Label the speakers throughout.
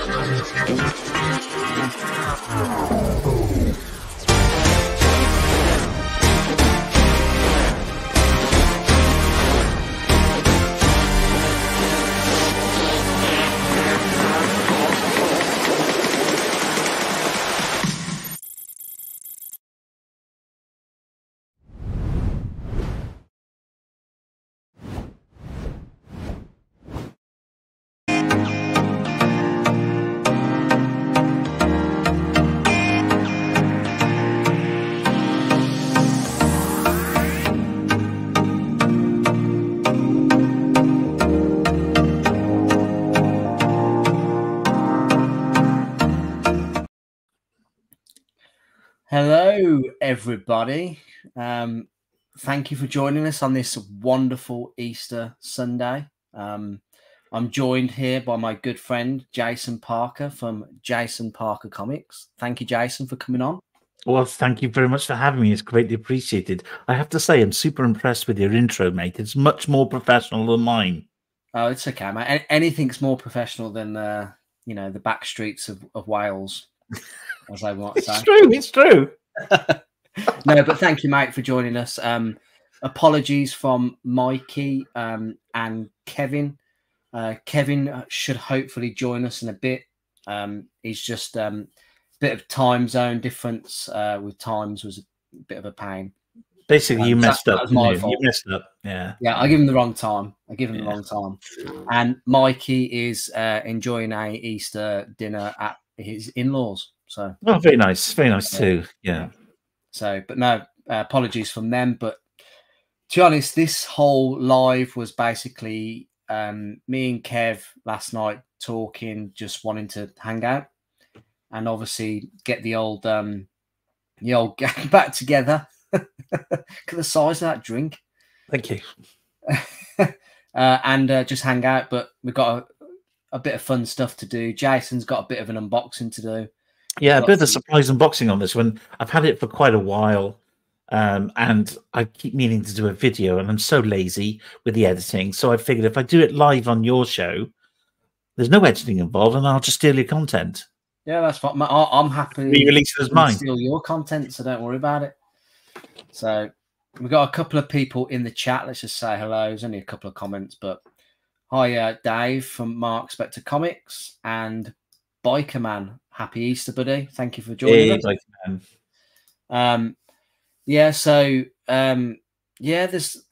Speaker 1: Oh. Everybody. Um, thank you for joining us on this wonderful Easter Sunday. Um, I'm joined here by my good friend Jason Parker from Jason Parker Comics. Thank you, Jason, for coming on.
Speaker 2: Well, thank you very much for having me. It's greatly appreciated. I have to say, I'm super impressed with your intro, mate. It's much more professional than mine.
Speaker 1: Oh, it's okay, mate. Anything's more professional than uh, you know the back streets of, of Wales as I want to say.
Speaker 2: It's true. It's true.
Speaker 1: no, but thank you, mate, for joining us. Um, apologies from Mikey um, and Kevin. Uh, Kevin should hopefully join us in a bit. Um, he's just a um, bit of time zone difference uh, with times was a bit of a pain.
Speaker 2: Basically, um, you messed that, up. You? you? messed up. Yeah.
Speaker 1: Yeah, I give him the wrong time. I give him yeah. the wrong time. And Mikey is uh, enjoying a Easter dinner at his in-laws. So,
Speaker 2: oh, very nice, very nice too. Yeah.
Speaker 1: So, but no uh, apologies from them. But to be honest, this whole live was basically um, me and Kev last night talking, just wanting to hang out, and obviously get the old um, the old gang back together. Look at the size of that drink.
Speaker 2: Thank you.
Speaker 1: uh, and uh, just hang out. But we've got a, a, bit of fun stuff to do. Jason's got a bit of an unboxing to do.
Speaker 2: Yeah, a bit of a surprise unboxing on this one. I've had it for quite a while, um, and I keep meaning to do a video, and I'm so lazy with the editing. So I figured if I do it live on your show, there's no editing involved, and I'll just steal your content.
Speaker 1: Yeah, that's fine. I'm happy.
Speaker 2: Re-release it as mine.
Speaker 1: Steal your content, so don't worry about it. So we've got a couple of people in the chat. Let's just say hello. There's only a couple of comments, but hi, uh, Dave from Mark Spector Comics and Biker Man happy Easter, buddy. Thank you for joining us. Like, um, yeah, so um, yeah, there's.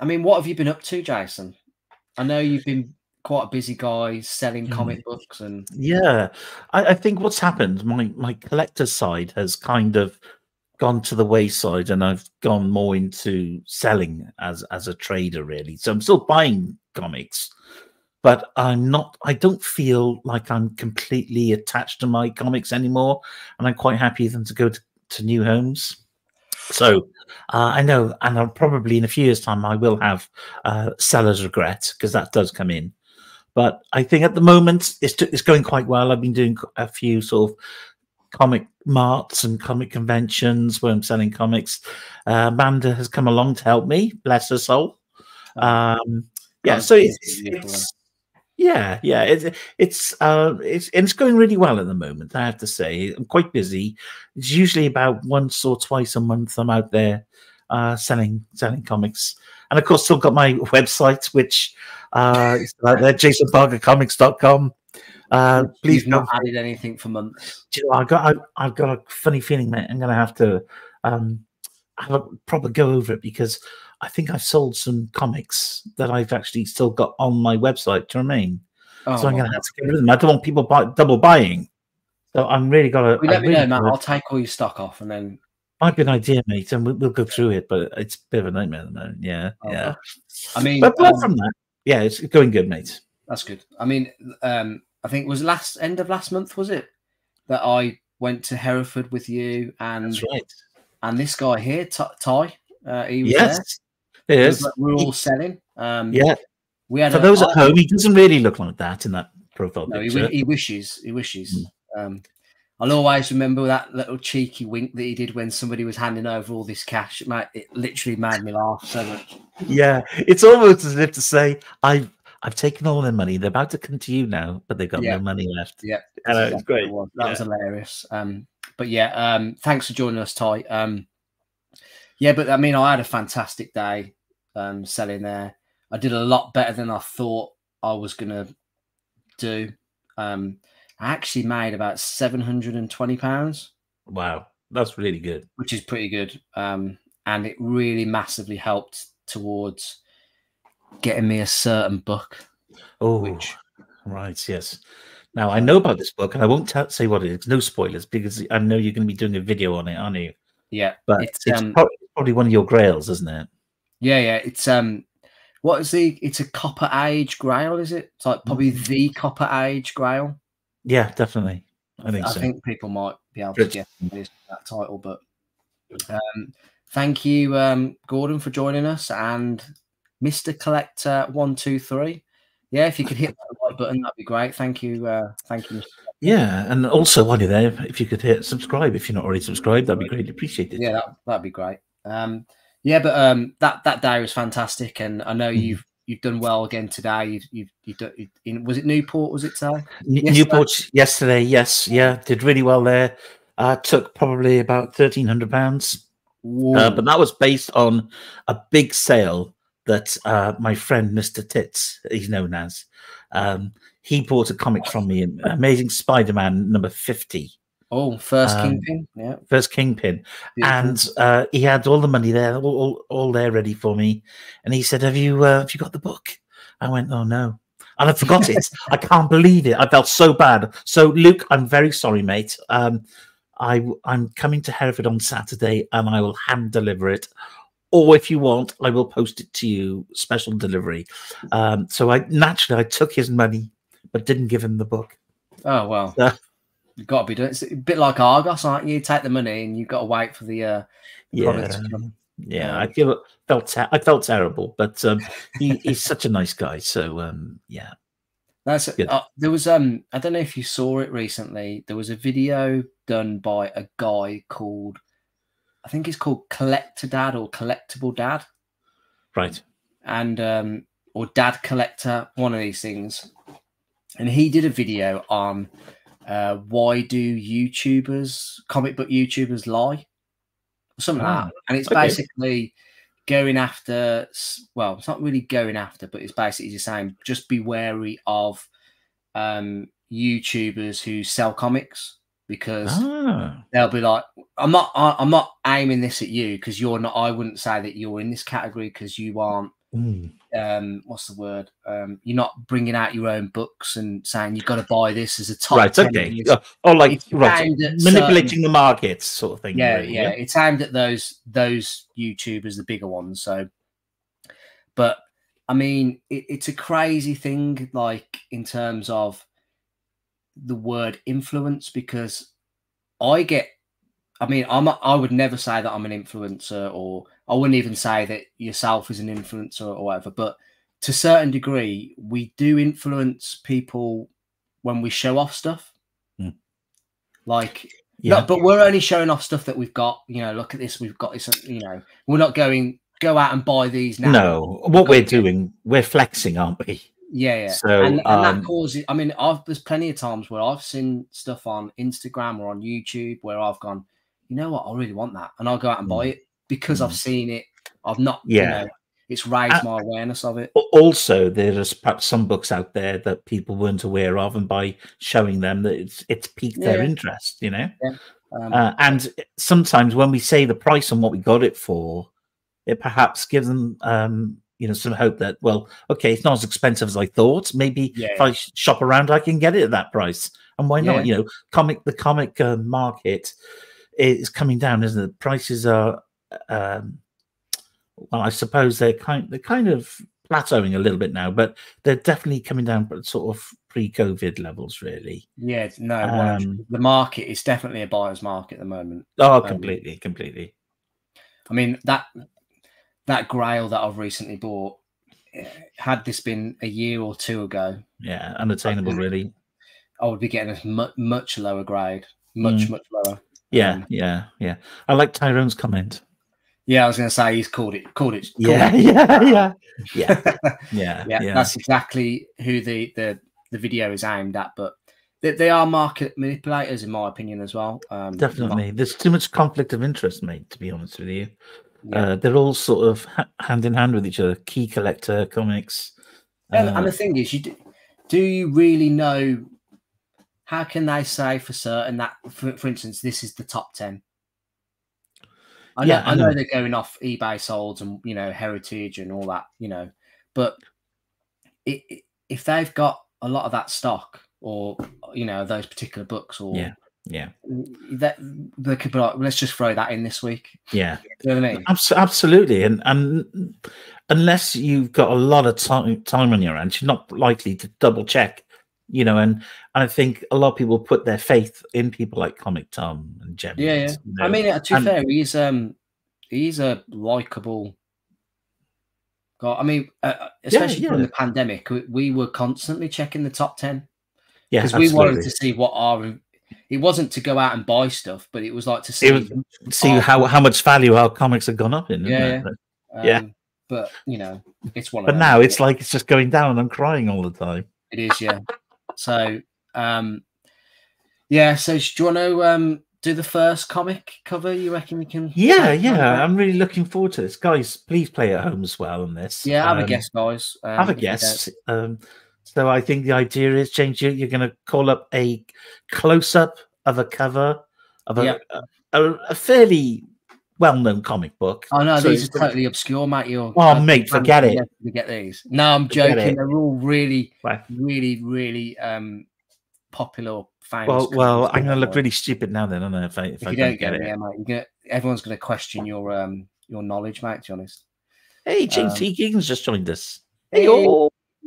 Speaker 1: I mean, what have you been up to, Jason? I know you've been quite a busy guy selling mm. comic books and
Speaker 2: yeah I, I, think what's happened my my collector side has kind of gone to the wayside and i've gone more into selling as as a trader really so i'm still buying comics but I'm not, I don't feel like I'm completely attached to my comics anymore. And I'm quite happy for them to go to, to new homes. So uh, I know, and I'll probably in a few years' time, I will have uh, seller's regret because that does come in. But I think at the moment it's, it's going quite well. I've been doing a few sort of comic marts and comic conventions where I'm selling comics. Uh, Amanda has come along to help me, bless her soul. Oh. Um, yeah, so it's, it's yeah, yeah, it's it's uh, it's and it's going really well at the moment. I have to say, I'm quite busy. It's usually about once or twice a month. I'm out there uh, selling selling comics, and of course, still got my website, which uh, is out there, jasonparkercomics.com.
Speaker 1: Uh, please You've not added anything for months.
Speaker 2: Do you know, I got I, have got a funny feeling, that I'm going to have to um, have a proper go over it because I think I've sold some comics that I've actually still got on my website Do you know to remain. Oh, so I'm going to have to get rid of them. I don't want people buy, double buying. So I'm really got to.
Speaker 1: Well, let me really know, man. I'll take all your stock off and then.
Speaker 2: Might be an idea, mate, and we'll, we'll, go through it, but it's a bit of a nightmare at the moment. Yeah, oh, yeah.
Speaker 1: I mean,
Speaker 2: but apart um, from that, yeah, it's going good, mate.
Speaker 1: That's good. I mean, um, I think it was last end of last month, was it, that I went to Hereford with you and
Speaker 2: That's right.
Speaker 1: and this guy here, Ty. Uh, he was
Speaker 2: yes.
Speaker 1: There.
Speaker 2: It is.
Speaker 1: We're all selling. Um,
Speaker 2: yeah. We had For a, those at home, he doesn't really look like that in that profile no,
Speaker 1: picture. He, he wishes. He wishes. Mm. Um, I'll always remember that little cheeky wink that he did when somebody was handing over all this cash. It, might, it literally made me laugh so much.
Speaker 2: Yeah, it's almost as if to say, "I've I've taken all their money. They're about to come to you now, but they've got yeah. no money left."
Speaker 1: Yeah,
Speaker 2: I know,
Speaker 1: That's
Speaker 2: it's great.
Speaker 1: what was. That
Speaker 2: Yeah.
Speaker 1: was hilarious. Um, but yeah, um, thanks for joining us, Ty. Um, yeah, but I mean, I had a fantastic day um, selling there. I did a lot better than I thought I was gonna do. Um, I actually made about seven hundred and twenty pounds,
Speaker 2: Wow, that's really good.
Speaker 1: which is pretty good. Um, and it really massively helped towards getting me a certain book.
Speaker 2: Oh,
Speaker 1: Which-
Speaker 2: right, yes. Now I know about this book, and I won't say what it is. No spoilers, because I know you're going to be doing a video on it, aren't you?
Speaker 1: Yeah,
Speaker 2: But
Speaker 1: It's,
Speaker 2: it's,
Speaker 1: um,
Speaker 2: probably one of your grails, isn't it?
Speaker 1: Yeah, yeah. It's um what is the it's a copper age grail, is it? It's like probably
Speaker 2: Mm.
Speaker 1: the copper age grail.
Speaker 2: Yeah, definitely. I think
Speaker 1: I
Speaker 2: so.
Speaker 1: think people might be able to get this, that title, but um thank you, um, Gordon, for joining us and Mr. Collector one, two, three. Yeah, if you could hit that like button, that'd be great. Thank you. Uh thank you.
Speaker 2: Yeah, and also while you're there, if you could hit subscribe, if you're not already subscribed, that'd be greatly appreciated.
Speaker 1: Yeah, that that'd be great. Um yeah, but um that that day was fantastic and I know
Speaker 2: Mhm.
Speaker 1: you've you've done well again today. You've you've, you've done in was it Newport, was it today? Yesterday.
Speaker 2: Newport yesterday, yes, yeah, did really well there. Uh, took probably about thirteen hundred pounds, uh, but that was based on a big sale that uh, my friend Mister Tits, he's known as, um, he bought a comic from me, Amazing Spider-Man number fifty,
Speaker 1: Oh, first
Speaker 2: Um,
Speaker 1: kingpin. Yeah.
Speaker 2: first Kingpin,
Speaker 1: beautiful.
Speaker 2: and uh, he had all the money there, all, all, all there ready for me. And he said, "Have you uh, have you got the book?" I went, "Oh no." And I forgot it. I can't believe it. I felt so bad. So, Luke, I'm very sorry, mate. Um, I I'm coming to Hereford on Saturday, and I will hand deliver it. Or if you want, I will post it to you, special delivery. Um, so I naturally I took his money, but didn't give him the book.
Speaker 1: oh well,
Speaker 2: Yeah.
Speaker 1: You've got to be doing. It's a bit like Argos, aren't you? You take the money and you've got to wait for the uh, product to come.
Speaker 2: Yeah,
Speaker 1: Um,
Speaker 2: I feel felt ter- I felt terrible, but um, he, he's such a nice guy. So um, yeah,
Speaker 1: That's uh, there was um I don't know if you saw it recently. There was a video done by a guy called I think it's called Collector Dad or Collectible Dad
Speaker 2: right.
Speaker 1: and um or Dad Collector, one of these things. And he did a video on uh why do YouTubers, comic book YouTubers lie? Something like
Speaker 2: Ah,
Speaker 1: that. And it's
Speaker 2: okay.
Speaker 1: basically going after well, it's not really going after, but it's basically just saying just be wary of um YouTubers who sell comics because
Speaker 2: Ah,
Speaker 1: they'll be like, I'm not, I, I'm not aiming this at you because you're not. I wouldn't say that you're in this category because you aren't.
Speaker 2: Mm,
Speaker 1: Um, what's the word? Um, you're not bringing out your own books and saying you've got to buy this as a top.
Speaker 2: right.
Speaker 1: 10
Speaker 2: Okay.
Speaker 1: list."
Speaker 2: Uh, like right, manipulating
Speaker 1: certain-
Speaker 2: the markets, sort of thing.
Speaker 1: yeah,
Speaker 2: really,
Speaker 1: yeah, It's aimed at those those YouTubers, the bigger ones. So, but I mean, it, it's a crazy thing, like in terms of the word influence, because I get. I mean, I'm. a- I would never say that I'm an influencer, or I wouldn't even say that yourself is an influencer or whatever. But to a certain degree, we do influence people when we show off stuff.
Speaker 2: Hmm.
Speaker 1: Like
Speaker 2: yeah.
Speaker 1: no, but we're only showing off stuff that we've got. You know, look at this. We've got this. You know, we're not going go out and buy these now.
Speaker 2: no, what we're doing, we're flexing, aren't we?
Speaker 1: Yeah, yeah.
Speaker 2: So,
Speaker 1: and, and
Speaker 2: um,
Speaker 1: that causes. I mean, I've there's plenty of times where I've seen stuff on Instagram or on YouTube where I've gone, you know what, I really want that, and I'll go out and buy it because I've
Speaker 2: Mm.
Speaker 1: seen it. I've not.
Speaker 2: Yeah.
Speaker 1: You know, it's raised my awareness of it.
Speaker 2: Also, there's perhaps some books out there that people weren't aware of, and by showing them that it's it's piqued their interest, you know.
Speaker 1: Um,
Speaker 2: Uh, and sometimes when we say the price and what we got it for, it perhaps gives them, um, you know, some hope that well, okay, it's not as expensive as I thought. Maybe
Speaker 1: Yeah.
Speaker 2: if I shop around, I can get it at that price. And why
Speaker 1: Yeah.
Speaker 2: not? You know, comic the comic uh, market is coming down, isn't it? Prices are, um, well, I suppose they're kind they're kind of plateauing a little bit now, but they're definitely coming down, but sort of pre-COVID levels, really.
Speaker 1: yeah, no,
Speaker 2: um,
Speaker 1: 100 the market is definitely a buyer's market at the moment.
Speaker 2: Oh, completely, completely.
Speaker 1: I mean that that Grail that I've recently bought. eh, Had this been a year or two ago,
Speaker 2: Yeah, unattainable, really.
Speaker 1: I would be getting a mu- much lower grade, much
Speaker 2: Mm.
Speaker 1: much lower.
Speaker 2: Yeah,
Speaker 1: Um,
Speaker 2: yeah, yeah. I like Tyrone's comment.
Speaker 1: Yeah, I was going to say he's called it. Called it. called
Speaker 2: Yeah,
Speaker 1: it.
Speaker 2: yeah, yeah, yeah, yeah,
Speaker 1: yeah,
Speaker 2: yeah.
Speaker 1: That's exactly who the the the video is aimed at. But they, they are market manipulators, in my opinion, as well. Um,
Speaker 2: Definitely, there's too much conflict of interest, mate. To be honest with you,
Speaker 1: Yeah.
Speaker 2: uh, they're all sort of ha- hand in hand with each other. Key collector comics.
Speaker 1: And,
Speaker 2: uh,
Speaker 1: and the thing is, you do, do you really know? How can they say for certain that, for, for instance, this is the top ten? I know,
Speaker 2: Yeah, I
Speaker 1: I know they're going off eBay solds and you know heritage and all that, you know, but it, it- if they've got a lot of that stock or you know those particular books or
Speaker 2: Yeah. yeah,
Speaker 1: that they could be like, let's just throw that in this week.
Speaker 2: yeah.
Speaker 1: You know what I mean?
Speaker 2: Abs- absolutely, and and unless you've got a lot of time time on your hands, you're not likely to double check, you know. And, and I think a lot of people put their faith in people like Comic Tom and Jem.
Speaker 1: Yeah, yeah.
Speaker 2: you
Speaker 1: I mean, uh, to be fair, he's um he's a likable guy. I mean, uh, uh, especially during
Speaker 2: yeah.
Speaker 1: the pandemic, we, we were constantly checking the top ten
Speaker 2: yeah,
Speaker 1: because we wanted to see what our. It wasn't to go out and buy stuff, but it was like to see.
Speaker 2: Was- see
Speaker 1: Oh.
Speaker 2: how how much value our comics have gone up in.
Speaker 1: Yeah, um,
Speaker 2: yeah.
Speaker 1: But you know, it's one. Of
Speaker 2: But now it's like it's just going down, and I'm crying all the time.
Speaker 1: it is, yeah. So, um, yeah. So, do you want to um do the first comic cover? You reckon we can?
Speaker 2: Yeah, yeah. I'm really looking forward to this, guys. Please play at home as well on this.
Speaker 1: Yeah, have a
Speaker 2: Um,
Speaker 1: guess, guys. Um,
Speaker 2: have a guess. Um, so I think the idea is, James, you, you're going to call up a close up of a cover of a,
Speaker 1: Yeah.
Speaker 2: a, a fairly well known comic book.
Speaker 1: Oh no,
Speaker 2: So
Speaker 1: these are totally obscure, mate. You're
Speaker 2: Oh,
Speaker 1: I-
Speaker 2: mate, forget it.
Speaker 1: Forget these. No, I'm
Speaker 2: Forget
Speaker 1: joking.
Speaker 2: it.
Speaker 1: They're all really,
Speaker 2: Right.
Speaker 1: really, really um popular, famous.
Speaker 2: Well, well, I'm going to look really stupid now. Then, I don't know if I if,
Speaker 1: If
Speaker 2: I
Speaker 1: you
Speaker 2: don't
Speaker 1: get it, yeah, mate, gonna, everyone's going to question your um your knowledge, mate. To be honest.
Speaker 2: Hey, James
Speaker 1: Um,
Speaker 2: T. Keegan's just joined us.
Speaker 1: Hey,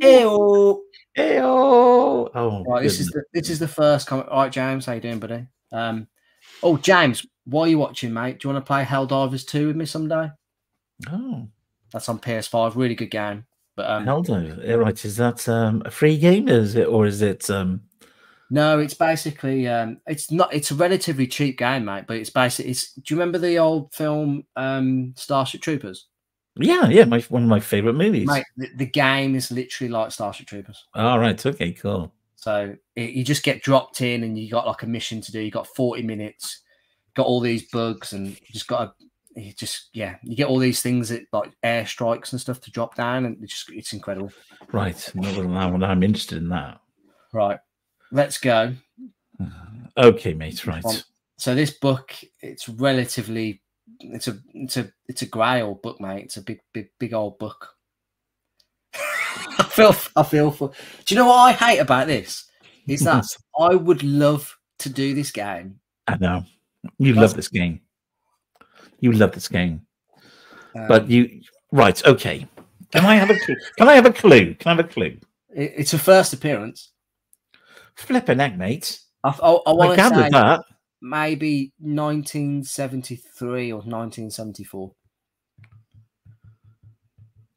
Speaker 2: Hey-o, hey-o. Oh,
Speaker 1: Right, this is the this is the first comment. All right, James, how you doing, buddy? Um, oh, James, why are you watching, mate? Do you want to play Helldivers two with me someday?
Speaker 2: oh.
Speaker 1: That's on PS5. Really good game. But um,
Speaker 2: on. Yeah, Right, is that um, a free game? Is it, or is it? Um,
Speaker 1: No, it's basically um it's not it's a relatively cheap game, mate, but it's basically it's do you remember the old film um Starship Troopers?
Speaker 2: yeah, yeah, my one of my favorite movies.
Speaker 1: Mate, the, the game is literally like Starship Troopers.
Speaker 2: All right, okay, cool.
Speaker 1: So it, you just get dropped in and you got like a mission to do. You got 40 minutes, got all these bugs and you just got to you just yeah, you get all these things that like airstrikes and stuff to drop down and it's just it's incredible.
Speaker 2: Right, now I'm interested in that.
Speaker 1: Right. Let's go.
Speaker 2: Uh, okay, mate. Right.
Speaker 1: So this book, it's relatively, it's a, it's a, it's a grey old book, mate. It's a big, big, big old book. I feel, I feel for. Do you know what I hate about this? Is that I would love to do this game.
Speaker 2: I know you love this game. You love this game,
Speaker 1: um,
Speaker 2: but you right? Okay. Can I have a clue? Can I have a clue? Can I have a clue?
Speaker 1: it's a first appearance.
Speaker 2: Flipping heck, mate!
Speaker 1: I, I, I
Speaker 2: I
Speaker 1: want to say
Speaker 2: that.
Speaker 1: maybe 1973 or 1974.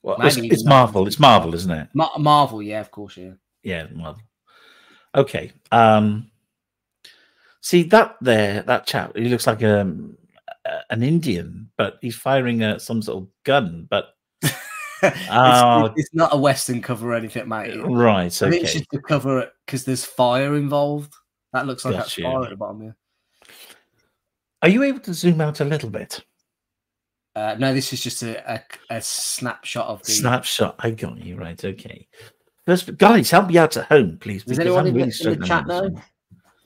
Speaker 2: Well, it's, it's Marvel. It's Marvel, isn't it?
Speaker 1: Ma- Marvel, yeah, of course, yeah.
Speaker 2: Yeah, Marvel. Okay. Um. See that there, that chap. He looks like um, a, an Indian, but he's firing uh, some sort of gun. But
Speaker 1: it's,
Speaker 2: Oh.
Speaker 1: it's not a Western cover or anything, mate. It-
Speaker 2: right,
Speaker 1: I think it's just to cover because there's fire involved. That looks like that's
Speaker 2: you.
Speaker 1: fire at the bottom. Yeah.
Speaker 2: Are you able to zoom out a little bit?
Speaker 1: Uh, no, this is just a, a, a snapshot of the.
Speaker 2: Snapshot. I got you right. Okay. First, guys, help me out at home, please.
Speaker 1: Does anyone
Speaker 2: I'm
Speaker 1: in the, in the chat know?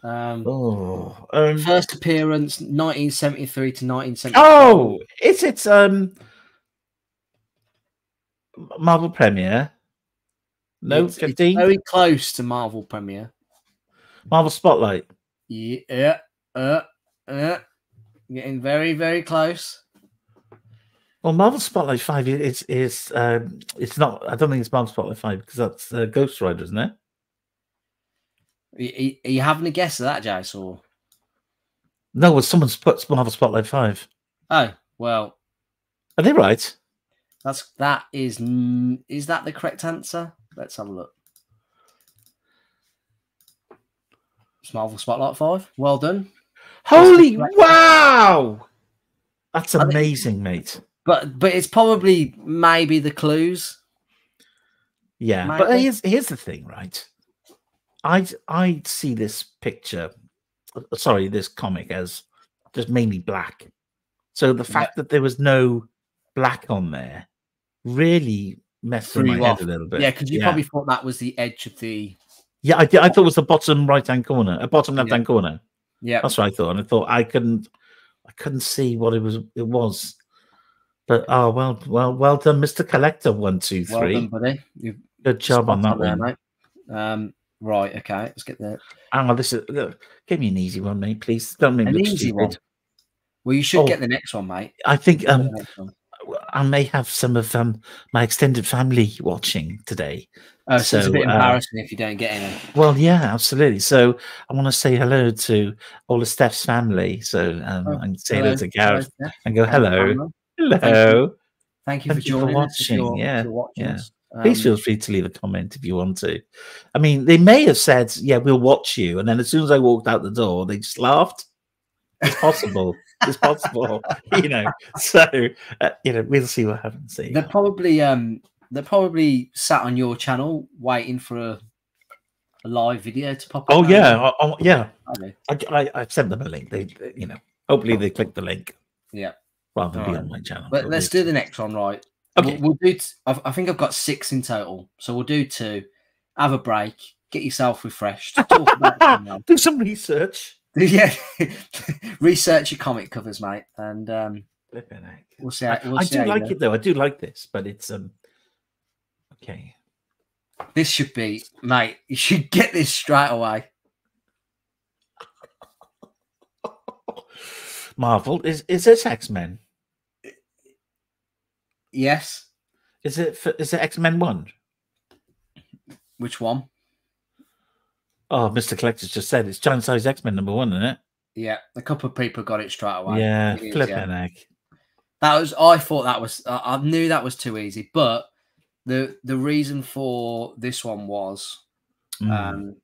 Speaker 1: Um.
Speaker 2: Oh, um,
Speaker 1: First appearance, 1973 to 1975.
Speaker 2: oh, is it um Marvel Premiere? No,
Speaker 1: It's- it's
Speaker 2: fifteen.
Speaker 1: very close to Marvel premiere.
Speaker 2: Marvel Spotlight.
Speaker 1: Yeah, uh, uh, getting very, very close.
Speaker 2: Well, Marvel Spotlight Five is is um, it's not. I don't think it's Marvel Spotlight Five because that's uh, Ghost Rider, isn't it?
Speaker 1: Are you, having a guess at that, Jace? Or
Speaker 2: No, well, someone's put Marvel Spotlight Five.
Speaker 1: oh, well,
Speaker 2: Are they right?
Speaker 1: that's that is is that the correct answer? Let's have a look. It's Marvel Spotlight Five. Well done.
Speaker 2: Holy wow! That's
Speaker 1: think-
Speaker 2: amazing, mate.
Speaker 1: But but it's probably maybe the clues.
Speaker 2: Yeah, but here's here's the thing, right? I I see this picture, sorry, this comic as just mainly black. So the
Speaker 1: Yeah.
Speaker 2: fact that there was no black on there really messed with
Speaker 1: Threw
Speaker 2: my head
Speaker 1: off.
Speaker 2: a little bit.
Speaker 1: Yeah, because you
Speaker 2: yeah.
Speaker 1: probably thought that was the edge of the.
Speaker 2: yeah, I, I thought it was the bottom right hand corner, a bottom left hand corner.
Speaker 1: Yeah,
Speaker 2: That's what I thought, and I thought I couldn't, I couldn't see what it was. It was, but oh well, well, well done, Mister Collector. One, two, three.
Speaker 1: well done, buddy. You've
Speaker 2: Good job on that
Speaker 1: there,
Speaker 2: one.
Speaker 1: mate. Um, right, okay, let's get the
Speaker 2: Oh, this is look, give me an easy one, mate. Please don't make me
Speaker 1: an
Speaker 2: look
Speaker 1: easy
Speaker 2: stupid.
Speaker 1: one. Well, you should
Speaker 2: Oh.
Speaker 1: get the next one, mate.
Speaker 2: I think um
Speaker 1: the next one.
Speaker 2: I may have some of um my extended family watching today.
Speaker 1: Oh, so, it's a
Speaker 2: so,
Speaker 1: bit
Speaker 2: uh,
Speaker 1: embarrassing if you don't get any.
Speaker 2: Well, yeah, absolutely. So I want to say hello to all of Steph's family. So um,
Speaker 1: Oh,
Speaker 2: can say hello to Gareth
Speaker 1: Steph.
Speaker 2: and go hello,
Speaker 1: Hello.
Speaker 2: hello.
Speaker 1: Thank you
Speaker 2: Thank
Speaker 1: for
Speaker 2: you for
Speaker 1: joining us. if
Speaker 2: watching.
Speaker 1: you're- if
Speaker 2: Yeah,
Speaker 1: you're watching
Speaker 2: yeah.
Speaker 1: us.
Speaker 2: Please
Speaker 1: Um,
Speaker 2: feel free to leave a comment if you want to. I mean, they may have said, "Yeah, we'll watch you," and then as soon as I walked out the door, they just laughed. It's possible. it's possible. You know. So uh, you know, we'll see what happens. There you
Speaker 1: They're
Speaker 2: go.
Speaker 1: probably um they're probably sat on your channel waiting for a, a live video to pop up.
Speaker 2: Oh yeah, oh, oh, yeah. I, I I've sent them a link. They, they- you know, hopefully they click the link
Speaker 1: Yeah.
Speaker 2: Rather than be
Speaker 1: Alright.
Speaker 2: on my channel.
Speaker 1: But let's do the next one, right?
Speaker 2: Okay.
Speaker 1: We'll, we'll do. T- I've- I think I've got six in total, so we'll do two. Have a break. Get yourself refreshed. Talk about
Speaker 2: do some research.
Speaker 1: yeah, research your comic covers, mate, and um, we'll see. How,
Speaker 2: I,
Speaker 1: we'll
Speaker 2: I
Speaker 1: see
Speaker 2: do like it though. I do like this, but it's um okay.
Speaker 1: This should be, mate. You should get this straight away.
Speaker 2: Marvel is is this X Men?
Speaker 1: Yes.
Speaker 2: Is it for, is it X Men One?
Speaker 1: Which one?
Speaker 2: Oh, Mister Collector's just said it's giant size X Men number one, isn't it?
Speaker 1: Yeah, a couple of people got it straight away.
Speaker 2: yeah,
Speaker 1: It is,
Speaker 2: flipping
Speaker 1: yeah.
Speaker 2: heck.
Speaker 1: That was. I thought that was. I I knew that was too easy, but the the reason for this one was
Speaker 2: Mm.
Speaker 1: um,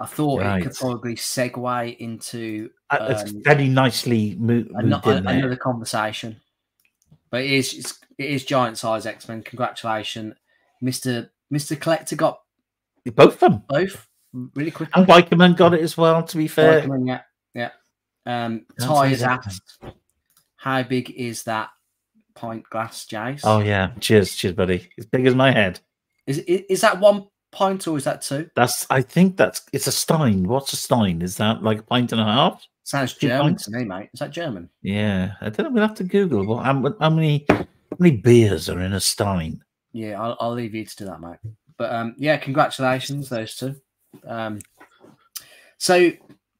Speaker 1: I thought it could probably segue into
Speaker 2: Uh,
Speaker 1: um,
Speaker 2: very nicely mo- moved
Speaker 1: ano-
Speaker 2: in there.
Speaker 1: another conversation. But it is it's, it is giant size X Men. Congratulations, Mister Mister Collector got
Speaker 2: Both of them.
Speaker 1: both really quick.
Speaker 2: And Bikerman got it as well. To be fair,
Speaker 1: yeah, yeah. Um, Ty has asked, "How big is that pint glass, Jace?
Speaker 2: Oh yeah, cheers, cheers, buddy. As big as my head.
Speaker 1: Is, is is that one pint or is that two?
Speaker 2: That's. I think that's. It's a stein. What's a stein? Is that like a pint and a half?
Speaker 1: Sounds
Speaker 2: Two
Speaker 1: German
Speaker 2: pints?
Speaker 1: to me, mate. Is that German?
Speaker 2: Yeah, I don't know. We'll have to Google. Well, how, how many how many beers are in a stein?
Speaker 1: Yeah, I'll, I'll leave you to do that, mate. But um, yeah, congratulations, those two. Um, so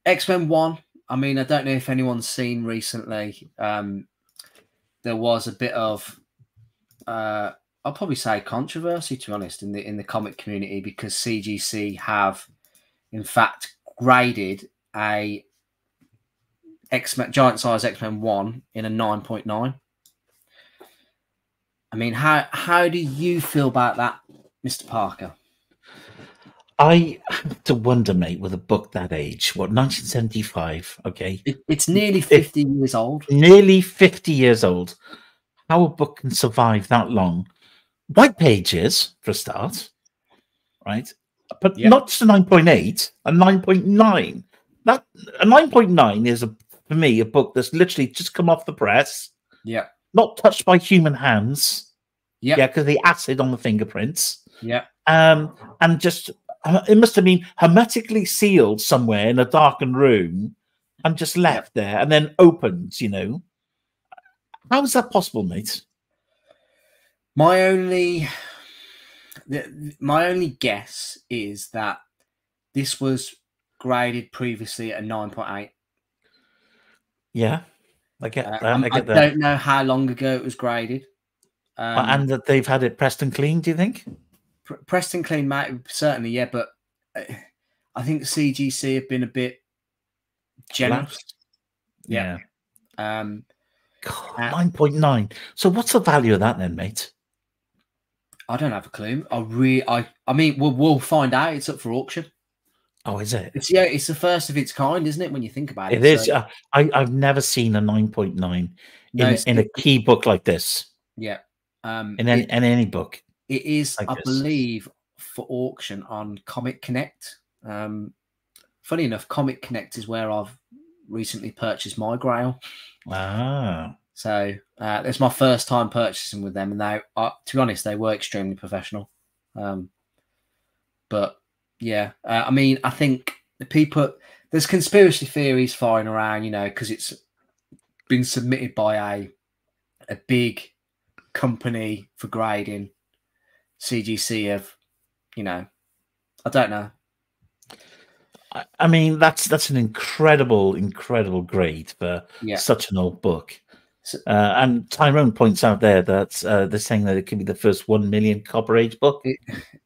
Speaker 1: X Men One. I mean, I don't know if anyone's seen recently. Um, there was a bit of, uh, I'll probably say controversy, to be honest, in the in the comic community because CGC have, in fact, graded a X Men giant size X Men One in a nine point nine. I mean, how how do you feel about that, Mister Parker?
Speaker 2: I have to wonder, mate, with a book that age, what 1975? Okay,
Speaker 1: It, it's nearly fifty years old.
Speaker 2: nearly 50 years old. How a book can survive that long? White pages for a start, right? But
Speaker 1: Yeah.
Speaker 2: not just a 9.8, a 9.9. That a 9.9 is a for me a book that's literally just come off the press,
Speaker 1: Yeah,
Speaker 2: not touched by human hands.
Speaker 1: yeah,
Speaker 2: Yeah, because the acid on the fingerprints.
Speaker 1: yeah.
Speaker 2: um, and just uh, it must have been hermetically sealed somewhere in a darkened room and just left there and then opened. You know, how is that possible, mate?
Speaker 1: My only, my only guess is that this was graded previously at nine point eight.
Speaker 2: Yeah, I get
Speaker 1: Uh,
Speaker 2: that.
Speaker 1: I'm-
Speaker 2: I
Speaker 1: I
Speaker 2: that.
Speaker 1: don't know how long ago it was graded. Um,
Speaker 2: Uh, and that they've had it pressed and clean. Do you think?
Speaker 1: Pre- Preston Clean might certainly, yeah, but uh, I think CGC have been a bit generous.
Speaker 2: Lapsed?
Speaker 1: Yeah. Um,
Speaker 2: God,
Speaker 1: Uh,
Speaker 2: Nine point nine. So what's the value of that then, mate?
Speaker 1: I don't have a clue. I really, I, I mean, we'll, we'll find out. It's up for auction.
Speaker 2: Oh, is it?
Speaker 1: It's yeah, it's the first of its kind, isn't it? When you think about it,
Speaker 2: It is.
Speaker 1: So,
Speaker 2: uh, I I've never seen a nine point nine in,
Speaker 1: it's-
Speaker 2: in a key book like this.
Speaker 1: yeah. Um,
Speaker 2: In any,
Speaker 1: it-
Speaker 2: in any book.
Speaker 1: it is,
Speaker 2: like
Speaker 1: I
Speaker 2: this.
Speaker 1: believe, for auction on Comic Connect. Um, funny enough, Comic Connect is where I've recently purchased my Grail.
Speaker 2: Ah.
Speaker 1: So uh, it's my first time purchasing with them, and they, uh, to be honest, they were extremely professional. Um, but yeah, uh, I mean, I think the people there's conspiracy theories flying around, you know, because it's been submitted by a a big company for grading. CGC of, you know, I don't know.
Speaker 2: I- I mean, that's that's an incredible, incredible grade for
Speaker 1: Yeah.
Speaker 2: such an old book.
Speaker 1: So-
Speaker 2: Uh, and Tyrone points out there that uh, they're saying that it could be the first one million Copper Age book.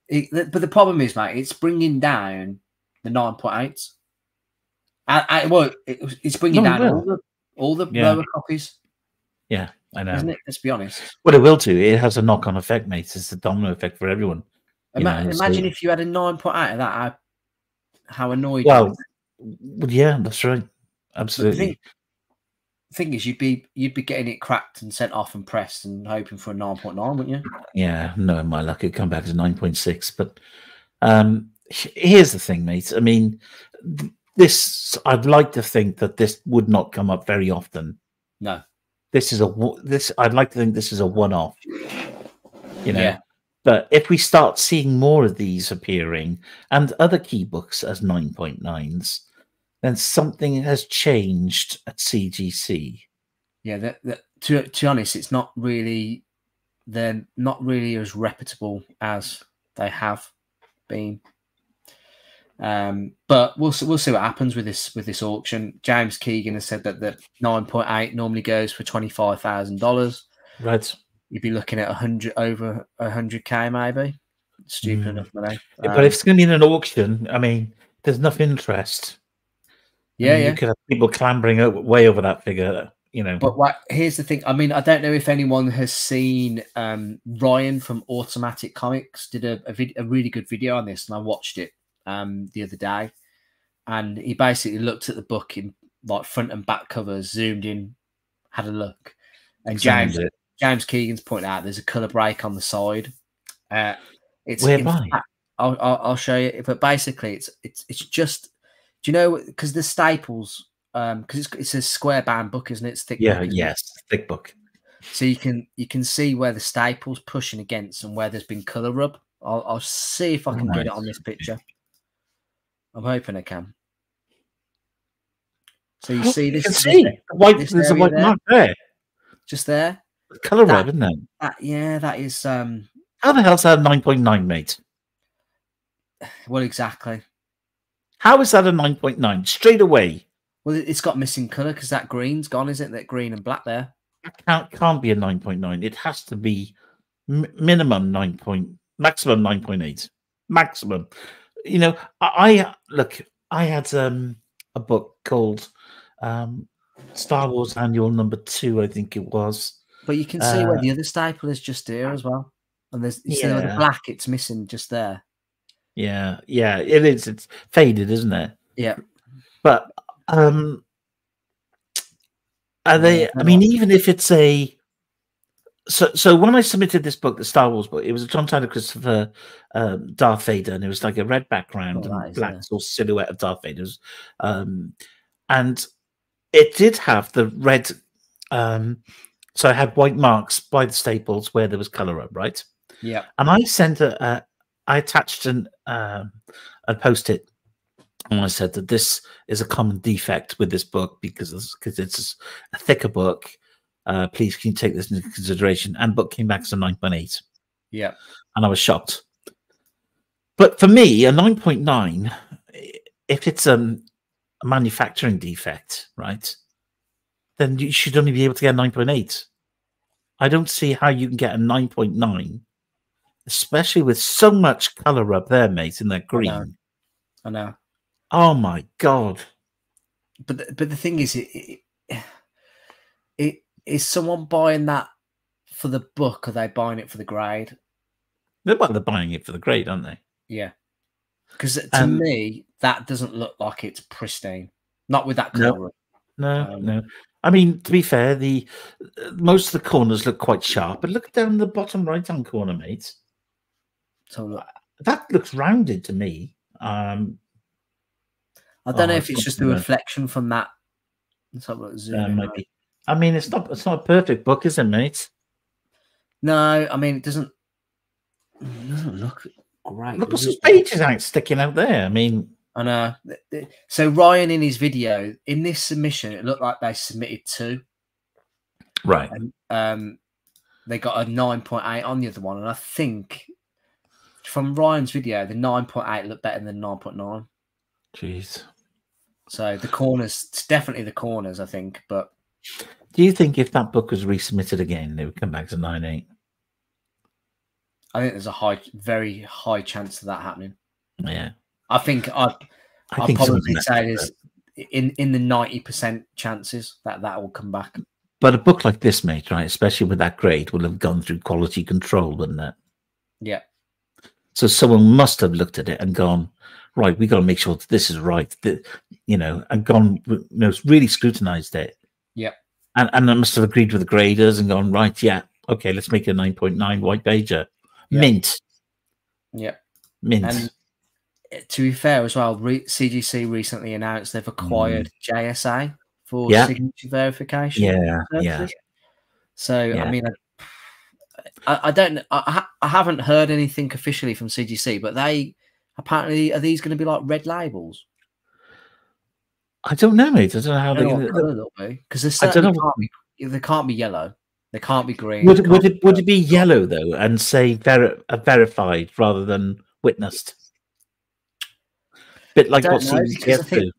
Speaker 1: It, th- but the problem is, mate, it's bringing down the nine point eight. I, I, well, it, it's bringing
Speaker 2: No,
Speaker 1: down all the all the
Speaker 2: Yeah.
Speaker 1: lower copies,
Speaker 2: Yeah, I know.
Speaker 1: isn't it? Let's be honest.
Speaker 2: What it will do, it has a knock-on effect, mate. It's a domino effect for everyone.
Speaker 1: Ima-
Speaker 2: know, so-
Speaker 1: imagine if you had a nine point eight of that. How, how annoyed.
Speaker 2: Well, well, yeah, that's right. Absolutely.
Speaker 1: Thing, is, you'd be you'd be getting it cracked and sent off and pressed and hoping for a nine point nine, wouldn't you?
Speaker 2: Yeah, no, my luck, it'd come back as 9.6. But um, here's the thing, mate. I mean, th- this, I'd like to think that this would not come up very often.
Speaker 1: No.
Speaker 2: This is a, this, I'd like to think this is a one off, you know.
Speaker 1: Yeah.
Speaker 2: But if we start seeing more of these appearing and other key books as 9.9s, then something has changed at CGC.
Speaker 1: Yeah, that, that, to to be honest, it's not really they're not really as reputable as they have been. Um, but we'll see, we'll see what happens with this with this auction. James Keegan has said that the nine point eight normally goes for twenty five thousand dollars.
Speaker 2: Right.
Speaker 1: You'd be looking at a hundred over a hundred k maybe. Stupid
Speaker 2: Mm.
Speaker 1: enough money.
Speaker 2: but
Speaker 1: Um,
Speaker 2: if it's going to be in an auction, I mean, there's enough interest. I
Speaker 1: yeah,
Speaker 2: mean,
Speaker 1: yeah.
Speaker 2: You could have people clambering o- way over that figure, you know.
Speaker 1: But what, here's the thing. I mean, I don't know if anyone has seen um, Ryan from Automatic Comics did a, a, vid- a really good video on this, and I watched it um, the other day. And he basically looked at the book in like front and back covers, zoomed in, had a look, and James
Speaker 2: it.
Speaker 1: James Keegan's pointed out there's a color break on the side. Uh, it's
Speaker 2: Whereby?
Speaker 1: fact- I'll, I'll, I'll show you. But basically, it's it's it's just. Do you know because the staples? Um, because it's it's a square bound book, isn't it? It's thick.
Speaker 2: Yeah,
Speaker 1: book, isn't it?
Speaker 2: yes, thick book.
Speaker 1: So you can you can see where the staples pushing against and where there's been color rub. I'll I'll see if I can get it on this picture. I'm hoping I can. So you see
Speaker 2: You
Speaker 1: this,
Speaker 2: can see the white.
Speaker 1: this
Speaker 2: There's a white
Speaker 1: there?
Speaker 2: mark there.
Speaker 1: just there.
Speaker 2: Color
Speaker 1: That-
Speaker 2: red, isn't it?
Speaker 1: That yeah, that is um
Speaker 2: How the hell's that nine point nine, mate?
Speaker 1: well exactly.
Speaker 2: How is that a nine point nine? Straight away,
Speaker 1: Well, it- it's got missing color because that green's gone, is it? That green and black there.
Speaker 2: it can't can't be a nine point nine. It has to be minimum nine point, maximum nine point eight, maximum. You know, I, I look. I had um a book called um Star Wars Annual Number Two, I think it was.
Speaker 1: But you can see where
Speaker 2: Uh,
Speaker 1: the other staple is just here as well. And there's you see the black it's missing just there.
Speaker 2: Yeah, yeah, it is. It's faded, isn't it?
Speaker 1: Yeah.
Speaker 2: But um are they I mean, even if it's a so so when I submitted this book, the Star Wars book, it was a John Tyler Christopher um, Darth Vader, and it was like a red background
Speaker 1: Oh,
Speaker 2: and black
Speaker 1: yeah.
Speaker 2: sort of silhouette of Darth Vader's. Um and it did have the red um so it had white marks by the staples where there was color up, right?
Speaker 1: Yeah.
Speaker 2: and I sent a, a I attached an um, a post it, and I said that this is a common defect with this book because because it's a thicker book. Uh, please, can you take this into consideration? And book came back as a nine point eight,
Speaker 1: Yeah.
Speaker 2: and I was shocked. But for me, a nine point nine, if it's um, a manufacturing defect, right, then you should only be able to get a nine point eight. I don't see how you can get a nine point nine especially with so much color up there, mate, in that green.
Speaker 1: I know.
Speaker 2: Oh my god!
Speaker 1: but the, but the thing is, it, it, it is someone buying that for the book? Are they buying it for the grade?
Speaker 2: They're, well, they're buying it for the grade, aren't they?
Speaker 1: Yeah, because to
Speaker 2: Um,
Speaker 1: me that doesn't look like it's pristine. Not with that color.
Speaker 2: No,
Speaker 1: Um,
Speaker 2: no. I mean, to be fair, the uh, most of the corners look quite sharp, but look down the bottom right-hand corner, mate.
Speaker 1: So
Speaker 2: that looks rounded to me. Um,
Speaker 1: I don't
Speaker 2: Oh,
Speaker 1: know if it's just the
Speaker 2: the-
Speaker 1: reflection from that. Let's have a zoom
Speaker 2: uh, maybe. I mean, it's not it's not a perfect book, is it, mate?
Speaker 1: No, I mean it doesn't. It doesn't look great.
Speaker 2: Look at
Speaker 1: does
Speaker 2: those
Speaker 1: it?
Speaker 2: pages out sticking out there. I mean,
Speaker 1: I know. So Ryan in his video in this submission, it looked like they submitted two.
Speaker 2: right.
Speaker 1: and um, they got a 9.8 on the other one. And I think from Ryan's video, the 9.8 looked better than 9.9.
Speaker 2: Jeez.
Speaker 1: So the corners, it's definitely the corners, I think. But
Speaker 2: Do you think if that book was resubmitted again, they would come back to nine eight?
Speaker 1: I think there's a high, very high chance of that happening.
Speaker 2: Yeah.
Speaker 1: I think I'd,
Speaker 2: I
Speaker 1: I'd
Speaker 2: think
Speaker 1: probably say there's in, in the 90% chances that that will come back.
Speaker 2: But a book like this, mate, right, especially with that grade, will have gone through quality control, wouldn't it?
Speaker 1: Yeah.
Speaker 2: So someone must have looked at it and gone, right, we got to make sure that this is right, that, you know, and gone, you know, really scrutinized it.
Speaker 1: Yeah.
Speaker 2: And and I must have agreed with the graders and gone, right, yeah, okay, let's make a 9.9 white pager.
Speaker 1: Yeah.
Speaker 2: Mint,
Speaker 1: Yeah.
Speaker 2: mint.
Speaker 1: And uh, to be fair as well, re- CGC recently announced they've acquired JSA for
Speaker 2: Mm. Yeah.
Speaker 1: signature verification.
Speaker 2: yeah, yeah.
Speaker 1: So
Speaker 2: Yeah.
Speaker 1: I mean, I, I don't, I, I haven't heard anything officially from CGC, but they apparently are these going to be like red labels?
Speaker 2: I don't know, mate. I don't know how
Speaker 1: they're they'll be because they can't be. They can't be yellow. They can't be green.
Speaker 2: Would, would it would it be yellow though, and say ver- uh, verified rather than witnessed? Bit like what
Speaker 1: know, I think-.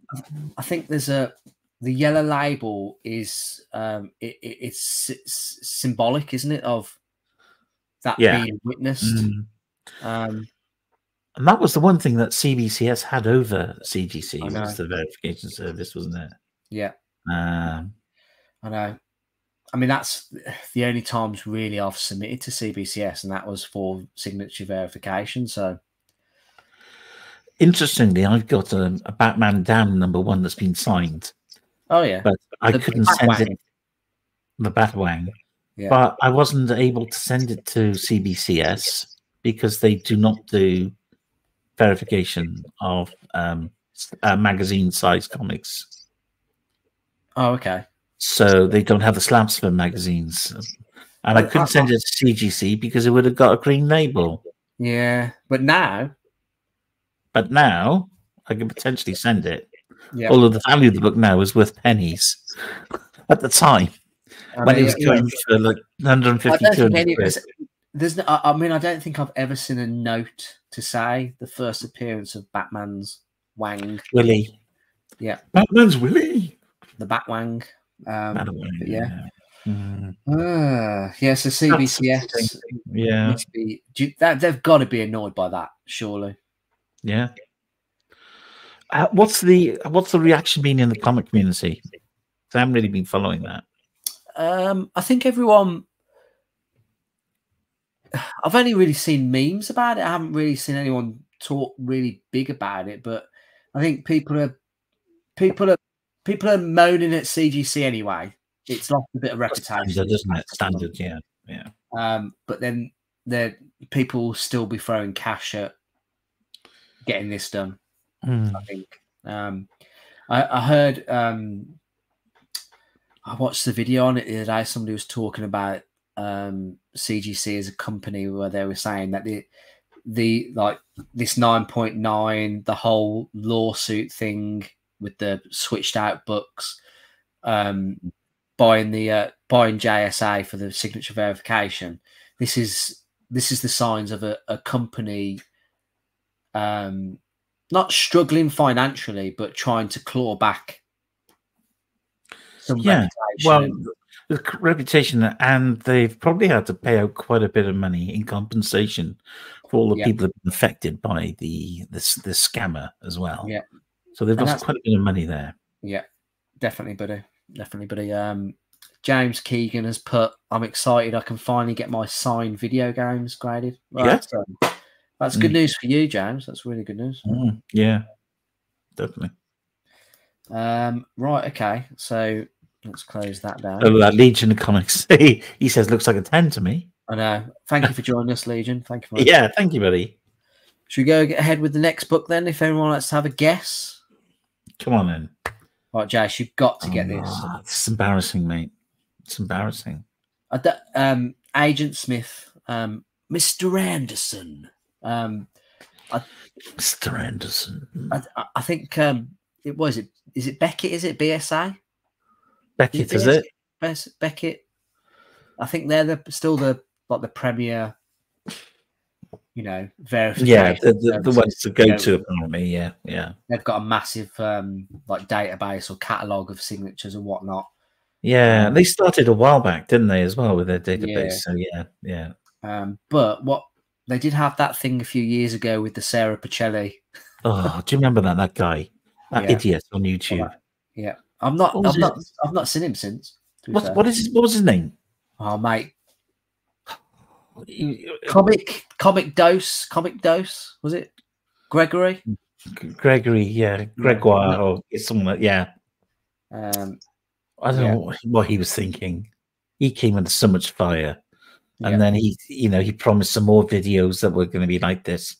Speaker 1: I think there's a the yellow label is um it, it, it's, it's symbolic, isn't it, of that
Speaker 2: Yeah.
Speaker 1: being witnessed.
Speaker 2: Mm.
Speaker 1: Um,
Speaker 2: And that was the one thing that CBCS had over CGC was the verification service, wasn't it?
Speaker 1: yeah,
Speaker 2: Um,
Speaker 1: I know. I mean, that's the only times really I've submitted to CBCS, and that was for signature verification. So,
Speaker 2: interestingly, I've got a, a Batman Damned number one that's been signed,
Speaker 1: oh yeah,
Speaker 2: but I
Speaker 1: The
Speaker 2: couldn't send it the Batwang,
Speaker 1: Yeah.
Speaker 2: but I wasn't able to send it to CBCS because they do not do verification of um, uh, magazine size comics.
Speaker 1: oh okay.
Speaker 2: So they don't have the slabs for magazines. And I couldn't send it to CGC because it would have got a green label.
Speaker 1: Yeah, but now,
Speaker 2: But now I can potentially send it.
Speaker 1: yeah,
Speaker 2: Although the value of the book now is worth pennies. At the time,
Speaker 1: I
Speaker 2: when it
Speaker 1: mean,
Speaker 2: was
Speaker 1: you know,
Speaker 2: going for like 150,
Speaker 1: I don't think
Speaker 2: 200
Speaker 1: any. There's, there's no, I, I mean, I don't think I've ever seen a note to say the first appearance of Batman's Wang,
Speaker 2: Willie.
Speaker 1: Yeah.
Speaker 2: Batman's Willie.
Speaker 1: the Batwang. Um,
Speaker 2: Batman,
Speaker 1: yeah.
Speaker 2: Mm,
Speaker 1: uh, yeah, so CBCS
Speaker 2: yeah.
Speaker 1: be do you- that they've got to be annoyed by that, surely.
Speaker 2: Yeah. Uh, what's the what's the reaction been in the comic community? I haven't really been following that.
Speaker 1: Um, I think everyone. I've only really seen memes about it. I haven't really seen anyone talk really big about it, but I think people are people are people are moaning at CGC anyway. It's lost a bit of reputation,
Speaker 2: Standard, isn't it? Standard, yeah. Yeah.
Speaker 1: Um, but then the people will still be throwing cash at getting this done.
Speaker 2: Mm.
Speaker 1: I think. Um, I, I heard. Um, I watched the video on it the other day. Somebody was talking about um, CGC as a company where they were saying that the the like this nine point nine, the whole lawsuit thing with the switched out books, um, buying the uh, buying JSA for the signature verification. This is this is the signs of a, a company um, not struggling financially, but trying to claw back some
Speaker 2: Yeah,
Speaker 1: reputation.
Speaker 2: Well, the reputation, and they've probably had to pay out quite a bit of money in compensation for all the
Speaker 1: Yeah.
Speaker 2: people that have been affected by the this the scammer as well.
Speaker 1: Yeah.
Speaker 2: So they've
Speaker 1: And
Speaker 2: lost quite a bit of money there.
Speaker 1: yeah, definitely, buddy, definitely, buddy. Um, James Keegan has put, "I'm excited. I can finally get my signed video games graded." Well,
Speaker 2: Yeah.
Speaker 1: that's, um, that's good
Speaker 2: Mm.
Speaker 1: news for you, James. That's really good news.
Speaker 2: Mm, yeah, definitely.
Speaker 1: Um, right, okay, so let's close that down.
Speaker 2: Oh, that Legion of Comics. he, he says looks like a ten to me.
Speaker 1: I know. Thank you for joining us, Legion. Thank you. For
Speaker 2: Yeah, thank you, buddy.
Speaker 1: Should we go get ahead with the next book then? If anyone wants to have a guess,
Speaker 2: Come on in.
Speaker 1: right, Jace, you've got to get
Speaker 2: Oh,
Speaker 1: this.
Speaker 2: It's embarrassing, mate. It's embarrassing.
Speaker 1: I d- um, Agent Smith, um, Mr. Anderson. Um,
Speaker 2: Mr. Anderson.
Speaker 1: I, I- I think um, it was it. Is it Beckett? Is it BSI?
Speaker 2: Beckett, is it?
Speaker 1: Beckett. I think they're the still the like the premier. You know, verification.
Speaker 2: Yeah, the, the, the ones to go to apparently. Yeah, yeah,
Speaker 1: They've got a massive um, like database or catalog of signatures and whatnot.
Speaker 2: yeah.
Speaker 1: Um,
Speaker 2: They started a while back, didn't they, as well, with their database?
Speaker 1: Yeah.
Speaker 2: So yeah, yeah.
Speaker 1: Um, but what they did have that thing a few years ago with the Sara Pichelli.
Speaker 2: Oh, do you remember that that guy, that
Speaker 1: Yeah.
Speaker 2: idiot on YouTube?
Speaker 1: Yeah, I'm not. I've not. I've not seen him since.
Speaker 2: What what is his, what was his name?
Speaker 1: Oh mate, comic comic dose comic dose was it Gregory?
Speaker 2: Gregory, yeah, Gregoire, or it's something yeah.
Speaker 1: Um,
Speaker 2: I don't
Speaker 1: Yeah.
Speaker 2: know what, what he was thinking. He came under so much fire, and
Speaker 1: yeah.
Speaker 2: then he, you know, he promised some more videos that were going to be like this,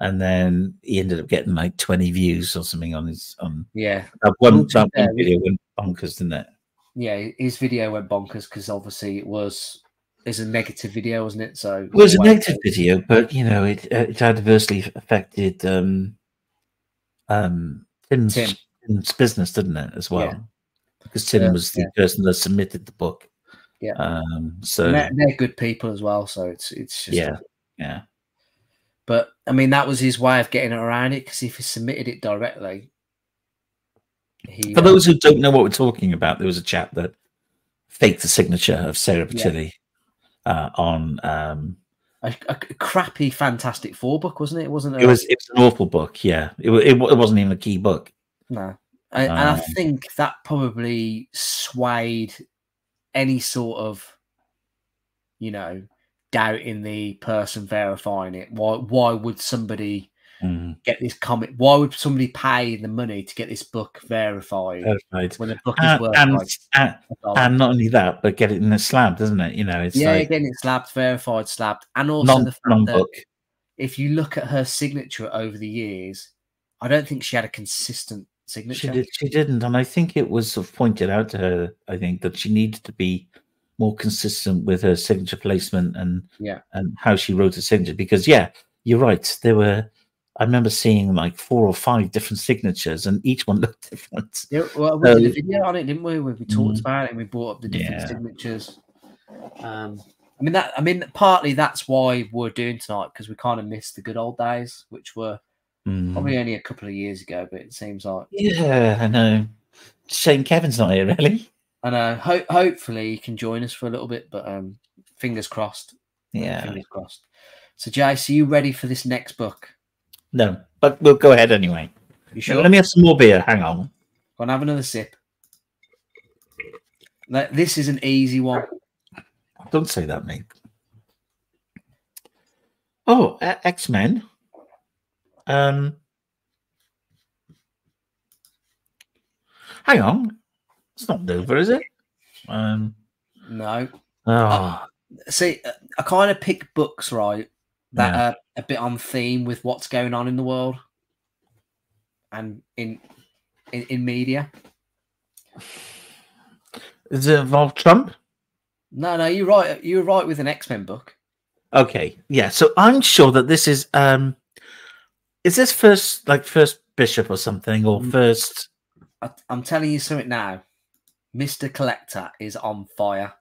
Speaker 2: and then he ended up getting like twenty views or something on his on
Speaker 1: yeah,
Speaker 2: that one. That one video went bonkers, didn't it?
Speaker 1: yeah. His video went bonkers because obviously it was it's a negative video, wasn't it? So
Speaker 2: It was a negative video, but you know, it uh, it adversely affected um, um, Tim's,
Speaker 1: Tim.
Speaker 2: Tim's business, didn't it, as well?
Speaker 1: Yeah.
Speaker 2: Because Tim
Speaker 1: Yeah,
Speaker 2: was the
Speaker 1: yeah.
Speaker 2: person that submitted the book.
Speaker 1: Yeah.
Speaker 2: Um. So
Speaker 1: they're, they're good people as well. So it's it's just
Speaker 2: yeah, yeah.
Speaker 1: But I mean, that was his way of getting around it because if he submitted it directly, he
Speaker 2: For
Speaker 1: uh,
Speaker 2: those who don't know what we're talking about, there was a chap that faked the signature of Sara
Speaker 1: Yeah.
Speaker 2: Pichelli uh, on. Um,
Speaker 1: a, a crappy Fantastic Four book, wasn't it? It wasn't.
Speaker 2: It was it was an awful book. Yeah, it, it, it wasn't even a key book.
Speaker 1: no, and, and I
Speaker 2: Um,
Speaker 1: think that probably swayed any sort of, you know, doubt in the person verifying it. Why? Why would somebody
Speaker 2: Mm,
Speaker 1: get this comic? Why would somebody pay the money to get this book verified
Speaker 2: verified.
Speaker 1: when the book is
Speaker 2: Uh,
Speaker 1: worth
Speaker 2: and,
Speaker 1: like
Speaker 2: and and not only that, but get it in a slab, doesn't it? You know, it's
Speaker 1: yeah,
Speaker 2: like
Speaker 1: getting it slabbed, verified, slabbed, and also
Speaker 2: non
Speaker 1: the fact that
Speaker 2: book.
Speaker 1: if you look at her signature over the years, I don't think she had a consistent
Speaker 2: She
Speaker 1: signature.
Speaker 2: did. She didn't, and I think it was sort of pointed out to her. I think that she needed to be more consistent with her signature placement and
Speaker 1: Yeah.
Speaker 2: and how she wrote her signature. Because yeah, you're right. There were. I remember seeing like four or five different signatures, and each one looked different.
Speaker 1: Yeah, well, we did a video on it, didn't we? Where we talked
Speaker 2: Mm.
Speaker 1: about it and we brought up the different
Speaker 2: Yeah.
Speaker 1: signatures. Um, I mean that. I mean, partly that's why we're doing tonight because we kind of missed the good old days, which were
Speaker 2: Mm.
Speaker 1: probably only a couple of years ago. But it seems like
Speaker 2: Yeah, I know. Shame Kevin's not here, really.
Speaker 1: I know. Ho- hopefully, he can join us for a little bit, but um, fingers crossed.
Speaker 2: Yeah.
Speaker 1: Fingers crossed. So, Jace, are you ready for this next book?
Speaker 2: No, but we'll go ahead anyway.
Speaker 1: You sure?
Speaker 2: Let me have some more beer. Hang on.
Speaker 1: Go and have another sip. This is an easy one.
Speaker 2: Don't say that, mate. Oh, X Men. Um, hang on, it's not Nova, is it? Um,
Speaker 1: No.
Speaker 2: oh,
Speaker 1: See, uh, I kind of pick books, right, that
Speaker 2: Yeah.
Speaker 1: are a bit on theme with what's going on in the world and in in, in media.
Speaker 2: does it involve Trump?
Speaker 1: No, no, you're right. You're right with an X Men book.
Speaker 2: Okay, yeah. So I'm sure that this is um, is this first like first bishop or something or
Speaker 1: Mm.
Speaker 2: first?
Speaker 1: I, I'm telling you something now. Mister Collector is on fire.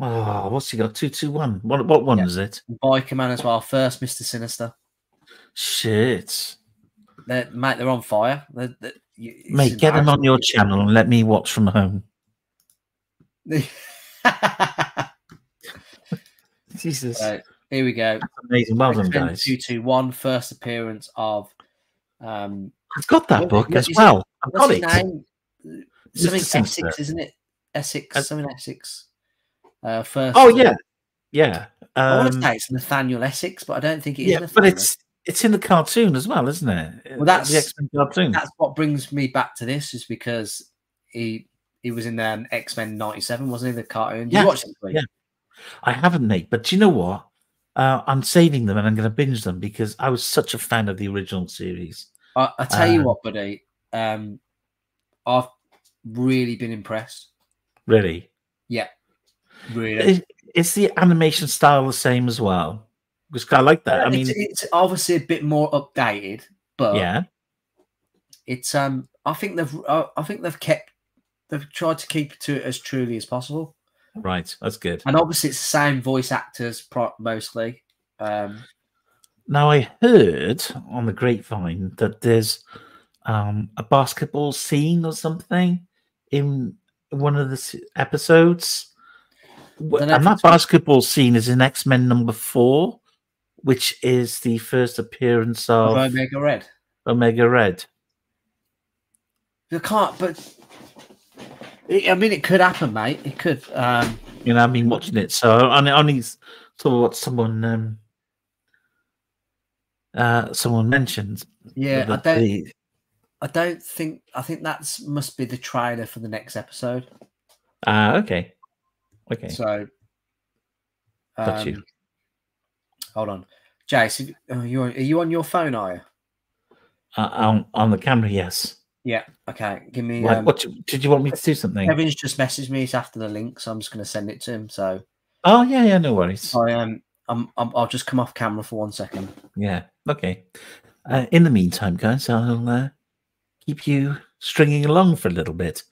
Speaker 2: Oh, what's he got? Two two one. What what one
Speaker 1: Yeah.
Speaker 2: is it?
Speaker 1: Biker Man as well. First Mister Sinister.
Speaker 2: Shit,
Speaker 1: They're, mate, they're on fire. They're, they're,
Speaker 2: mate, get them on your channel and let me watch from home. Jesus,
Speaker 1: so, here we go.
Speaker 2: amazing. Well done, guys.
Speaker 1: 221, first appearance of. Um,
Speaker 2: I've got that book as well. I've got it.
Speaker 1: name? Something. Essex, isn't it? Essex,
Speaker 2: Uh,
Speaker 1: something Essex. Uh, first.
Speaker 2: Oh yeah, yeah.
Speaker 1: I want to
Speaker 2: Um,
Speaker 1: say it's Nathaniel Essex, but I don't think it is.
Speaker 2: yeah, but it's it's in the cartoon as well, isn't it?
Speaker 1: Well, that's-
Speaker 2: the X-Men cartoon.
Speaker 1: that's what brings me back to this, is because he he was in um, X Men '97, wasn't he? The cartoon. Did
Speaker 2: Yeah,
Speaker 1: you watch it?
Speaker 2: Yeah. I haven't, mate. But do you know what? uh, I'm saving them and I'm going to binge them because I was such a fan of the original series.
Speaker 1: I, I tell you
Speaker 2: Um,
Speaker 1: what, buddy. Um, I've really been impressed.
Speaker 2: Really, Yeah.
Speaker 1: Really.
Speaker 2: is, is the animation style the same as well? Because I like that. I mean,
Speaker 1: it's, it's obviously a bit more updated, but
Speaker 2: yeah,
Speaker 1: it's um. I think they've I think they've kept they've tried to keep it to it as truly as possible,
Speaker 2: right. That's good.
Speaker 1: and obviously it's the same voice actors pro- mostly. Um,
Speaker 2: Now I heard on the grapevine that there's um, a basketball scene or something in one of the episodes. And that basketball scene is in X Men number four, which is the first appearance
Speaker 1: of
Speaker 2: of
Speaker 1: Omega Red.
Speaker 2: Omega Red.
Speaker 1: You can't, but I mean, it could happen, mate. It could. Um,
Speaker 2: You know, I've been watching it, so I only- saw what someone um, uh, someone mentioned.
Speaker 1: yeah, I don't.
Speaker 2: the-
Speaker 1: I don't think. I think that's must be the trailer for the next episode.
Speaker 2: Ah, okay, okay,
Speaker 1: So,
Speaker 2: got you.
Speaker 1: um, hold on, Jace. Are you are you on your phone? Are you?
Speaker 2: Uh, on on the camera, yes.
Speaker 1: Yeah. Okay. Give me.
Speaker 2: What,
Speaker 1: Um,
Speaker 2: what did you want me to do something?
Speaker 1: Kevin's just messaged me. It's after the link, so I'm just going to send it to him. So
Speaker 2: Oh yeah, yeah, no worries.
Speaker 1: I um, I'm, I'm I'll just come off camera for one second.
Speaker 2: Yeah, okay. Uh, in the meantime, guys, I'll uh, keep you stringing along for a little bit.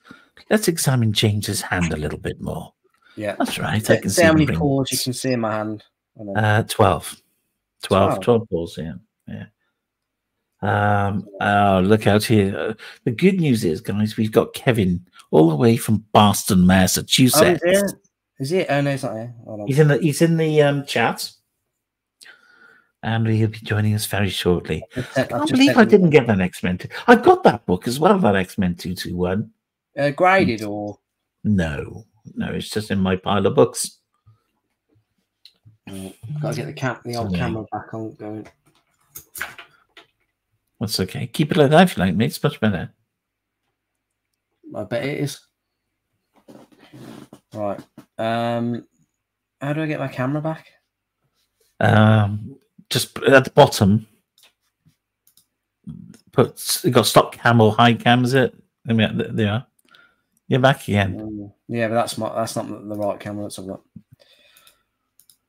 Speaker 2: Let's examine James's hand a little bit more.
Speaker 1: Yeah.
Speaker 2: That's right. I can
Speaker 1: see how many chords you can see in my hand. And
Speaker 2: Uh, 12. 12,
Speaker 1: 12.
Speaker 2: 12 balls, yeah. Yeah. Um, oh, look out here. The good news is, guys, we've got Kevin all the way from Boston,
Speaker 1: oh,
Speaker 2: Massachusetts.
Speaker 1: is it? Is it? Oh no, it's not here.
Speaker 2: He's in the he's in the um, chat, and he'll be joining us very shortly. I can't believe I didn't get that X Men. I've got that book as well. That X Men two two one.
Speaker 1: uh, graded or
Speaker 2: No, no, it's just in my pile of books.
Speaker 1: Mm, gotta get the cam the old
Speaker 2: Yeah.
Speaker 1: camera back on going.
Speaker 2: That's okay. Keep it like that if you like, mate. It's much better.
Speaker 1: I bet it is. Right. Um how do I get my camera back?
Speaker 2: Um, just at the bottom, put you got stop cam or high cam. Is it? I mean, there. You're back again.
Speaker 1: Mm, yeah, but that's my that's not the right camera that's I've got.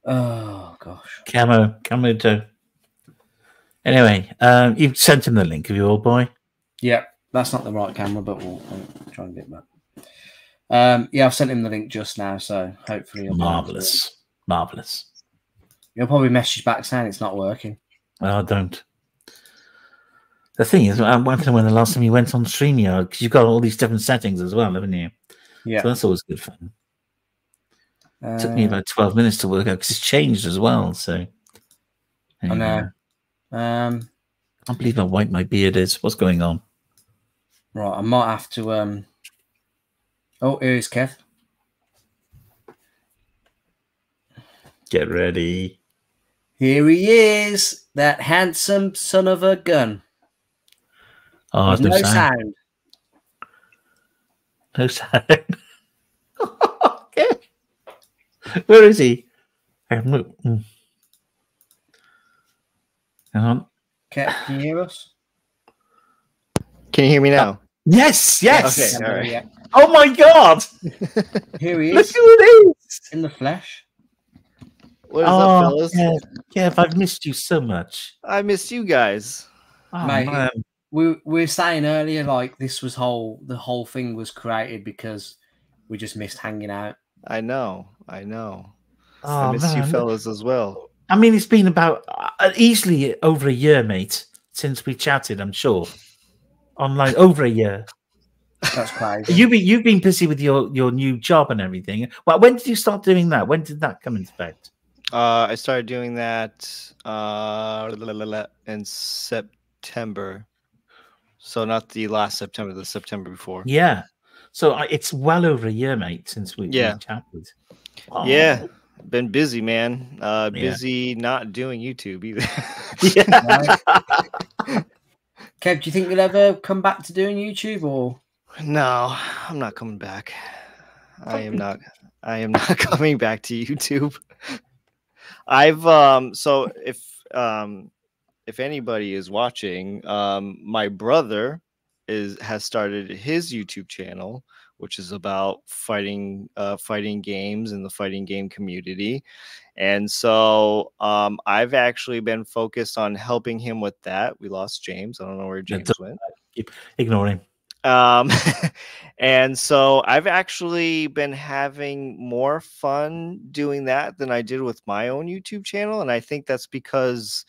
Speaker 1: Oh gosh.
Speaker 2: Camo, camo too. Anyway, um, you've sent him the link, have you, old boy?
Speaker 1: Yeah, that's not the right camera, but we'll, we'll try and get that. Um, yeah, I've sent him the link just now, so hopefully he'll be able to do it.
Speaker 2: Marvelous, marvelous.
Speaker 1: He'll probably message back saying it's not working.
Speaker 2: I don't. The thing is, I'm wondering when the last time you went on StreamYard because you've got all these different settings as well, haven't you?
Speaker 1: Yeah,
Speaker 2: So that's always good fun. It took me
Speaker 1: Uh,
Speaker 2: about 12 minutes to work out because it's changed as well. So
Speaker 1: I know. Um,
Speaker 2: I can't believe how white my beard is. What's going on?
Speaker 1: right, I might have to. Um, oh, here is Kev.
Speaker 2: Get ready.
Speaker 1: Here he is, that handsome son of a gun.
Speaker 2: Oh,
Speaker 1: There's
Speaker 2: there's
Speaker 1: no
Speaker 2: no sound.
Speaker 1: sound.
Speaker 2: No sound. okay. Where is he? Um, look, mm. Hang on.
Speaker 1: Kev, can you hear us?
Speaker 3: Can you hear me now?
Speaker 2: Yes, yes.
Speaker 3: Okay.
Speaker 1: Yeah,
Speaker 3: all right.
Speaker 1: yeah.
Speaker 2: Oh my God.
Speaker 1: Here he is.
Speaker 2: Look
Speaker 1: is
Speaker 2: who it is.
Speaker 1: in the flesh.
Speaker 3: What is
Speaker 2: oh,
Speaker 3: up, fellas?
Speaker 2: Kev, Kev, I've missed you so much.
Speaker 3: I missed you guys.
Speaker 2: Oh,
Speaker 1: Mate,
Speaker 2: man.
Speaker 1: We, we were saying earlier, like this was whole the whole thing was created because we just missed hanging out.
Speaker 3: I know. I know.
Speaker 2: Oh,
Speaker 3: I miss you fellas as well.
Speaker 2: I mean, it's been about uh, easily over a year, mate, since we chatted. I'm sure online over a year.
Speaker 1: That's crazy.
Speaker 2: You've been you've been busy with your your new job and everything. Well, when did you start doing that? When did that come into effect?
Speaker 3: Uh, I started doing that uh, in September. So not the last September, the September before.
Speaker 2: Yeah, so I, it's well over a year, mate, since we, we
Speaker 3: Yeah.
Speaker 2: chatted.
Speaker 3: Yeah,
Speaker 2: Oh.
Speaker 3: been busy, man. Uh,
Speaker 2: Yeah.
Speaker 3: busy not doing YouTube either.
Speaker 2: yeah.
Speaker 1: Kev, do you think you'll ever come back to doing YouTube or
Speaker 3: no, I'm not coming back. I am not. I am not coming back to YouTube. I've um so if um if anybody is watching, um my brother is has started his YouTube channel, which is about fighting uh fighting games in the fighting game community. And so um I've actually been focused on helping him with that. We lost James. I don't know where James went.
Speaker 2: Ignore him.
Speaker 3: Um, and so I've actually been having more fun doing that than I did with my own YouTube channel. And I think that's because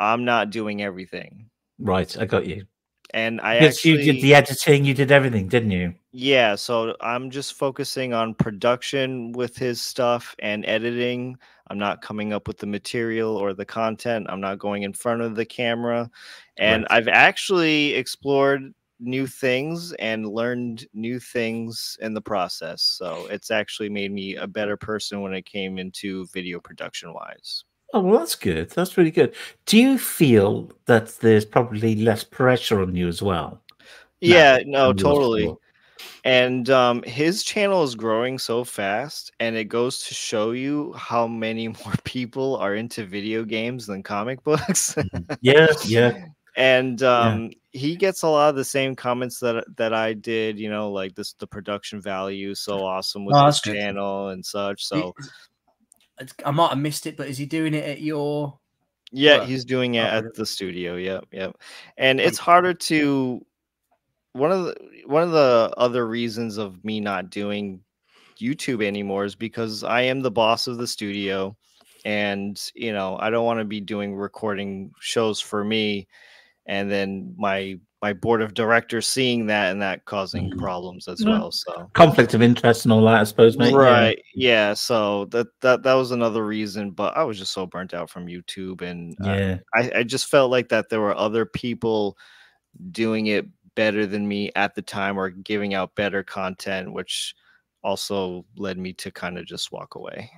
Speaker 3: I'm not doing everything.
Speaker 2: Right, I got you.
Speaker 3: And I
Speaker 2: Yes,
Speaker 3: actually,
Speaker 2: you did the editing, you did everything, didn't you?
Speaker 3: yeah, so I'm just focusing on production with his stuff and editing. I'm not coming up with the material or the content. I'm not going in front of the camera. And
Speaker 2: Right.
Speaker 3: I've actually explored new things and learned new things in the process. So it's actually made me a better person when it came into video production wise.
Speaker 2: Oh, well, that's good. That's really good. Do you feel that there's probably less pressure on you as well?
Speaker 3: Yeah,
Speaker 2: than
Speaker 3: no, totally. And um, his channel is growing so fast, and it goes to show you how many more people are into video games than comic books.
Speaker 2: Yeah, yeah.
Speaker 3: and um, he gets a lot of the same comments that that I did. You know, like this, the production value is so awesome with
Speaker 1: Oh,
Speaker 3: his channel and such. So
Speaker 1: I might have missed it, but is he doing it at your?
Speaker 3: yeah,
Speaker 1: work.
Speaker 3: he's doing it at the studio. Yep, yep. And it's harder to one of the one of the other reasons of me not doing YouTube anymore is because I am the boss of the studio and you know, I don't want to be doing recording shows for me and then my my board of directors seeing that and that causing
Speaker 2: Mhm.
Speaker 3: problems as
Speaker 2: No.
Speaker 3: well. So
Speaker 2: Conflict of interest and all that, I suppose, mate.
Speaker 3: right yeah so that that that was another reason but i was just so burnt out from youtube and uh,
Speaker 2: Yeah.
Speaker 3: I, I just felt like that there were other people doing it better than me at the time or giving out better content which also led me to kind of just walk away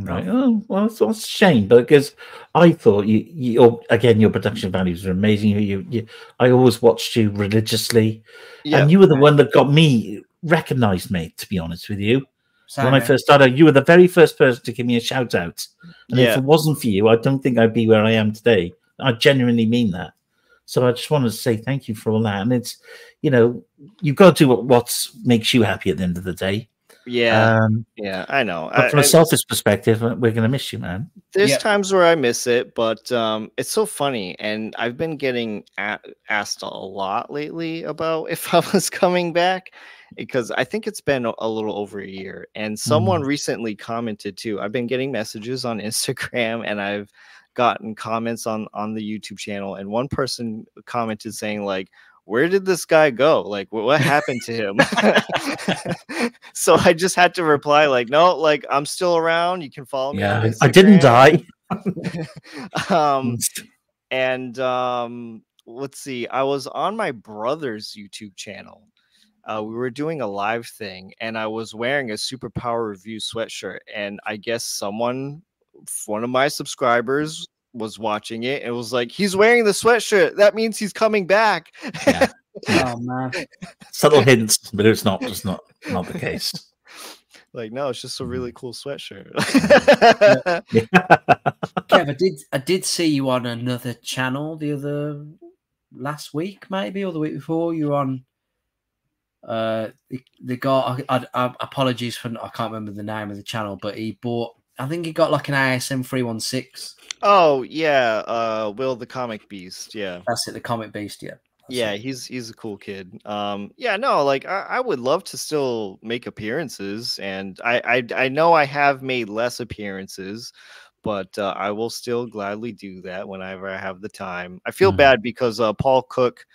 Speaker 2: Right. Oh, well, it's, it's a shame because I thought you, you again, your production values are amazing. You, you, I always watched you religiously,
Speaker 3: yeah
Speaker 2: and you were the one that got me recognized, mate. To be honest with you,
Speaker 1: Same
Speaker 2: when I first started, you were the very first person to give me a shout out. And
Speaker 3: Yeah.
Speaker 2: if it wasn't for you, I don't think I'd be where I am today. I genuinely mean that. So I just wanted to say thank you for all that. And it's, you know, you've got to do what what's makes you happy at the end of the day.
Speaker 3: Yeah
Speaker 2: Um,
Speaker 3: yeah i know
Speaker 2: but from a
Speaker 3: I-
Speaker 2: selfish perspective, uh, we're going to miss you, man.
Speaker 3: there's
Speaker 1: Yeah.
Speaker 3: times where I miss it, but um, it's so funny, and I've been getting a- asked a lot lately about if I was coming back because I think it's been a, a little over a year. And someone recently commented too. I've been getting messages on Instagram, and I've gotten comments on on the YouTube channel, and one person commented saying like. Where did this guy go? Like, wh- what happened to him? so I just had to reply, like, no, like I'm still around. You can follow me.
Speaker 2: Yeah, I didn't die.
Speaker 3: um and um let's see i was on my brother's youtube channel uh, we were doing a live thing and i was wearing a superpower review sweatshirt and i guess someone one of my subscribers was watching it and was like he's wearing the sweatshirt that means he's coming back
Speaker 2: Yeah.
Speaker 1: Oh man,
Speaker 2: Subtle hints, but it's not just not not the case.
Speaker 3: like no it's just a really cool sweatshirt
Speaker 1: Kev, I did I did see you on another channel the other last week, maybe or the week before. You were on uh the, the guy. I, I, I, apologies for I can't remember the name of the channel, but he bought. I think he got like an ASM three one six.
Speaker 3: Oh yeah uh will the comic beast yeah
Speaker 1: That's it, the Comic Beast. Yeah. That's
Speaker 3: yeah
Speaker 1: it.
Speaker 3: he's he's a cool kid um yeah no like I, I would love to still make appearances and I, I i know i have made less appearances but uh, i will still gladly do that whenever i have the time i feel
Speaker 2: Mhm.
Speaker 3: bad because uh paul cook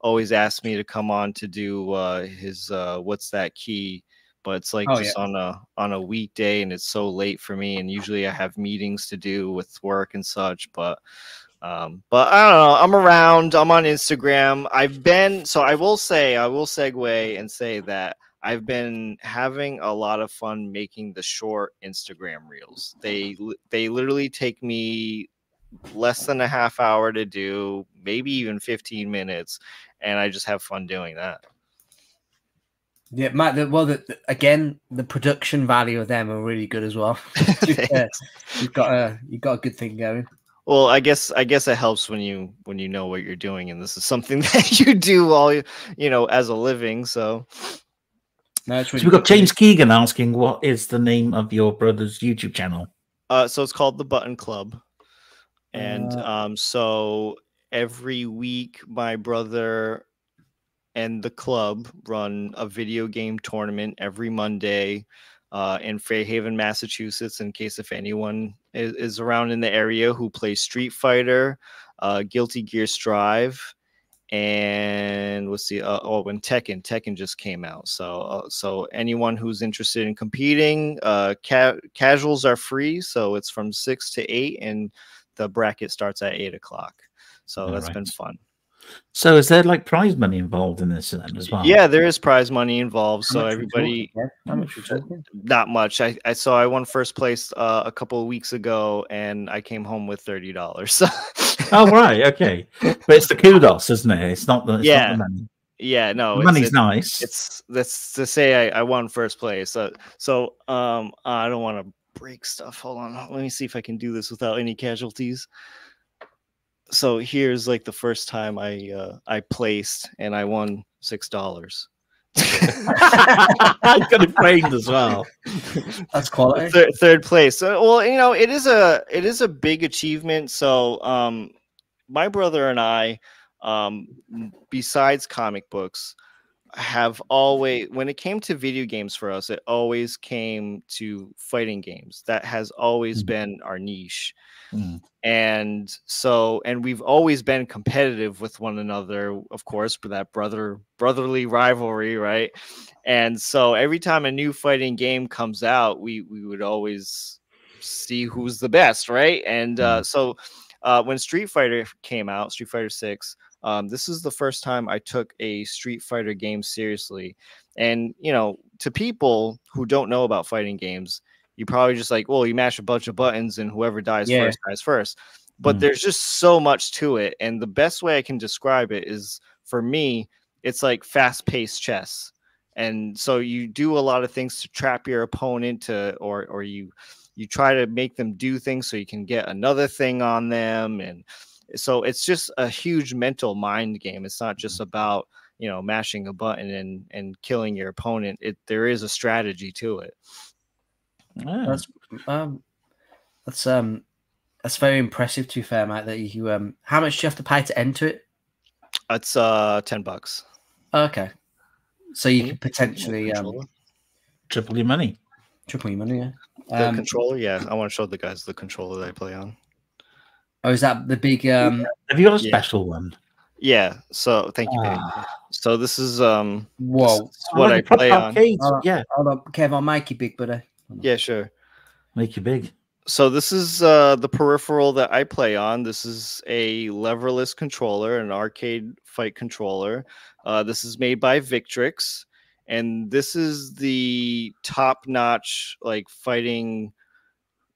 Speaker 3: always asks me to come on to do uh his uh what's that key but it's like
Speaker 1: Oh,
Speaker 3: just on a on a weekday and it's so late for me and usually i have meetings to do with work and such but um, but I don't know. I'm around. I'm on Instagram. I've been so I will say I will segue and say that I've been having a lot of fun making the short Instagram reels. They they literally take me less than a half hour to do, maybe even 15 minutes, and I just have fun doing that.
Speaker 1: Yeah, Matt. The, well, the, the- again, the production value of them are really good as well. yeah, you've got a you've got a good thing going.
Speaker 3: Well, I guess I guess it helps when you when you know what you're doing, and this is something that you do all you you know as a living. So
Speaker 1: No, it's
Speaker 2: So we've got
Speaker 1: good.
Speaker 2: James Keegan asking, "What is the name of your brother's YouTube channel?"
Speaker 3: Uh, so it's called the Button Club, and
Speaker 1: Uh,
Speaker 3: um, so every week my brother and the club run a video game tournament every Monday uh, in Fairhaven, Massachusetts. In case if anyone is, is around in the area who plays Street Fighter, uh, Guilty Gear Strive, and what's the uh, oh when Tekken Tekken just came out. So uh, so anyone who's interested in competing, uh, ca- casuals are free. So it's from six to eight, and the bracket starts at eight o'clock. So
Speaker 2: All
Speaker 3: that's been fun.
Speaker 2: So is there like prize money involved in this then as well?
Speaker 3: Yeah, there is prize money involved.
Speaker 1: How
Speaker 3: So everybody.
Speaker 1: How much we talking?
Speaker 3: not much. I, I saw I won first place uh, a couple of weeks ago, and I came home with thirty dollars.
Speaker 2: Oh right, okay. But it's the kudos, isn't it? It's not the, it's
Speaker 3: Yeah.
Speaker 2: not the money.
Speaker 3: yeah, no,
Speaker 2: the money's
Speaker 3: it's-
Speaker 2: nice.
Speaker 3: it's that's to say I, I won first place. So so um I don't want to break stuff. Hold on. Let me see if I can do this without any casualties. So here's like the first time I uh, I placed and I won six dollars.
Speaker 2: I got it framed as well.
Speaker 1: That's quality.
Speaker 3: third, third place. So, well, you know, it is a it is a big achievement. So, um, my brother and I, um, besides comic books, have always when it came to video games for us, it always came to fighting games. That has always
Speaker 2: Mhm.
Speaker 3: been our niche.
Speaker 2: Mm.
Speaker 3: And so, and we've always been competitive with one another, of course, for that brother brotherly rivalry, right? And so every time a new fighting game comes out, we we would always see who's the best, right? And uh, so uh, when Street Fighter came out, Street Fighter Six, um, this is the first time I took a Street Fighter game seriously. And you know, to people who don't know about fighting games, you probably just like, well, you mash a bunch of buttons and whoever dies
Speaker 1: Yeah.
Speaker 3: first dies first. But
Speaker 2: Mm.
Speaker 3: there's just so much to it, and the best way I can describe it is for me, it's like fast-paced chess and so you do a lot of things to trap your opponent to or or you you try to make them do things so you can get another thing on them and so it's just a huge mental mind game it's not just about you know mashing a button and and killing your opponent it there is a strategy to it
Speaker 2: Oh.
Speaker 1: That's um, that's um, that's very impressive. To be fair, mate, that you um, how much do you have to pay to enter it?
Speaker 3: it's uh 10 bucks
Speaker 1: Okay, so you could potentially um,
Speaker 2: triple your money.
Speaker 1: triple your money. Yeah.
Speaker 3: the
Speaker 1: Um,
Speaker 3: controller yeah i want to show the guys the controller that i play on
Speaker 1: oh, is that the big um?
Speaker 2: Have you got a
Speaker 3: Yeah.
Speaker 2: special one?
Speaker 3: yeah so thank you babe.
Speaker 2: Ah,
Speaker 3: so this is um this
Speaker 1: Whoa!
Speaker 3: is what i
Speaker 2: like
Speaker 3: play on
Speaker 2: arcade.
Speaker 1: Oh.
Speaker 2: Yeah,
Speaker 1: Hold on, Kev. I'll make you big, buddy.
Speaker 3: Yeah sure
Speaker 2: make you big.
Speaker 3: So this is uh, the peripheral that I play on. This is a leverless controller, an arcade fight controller. Uh, this is made by Victrix, and this is the top-notch like fighting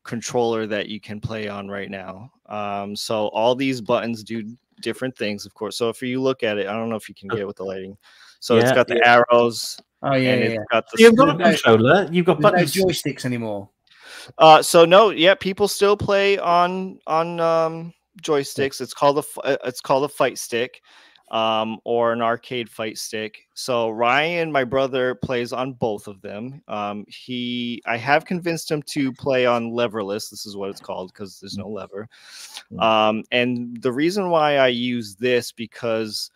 Speaker 3: controller that you can play on right now. Um, so all these buttons do different things, of course. So if you look at it, I don't know if you can get it with the lighting. So it's got the arrows,
Speaker 1: Oh yeah, yeah. yeah.
Speaker 3: got the
Speaker 2: You've got a
Speaker 1: no-
Speaker 2: controller. You've got
Speaker 1: There's no
Speaker 2: buttons.
Speaker 1: joysticks anymore.
Speaker 3: Uh, so no, yeah, people still play on on um, joysticks. It's called a f- uh, it's called a fight stick, um, or an arcade fight stick. So Ryan, my brother, plays on both of them. Um, he, I have convinced him to play on leverless. This is what it's called because there's no lever.
Speaker 2: Mm.
Speaker 3: Um, and the reason why I use this because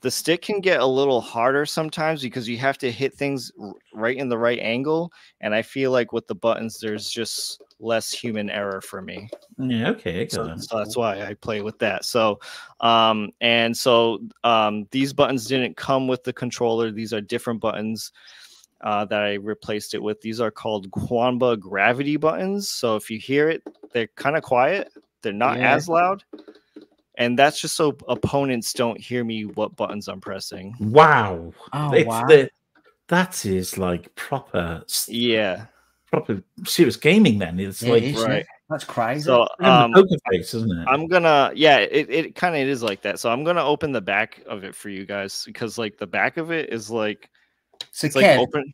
Speaker 3: the stick can get a little harder sometimes because you have to hit things right in the right angle and i feel like with the buttons there's just less human error for me
Speaker 2: Yeah, okay.
Speaker 3: So, so that's why i play with that so um and so um these buttons didn't come with the controller these are different buttons uh, that I replaced it with. These are called Qanba gravity buttons. So if you hear it, they're kind of quiet. They're not
Speaker 1: Yeah.
Speaker 3: as loud. And that's just so opponents don't hear me what buttons I'm pressing.
Speaker 2: Wow.
Speaker 1: Oh
Speaker 2: It's
Speaker 1: wow!
Speaker 2: the- that is like proper,
Speaker 3: Yeah.
Speaker 2: proper serious gaming. Then it's
Speaker 1: Yeah,
Speaker 2: like
Speaker 1: it is, yeah.
Speaker 3: right.
Speaker 1: That's crazy.
Speaker 3: So
Speaker 2: kind
Speaker 3: um,
Speaker 2: poker face, isn't it?
Speaker 3: I'm gonna yeah, it, it kind of is like that. So I'm gonna open the back of it for you guys because like the back of it is like
Speaker 1: So,
Speaker 3: It's like open.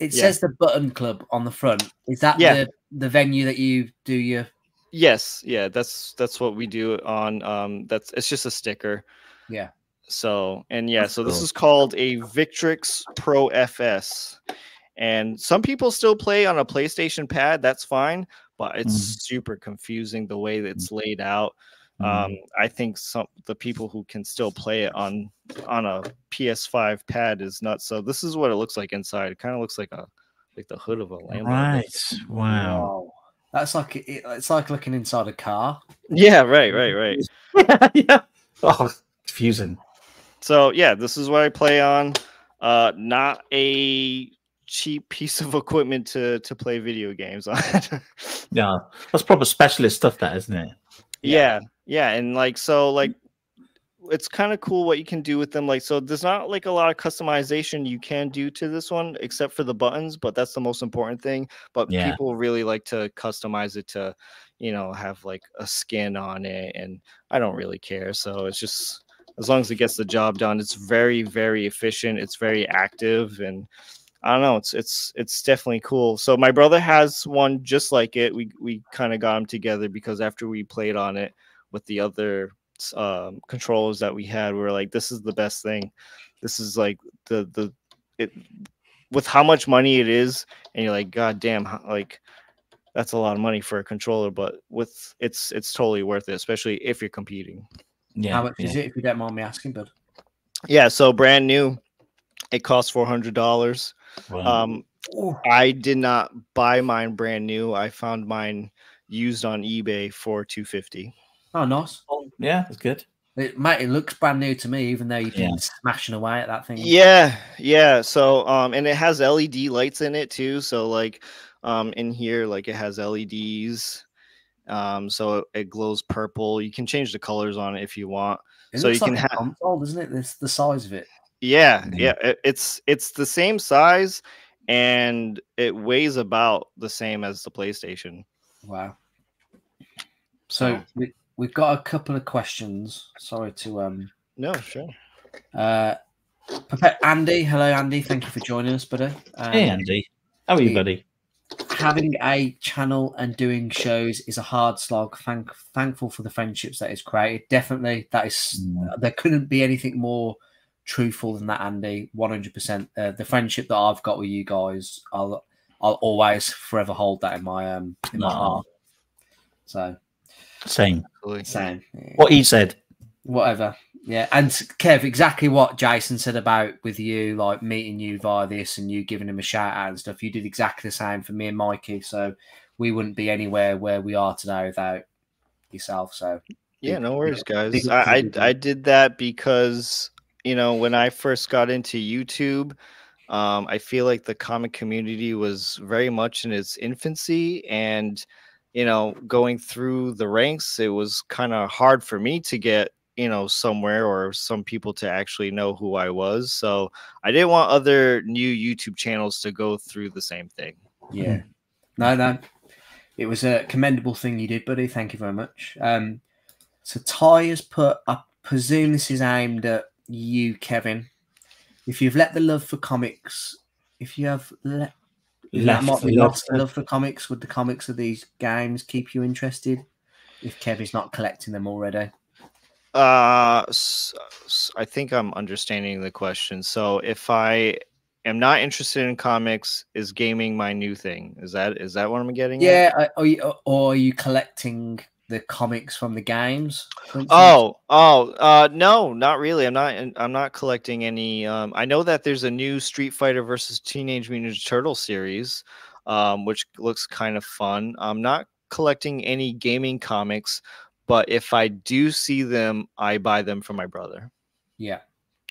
Speaker 1: it
Speaker 3: yeah.
Speaker 1: says the Button Club on the front. Is that
Speaker 3: Yeah.
Speaker 1: the, the venue that you do your?
Speaker 3: Yes, yeah, that's that's what we do on. Um, that's it's just a sticker.
Speaker 1: Yeah.
Speaker 3: So and yeah, so this is called a Victrix Pro FS, and some people still play on a PlayStation pad. That's fine, but it's
Speaker 2: Mhm.
Speaker 3: super confusing the way that it's laid out. Um, I think some the people who can still play it on on a PS5 pad is nuts. So this is what it looks like inside. It kind of looks like a like the hood of a Lambo.
Speaker 2: Right. Wow.
Speaker 1: That's like it, it's like looking inside a car.
Speaker 3: Yeah, right, right, right.
Speaker 2: yeah. Oh, confusing.
Speaker 3: So yeah, this is what I play on. Uh, not a cheap piece of equipment to to play video games on.
Speaker 2: Yeah. That's proper specialist stuff, that isn't it?
Speaker 3: yeah, yeah, and like so, like it's kind of cool what you can do with them. Like so, there's not like a lot of customization you can do to this one, except for the buttons. But that's the most important thing. But
Speaker 2: Yeah.
Speaker 3: people really like to customize it to, you know, have like a skin on it, and I don't really care. So it's just as long as it gets the job done. It's very, very efficient. It's very active, and I don't know. It's it's it's definitely cool. So my brother has one just like it. We we kind of got them together because after we played on it with the other um, controllers that we had, we were like, this is the best thing. This is like the the it with how much money it is, and you're like, God damn, how- like that's a lot of money for a controller. But with it's it's totally worth it, especially if you're competing.
Speaker 2: Yeah.
Speaker 1: How much
Speaker 2: yeah.
Speaker 1: is it, if you don't mind me asking, bud?
Speaker 3: Yeah, so brand new, it costs four hundred dollars.
Speaker 2: Wow.
Speaker 3: Um, I did not buy mine brand new. I found mine used on eBay for 250.
Speaker 1: Oh, nice.
Speaker 2: Oh, yeah, it's good.
Speaker 1: It, mate, it looks brand new to me, even though you've been
Speaker 2: Yeah.
Speaker 1: smashing away at that thing.
Speaker 3: Yeah, yeah. So um and it has LED lights in it too. So like um in here like it has LEDs. Um so it glows purple. You can change the colors on it if you want.
Speaker 1: It
Speaker 3: so you
Speaker 1: like
Speaker 3: can
Speaker 1: have
Speaker 3: ha-
Speaker 1: console, doesn't it? This the size of it.
Speaker 3: Yeah,
Speaker 2: Yeah.
Speaker 3: yeah. it- it's it's the same size and it weighs about the same as the PlayStation.
Speaker 1: Wow. So
Speaker 3: So-
Speaker 1: we, we've got a couple of questions. Sorry to um
Speaker 3: No, sure.
Speaker 1: uh Perpe- Andy. Hello, Andy. Thank you for joining us, buddy. Um,
Speaker 2: Hey, Andy. How are you, buddy?
Speaker 1: having a channel and doing shows is a hard slog. Thank thankful for the friendships that is created. Definitely, that is
Speaker 2: Mm.
Speaker 1: there couldn't be anything more truthful than that, Andy. One hundred percent. Uh, The friendship that I've got with you guys, I'll I'll always forever hold that in my um in my
Speaker 2: Aw.
Speaker 1: heart. So
Speaker 2: Same.
Speaker 3: Absolutely.
Speaker 1: same.
Speaker 2: What he said.
Speaker 1: whatever. Yeah, and Kev, exactly what Jason said about with you, like meeting you via this and you giving him a shout out and stuff. You did exactly the same for me and Mikey, so we wouldn't be anywhere where we are today without yourself. So
Speaker 3: Yeah, no worries, guys. I, I I did that because you know when I first got into YouTube, um, I feel like the comic community was very much in its infancy, and you know, going through the ranks, it was kind of hard for me to get you know somewhere or some people to actually know who I was. So I didn't want other new YouTube channels to go through the same thing.
Speaker 1: yeah, no, no, it was a commendable thing you did, buddy. Thank you very much. Um, so Ty has put, I presume this is aimed at you, Kevin. If you've let the love for comics, if you have let that might be
Speaker 2: love-
Speaker 1: lost love for comics. Would the comics of these games keep you interested? If Kev is not collecting them already,
Speaker 3: Uh, s- s- I think I'm understanding the question. So if I am not interested in comics, is gaming my new thing? Is that is that what I'm getting?
Speaker 1: yeah. uh, Are you, or are you collecting the comics from the games?
Speaker 3: Oh, oh, uh, no, not really. I'm not. I'm not collecting any. Um, I know that there's a new Street Fighter versus Teenage Mutant Ninja Turtle series, um, which looks kind of fun. I'm not collecting any gaming comics, but if I do see them, I buy them for my brother
Speaker 1: yeah,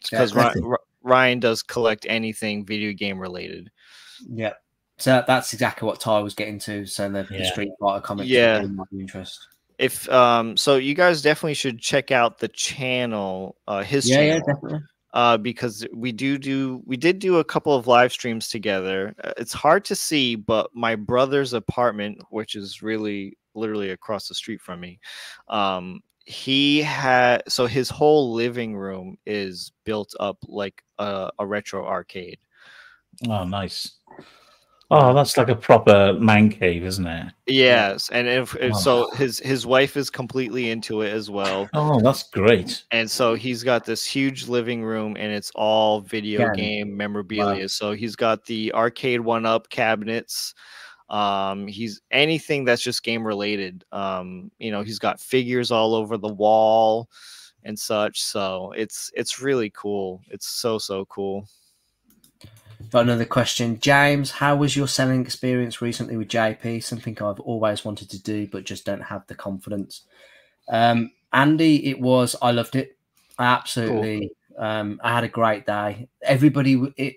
Speaker 3: because
Speaker 1: Yeah,
Speaker 2: that's it.
Speaker 3: Ryan does collect anything video game related.
Speaker 1: yeah. So that's exactly what Ty was getting to. So the, the
Speaker 2: Yeah.
Speaker 1: Street Fighter comics,
Speaker 3: Yeah.
Speaker 1: yeah, might be interest.
Speaker 3: If um, so you guys definitely should check out the channel, uh, his
Speaker 1: Yeah, yeah,
Speaker 3: channel.
Speaker 1: definitely.
Speaker 3: uh, because we do do we did do a couple of live streams together. Uh, It's hard to see, but my brother's apartment, which is really literally across the street from me, um, he had so his whole living room is built up like a, a retro arcade.
Speaker 2: Oh, nice. Oh, that's like a proper man cave, isn't it?
Speaker 3: Yes, and if, if
Speaker 2: Wow.
Speaker 3: so, his his wife is completely into it as well,
Speaker 2: Oh, that's great.
Speaker 3: and so he's got this huge living room, and it's all video
Speaker 1: Yeah.
Speaker 3: game memorabilia. So he's got the arcade one up cabinets. Um, he's anything that's just game related. Um, you know, he's got figures all over the wall and such. So it's it's really cool. It's so so cool.
Speaker 1: Got another question. James, how was your selling experience recently with JP? Something I've always wanted to do, but just don't have the confidence. Um, Andy, it was, I loved it. I absolutely, um, I had a great day. Everybody, it,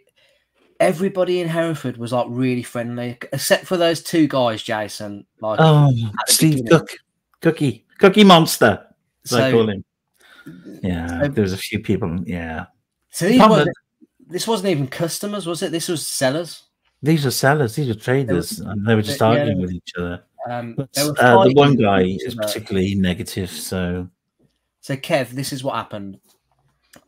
Speaker 1: everybody in Hereford was like really friendly, except for those two guys, Jason. Like,
Speaker 2: Oh, Steve. Cook, Cookie, Cookie Monster, as I call him. Yeah,
Speaker 1: so-
Speaker 2: there's a few people. Yeah,
Speaker 1: so these
Speaker 2: Tom,
Speaker 1: wasn't, this wasn't even customers, was it? This was sellers.
Speaker 2: these are sellers, these are traders, and they were just arguing
Speaker 1: were-
Speaker 2: with each other.
Speaker 1: Um,
Speaker 2: But uh, the one guy is
Speaker 1: other.
Speaker 2: particularly negative, so
Speaker 1: So, Kev, this is what happened.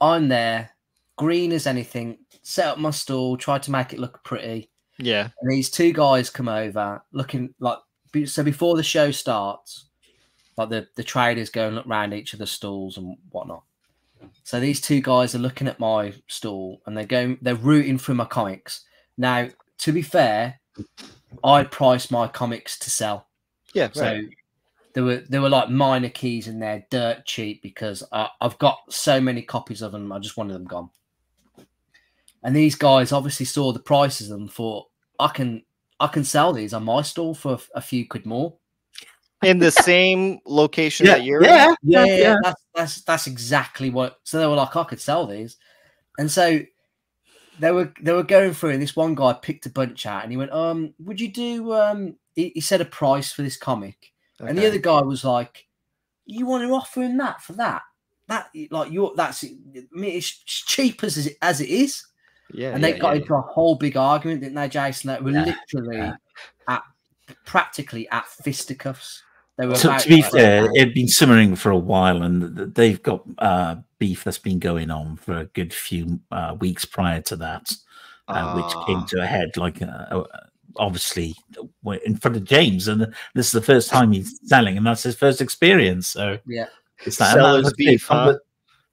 Speaker 1: I'm there, green as anything, set up my stall, tried to make it look pretty.
Speaker 3: Yeah.
Speaker 1: And these two guys come over looking like so before the show starts, like the, the traders go and look around each of the stalls and whatnot. So these two guys are looking at my stall and they're going they're rooting through my comics. Now, to be fair, I priced my comics to sell.
Speaker 3: Yeah.
Speaker 1: So
Speaker 3: Right.
Speaker 1: there were there were like minor keys in there, dirt cheap because I, I've got so many copies of them. I just wanted them gone. And these guys obviously saw the prices and. Thought I can I can sell these on my stall for a, a few quid more.
Speaker 3: In the same location
Speaker 2: yeah,
Speaker 3: that you're in?
Speaker 2: yeah,
Speaker 1: Yeah,
Speaker 2: yeah,
Speaker 1: yeah, That's, that's exactly what. So they were like, I could sell these, and so they were they were going through, and this one guy picked a bunch out, and he went, "Um, would you do?" Um, he, he said a price for this comic, and the other guy was like, "You want to offer him that for that? That like you're that's I mean, it's cheap as it, as it is."
Speaker 3: yeah,
Speaker 1: and they
Speaker 3: yeah,
Speaker 1: got
Speaker 3: yeah.
Speaker 1: into a whole big argument, didn't they, Jason? That were
Speaker 2: Yeah,
Speaker 1: literally at practically at fisticuffs. They were
Speaker 2: To, to be fair, it had been simmering for a while, and th- th- they've got uh, beef that's been going on for a good few uh, weeks prior to that, uh, which came
Speaker 3: Ah.
Speaker 2: to a head. Like, uh, uh, obviously, in front of James, and this is the first time he's selling, and that's his first experience. So
Speaker 1: Yeah.
Speaker 2: it's like
Speaker 3: Seller's
Speaker 2: that's
Speaker 3: beef, huh?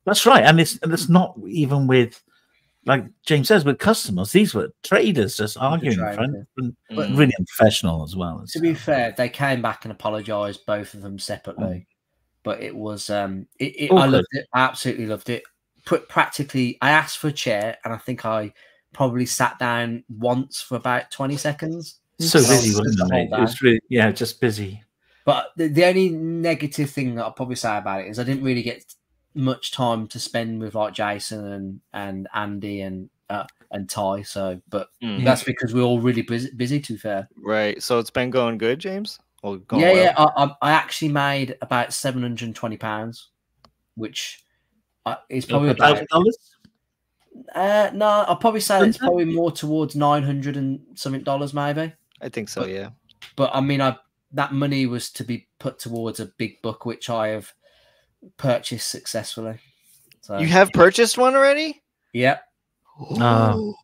Speaker 2: That's right, and it's and it's not even with. Like James says, with customers, these were traders just arguing in
Speaker 1: traders,
Speaker 2: front, and
Speaker 1: But-
Speaker 3: Mm.
Speaker 2: really unprofessional as well.
Speaker 1: to be fair, they came back and apologized, both of them separately. But it was, um, it, it, I loved it. I absolutely loved it. Put practically, I asked for a chair, and I think I probably sat down once for about twenty seconds.
Speaker 2: so
Speaker 1: Well,
Speaker 2: busy, wasn't
Speaker 1: the
Speaker 2: it? It was really, yeah, just busy.
Speaker 1: But the, the only negative thing that I'll probably say about it is I didn't really get much time to spend with like Jason and and Andy and uh, and Ty. So, but
Speaker 3: Mm.
Speaker 1: that's because we're all really busy. Busy, to fair.
Speaker 3: Right. So it's been going good, James? Well, going
Speaker 1: yeah,
Speaker 3: well.
Speaker 1: yeah. I, I, I actually made about seven hundred and twenty pounds, which uh, is probably about.
Speaker 2: thousand dollars.
Speaker 1: Uh, no, I'll probably say it's probably more towards nine hundred and something dollars, maybe.
Speaker 3: I think so, yeah.
Speaker 1: But I mean, I that money was to be put towards a big book, which I have purchased successfully. So
Speaker 3: You have purchased one already?
Speaker 1: yeah,
Speaker 2: Ah.
Speaker 3: Ooh.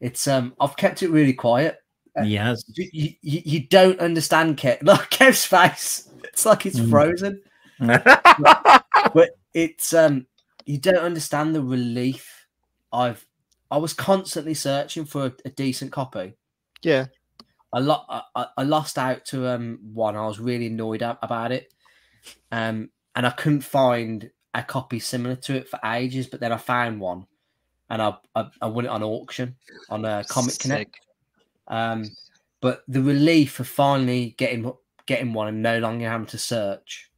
Speaker 1: it's um, I've kept it really quiet. Uh,
Speaker 2: Yes.
Speaker 1: You, you, you you don't understand Kev. Look, Kev's face. It's like it's
Speaker 2: Mm.
Speaker 1: frozen. but it's um you don't understand the relief i've i was constantly searching for a, a decent copy
Speaker 3: Yeah.
Speaker 1: I, lo- I, I- I lost out to um one i was really annoyed ab- about it um and i couldn't find a copy similar to it for ages but then i found one and i i, I won it on auction on a comic connect um but the relief of finally getting getting one and no longer having to search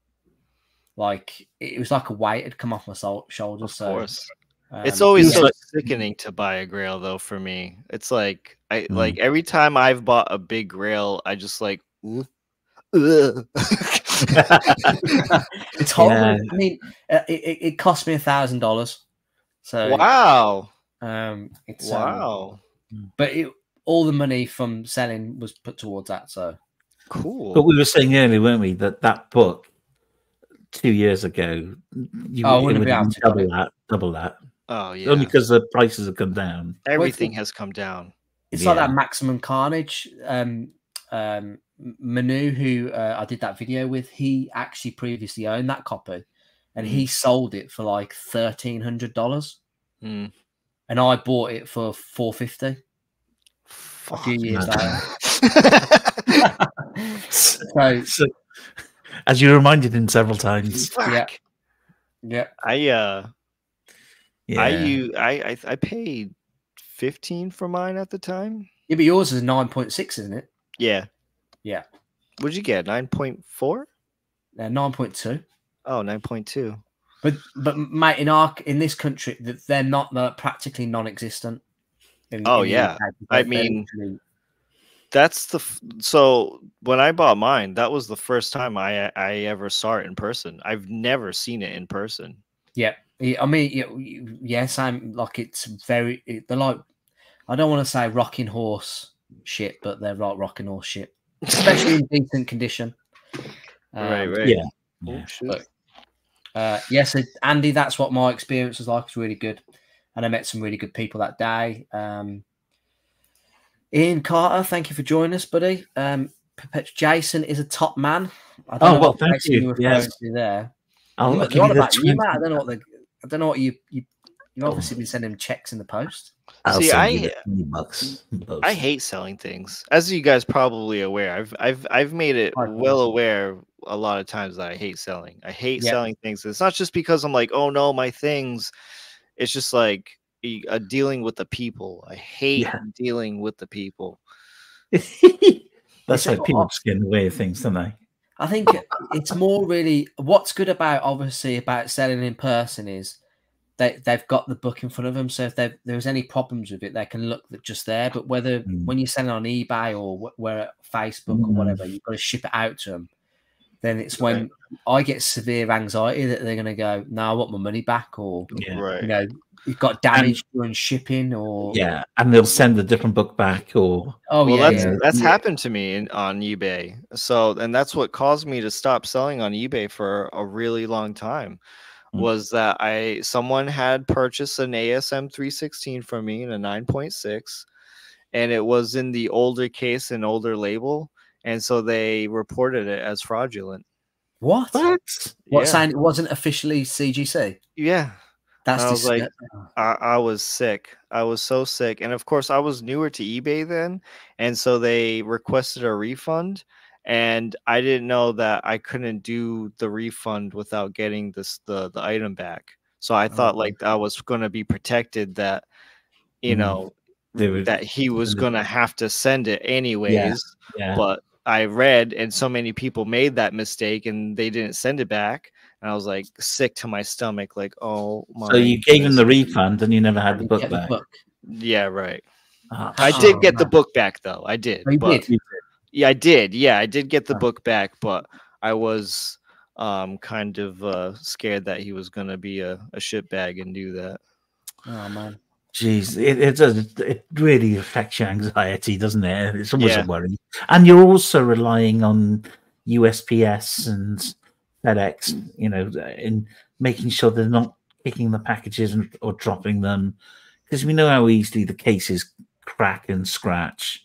Speaker 1: like it was like a weight had come off my sol- shoulders
Speaker 3: Of
Speaker 1: so
Speaker 3: course.
Speaker 1: um,
Speaker 3: It's always
Speaker 2: it's
Speaker 3: so
Speaker 2: like-
Speaker 3: sickening to buy a grail though for me. It's like I
Speaker 2: Mm.
Speaker 3: like every time I've bought a big grail, I just like "Ooh, ugh."
Speaker 1: it's horrible
Speaker 2: Yeah.
Speaker 1: i mean uh, it, it, it cost me a thousand dollars so
Speaker 3: wow.
Speaker 1: um it's um,
Speaker 3: Wow.
Speaker 1: but it all the money from selling was put towards that so
Speaker 3: Cool.
Speaker 2: But we were saying earlier, weren't we, that that book two years ago, you
Speaker 1: Oh, I wouldn't be able to
Speaker 2: double that, double that.
Speaker 3: oh yeah.
Speaker 2: Only because the prices have come down.
Speaker 3: Everything has come down.
Speaker 1: it's like that Maximum Carnage. Um, um, Manu, who uh, I did that video with, he actually previously owned that copy, and he sold it for like thirteen hundred dollars,
Speaker 3: Hmm.
Speaker 1: and I bought it for four fifty a few years
Speaker 2: man.
Speaker 1: later. so
Speaker 2: So, as you reminded him several times.
Speaker 3: Fuck.
Speaker 1: yeah,
Speaker 3: I uh
Speaker 2: Yeah.
Speaker 3: I you I, I I paid 15 for mine at the time.
Speaker 1: yeah, but yours is nine point six, isn't it?
Speaker 3: Yeah.
Speaker 1: Yeah.
Speaker 3: What'd you get? 9.4?
Speaker 1: Uh, nine point two.
Speaker 3: Oh, 9.2.
Speaker 1: But but mate, in our in this country, they're not they're practically non-existent. in-
Speaker 3: Oh,
Speaker 1: in
Speaker 3: yeah. I mean, That's the f- so when I bought mine, that was the first time I I ever saw it in person. I've never seen it in person.
Speaker 1: yeah. I mean, yes, I'm like it's very. They're like, I don't want to say rocking horse shit, but they're like rocking horse shit, especially in decent condition.
Speaker 3: right,
Speaker 1: Um,
Speaker 3: right.
Speaker 2: yeah.
Speaker 3: Oh,
Speaker 2: Yeah.
Speaker 1: but- Uh, yes, it- Andy, that's what my experience was like. It's really good, and I met some really good people that day. Um, Ian Carter, thank you for joining us, buddy. Um, Perpet- Jason is a top man. I
Speaker 2: Oh,
Speaker 1: know
Speaker 2: well, thank
Speaker 1: Jason
Speaker 2: you.
Speaker 1: were
Speaker 2: Yes.
Speaker 1: there.
Speaker 2: I'll,
Speaker 1: You-
Speaker 2: I'll
Speaker 1: you're
Speaker 2: give
Speaker 1: on
Speaker 2: you the
Speaker 1: about you, mate. I don't know what the. I don't know what you you. You've obviously been sending checks in the post.
Speaker 2: I'll
Speaker 3: See, I-
Speaker 2: bucks.
Speaker 3: I hate selling things. As you guys probably aware, I've I've I've made it well aware a lot of times that I hate selling. I hate
Speaker 1: Yeah.
Speaker 3: selling things. It's not just because I'm like, oh no, my things. It's just like uh, dealing with the people. I hate
Speaker 2: Yeah.
Speaker 3: dealing with the people.
Speaker 2: That's
Speaker 1: It's
Speaker 2: why people just get in the way of things, don't they?
Speaker 1: I think it's more really what's good about obviously about selling in person is they they've got the book in front of them. So if there there's any problems with it, they can look just there. But whether
Speaker 2: Mm.
Speaker 1: when you're selling on eBay or where Facebook or
Speaker 2: Mm.
Speaker 1: whatever, you've got to ship it out to them. Then it's when I get severe anxiety that they're going to go, "No, I want my money back," or
Speaker 2: Yeah.
Speaker 3: Right.
Speaker 1: you know, you've got damage during shipping, or
Speaker 2: Yeah. And they'll send a different book back or
Speaker 1: oh
Speaker 3: well,
Speaker 1: yeah,
Speaker 3: that's
Speaker 1: yeah.
Speaker 3: that's
Speaker 1: yeah.
Speaker 3: happened to me in, on eBay. So, and that's what caused me to stop selling on eBay for a really long time.
Speaker 2: Mm.
Speaker 3: Was that I someone had purchased an ASM 316 from me in a 9.6, and it was in the older case and older label, and so they reported it as fraudulent.
Speaker 1: What?
Speaker 2: what?
Speaker 1: What
Speaker 3: yeah.
Speaker 1: saying it wasn't officially CGC?
Speaker 3: Yeah,
Speaker 1: That's
Speaker 3: I was like. I, I was sick. I was so sick. And of course, I was newer to eBay then. And so they requested a refund. And I didn't know that I couldn't do the refund without getting this the, the item back. So I thought
Speaker 1: Okay.
Speaker 3: like I was gonna be protected that you
Speaker 2: Mm.
Speaker 3: know
Speaker 2: They would,
Speaker 3: that he was gonna have to send it anyways.
Speaker 2: yeah.
Speaker 3: But I read and so many people made that mistake and they didn't send it back. And I was like sick to my stomach, like, oh my
Speaker 2: so you gave him the refund and you never had the book
Speaker 1: get
Speaker 2: back.
Speaker 1: book.
Speaker 3: Yeah, right.
Speaker 2: Ah,
Speaker 3: I
Speaker 1: Oh,
Speaker 3: did get the book back though. I did.
Speaker 1: Oh, you
Speaker 3: but-
Speaker 1: did?
Speaker 3: Yeah, I did. Yeah, I did get the book back, but I was um kind of uh scared that he was gonna be a, a shit bag and do that.
Speaker 1: Oh man.
Speaker 2: Jeez, it, it does. It really affects your anxiety, doesn't it? It's always
Speaker 3: Yeah.
Speaker 2: a worry, and you're also relying on USPS and FedEx, you know, in making sure they're not picking the packages and, or dropping them, because we know how easily the cases crack and scratch,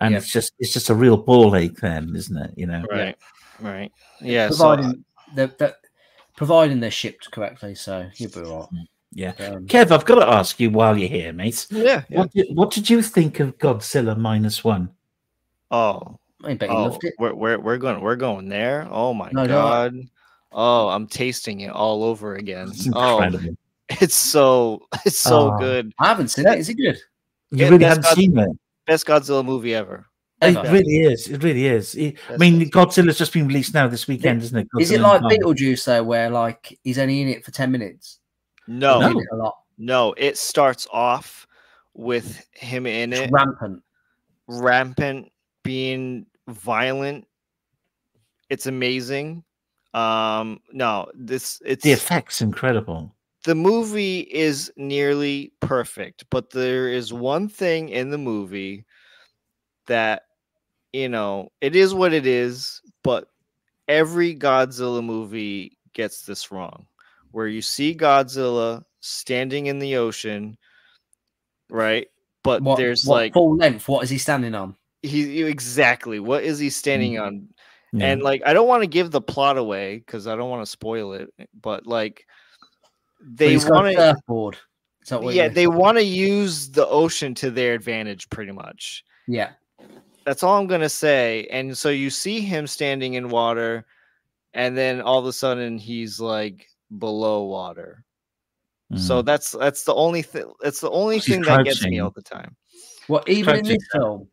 Speaker 2: and
Speaker 1: Yeah.
Speaker 2: it's just it's just a real ball ache then, isn't it? You know,
Speaker 3: Right. Right. Yeah. So uh,
Speaker 1: providing they're, they're- providing they're shipped correctly, so you'll be all
Speaker 2: yeah.
Speaker 1: Um,
Speaker 2: Kev, I've got to ask you while you're here, mate.
Speaker 3: yeah. yeah.
Speaker 2: What did, what did you think of Godzilla minus one?
Speaker 3: Oh,
Speaker 1: I bet you
Speaker 3: oh
Speaker 1: loved it.
Speaker 3: we're, we're we're going we're going there. Oh my
Speaker 1: No, no,
Speaker 3: god. Oh, I'm tasting it all over again.
Speaker 2: It's
Speaker 3: Oh, it's so it's so
Speaker 2: Oh.
Speaker 3: good.
Speaker 1: I haven't seen it. Is it good?
Speaker 2: You
Speaker 3: Yeah,
Speaker 2: really haven't
Speaker 3: got-
Speaker 2: seen it.
Speaker 3: Best Godzilla movie ever.
Speaker 2: It
Speaker 1: Ever.
Speaker 2: really is. It really is. It- I mean,
Speaker 3: awesome.
Speaker 2: Godzilla's just been released now this weekend, isn't it?
Speaker 1: Is it
Speaker 2: Godzilla
Speaker 1: like
Speaker 2: and Kong.
Speaker 1: Beetlejuice though, where like he's only in it for ten minutes?
Speaker 3: No,
Speaker 2: No.
Speaker 1: it a lot.
Speaker 3: no, it starts off with him in
Speaker 1: It's
Speaker 3: it.
Speaker 1: rampant.
Speaker 3: rampant, being violent. It's amazing. Um, no, this it's
Speaker 2: The effects incredible.
Speaker 3: The movie is nearly perfect, but there is one thing in the movie that you know it is what it is, but every Godzilla movie gets this wrong. Where you see Godzilla standing in the ocean, right? but
Speaker 1: What,
Speaker 3: there's
Speaker 1: what
Speaker 3: like
Speaker 1: full length. What is he standing on?
Speaker 3: he exactly what is he standing mm. on
Speaker 2: Yeah.
Speaker 3: and like i don't want to give the plot away because i don't want to spoil it but like they
Speaker 1: he's got a
Speaker 3: want to
Speaker 1: surfboard.
Speaker 3: Yeah they want to use the ocean to their advantage pretty much
Speaker 1: Yeah.
Speaker 3: that's all i'm gonna say and so you see him standing in water and then all of a sudden he's like below water so
Speaker 2: Mm.
Speaker 3: that's that's the only thing that's the only
Speaker 2: He's
Speaker 3: thing that gets me all the time
Speaker 1: Well, even in this film.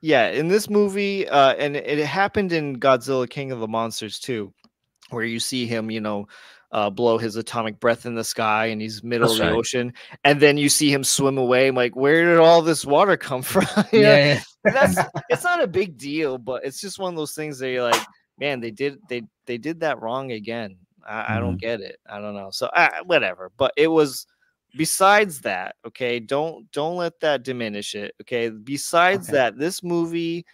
Speaker 3: yeah in this movie uh and it happened in godzilla king of the monsters too where you see him you know uh, blow his atomic breath in the sky and he's middle
Speaker 2: That's
Speaker 3: of the
Speaker 2: right.
Speaker 3: ocean and then you see him swim away I'm like where did all this water come from know?
Speaker 1: Yeah.
Speaker 3: That's it's not a big deal but it's just one of those things that you're like man they did they they did that wrong again i, I don't get it i don't know so uh, whatever but it was besides that okay don't don't let that diminish it okay besides
Speaker 1: Okay.
Speaker 3: that this movie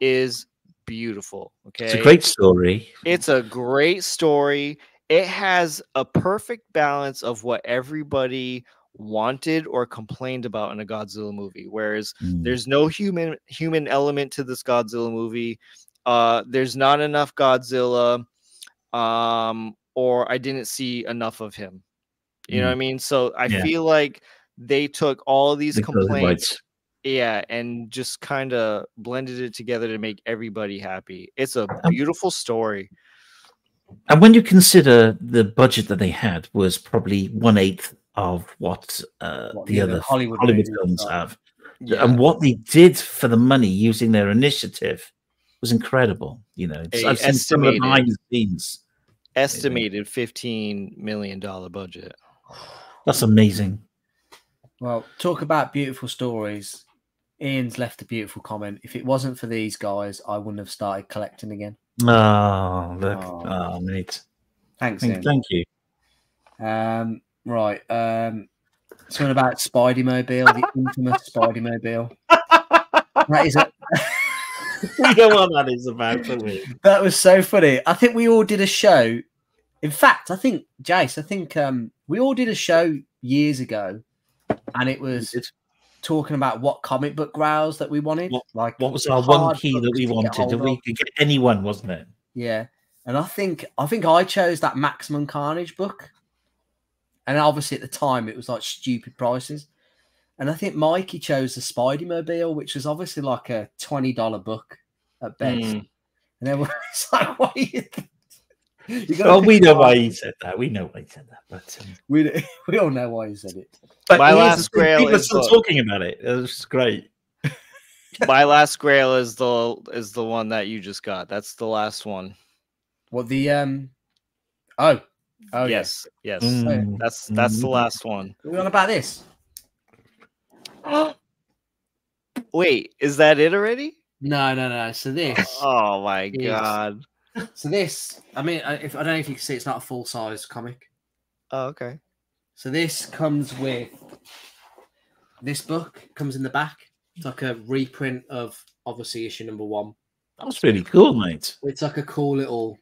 Speaker 3: is beautiful okay
Speaker 2: It's a great story.
Speaker 3: it's a great story it has a perfect balance of what everybody wanted or complained about in a godzilla movie whereas
Speaker 2: Mm.
Speaker 3: there's no human human element to this godzilla movie uh there's not enough godzilla um or i didn't see enough of him you know what i mean so i
Speaker 2: Yeah.
Speaker 3: feel like they took all of these
Speaker 2: They got it right.
Speaker 3: complaints yeah and just kind of blended it together to make everybody happy it's a beautiful story
Speaker 2: And when you consider the budget that they had was probably one eighth of what, uh,
Speaker 1: What
Speaker 2: the
Speaker 1: the
Speaker 2: other
Speaker 1: other
Speaker 2: Hollywood,
Speaker 1: Hollywood
Speaker 2: films
Speaker 1: are.
Speaker 2: have,
Speaker 3: yeah.
Speaker 2: and what they did for the money using their initiative was incredible. You know, it's, I've seen some of the behind the scenes.
Speaker 3: estimated 15 million dollar budget
Speaker 2: That's amazing.
Speaker 1: Well, talk about beautiful stories. Ian's left a beautiful comment. If it wasn't for these guys, I wouldn't have started collecting again.
Speaker 2: Oh, look,
Speaker 1: Oh.
Speaker 2: oh, mate.
Speaker 1: Thanks,
Speaker 2: Thank, thank you.
Speaker 1: Um, right. Um, something about Spidey Mobile, the infamous Spidey Mobile. That is a,
Speaker 2: we know what that is about, don't we?
Speaker 1: that was so funny. I think we all did a show. In fact, I think Jace, I think um, we all did a show years ago, and it was talking about what comic book grails that we wanted.
Speaker 2: What-
Speaker 1: like
Speaker 2: What was our one key that we wanted? And we could get anyone, wasn't it?
Speaker 1: Yeah, and I think I think I chose that Maximum Carnage book, and obviously at the time it was like stupid prices, and I think Mikey chose the Spidey Mobile, which was obviously like a twenty dollar book at best,
Speaker 3: Mm.
Speaker 1: and everyone's like, "What are you?" You gotta
Speaker 2: Well, we know why he said that. We know why he said that. But, um,
Speaker 1: We we all know why he said it.
Speaker 2: but
Speaker 3: My
Speaker 2: here's
Speaker 3: last
Speaker 2: the thing,
Speaker 3: grail
Speaker 2: people are
Speaker 3: is
Speaker 2: still
Speaker 3: the-
Speaker 2: talking about it. It's great.
Speaker 3: my last grail is the is the one that you just got that's the last one
Speaker 1: What the um? Oh, oh yes.
Speaker 3: yes yes
Speaker 2: Mm,
Speaker 3: that's that's the
Speaker 2: mm.
Speaker 3: last one
Speaker 1: Are we on about this?
Speaker 3: wait is that it already
Speaker 1: No, no, no. So this.
Speaker 3: oh my
Speaker 1: Yes.
Speaker 3: god
Speaker 1: So this. I mean, I- if I don't know if you can see, it's not a full size comic.
Speaker 3: oh, okay
Speaker 1: So this comes with this book comes in the back. It's like a reprint of obviously issue number one.
Speaker 2: That was really cool, mate.
Speaker 1: It's like a cool little.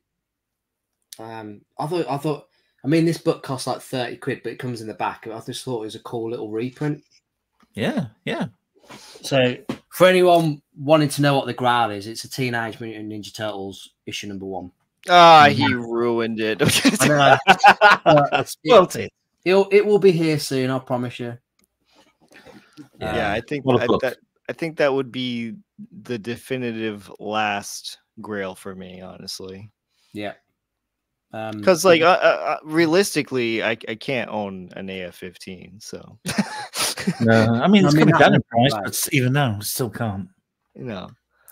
Speaker 1: Um, I thought I thought. I mean, this book costs like thirty quid, but it comes in the back. I just thought it was a cool little reprint.
Speaker 2: Yeah, yeah.
Speaker 1: So for anyone wanting to know what the Grail is, it's a Teenage Mutant Ninja Turtles issue number one.
Speaker 3: ah he ruined it
Speaker 1: I know.
Speaker 2: Spoilt it.
Speaker 1: It'll, it will be here soon. I promise you.
Speaker 3: yeah
Speaker 1: Uh,
Speaker 3: i think
Speaker 2: what a
Speaker 3: I, that, I think that would be the definitive last grail for me honestly
Speaker 1: yeah. Um,
Speaker 3: because like uh, uh, uh, realistically I, I can't own an af-15 so
Speaker 2: No, I mean,
Speaker 1: I
Speaker 2: it's
Speaker 1: mean,
Speaker 2: coming down in price,
Speaker 1: right.
Speaker 2: but even now, still can't.
Speaker 3: You know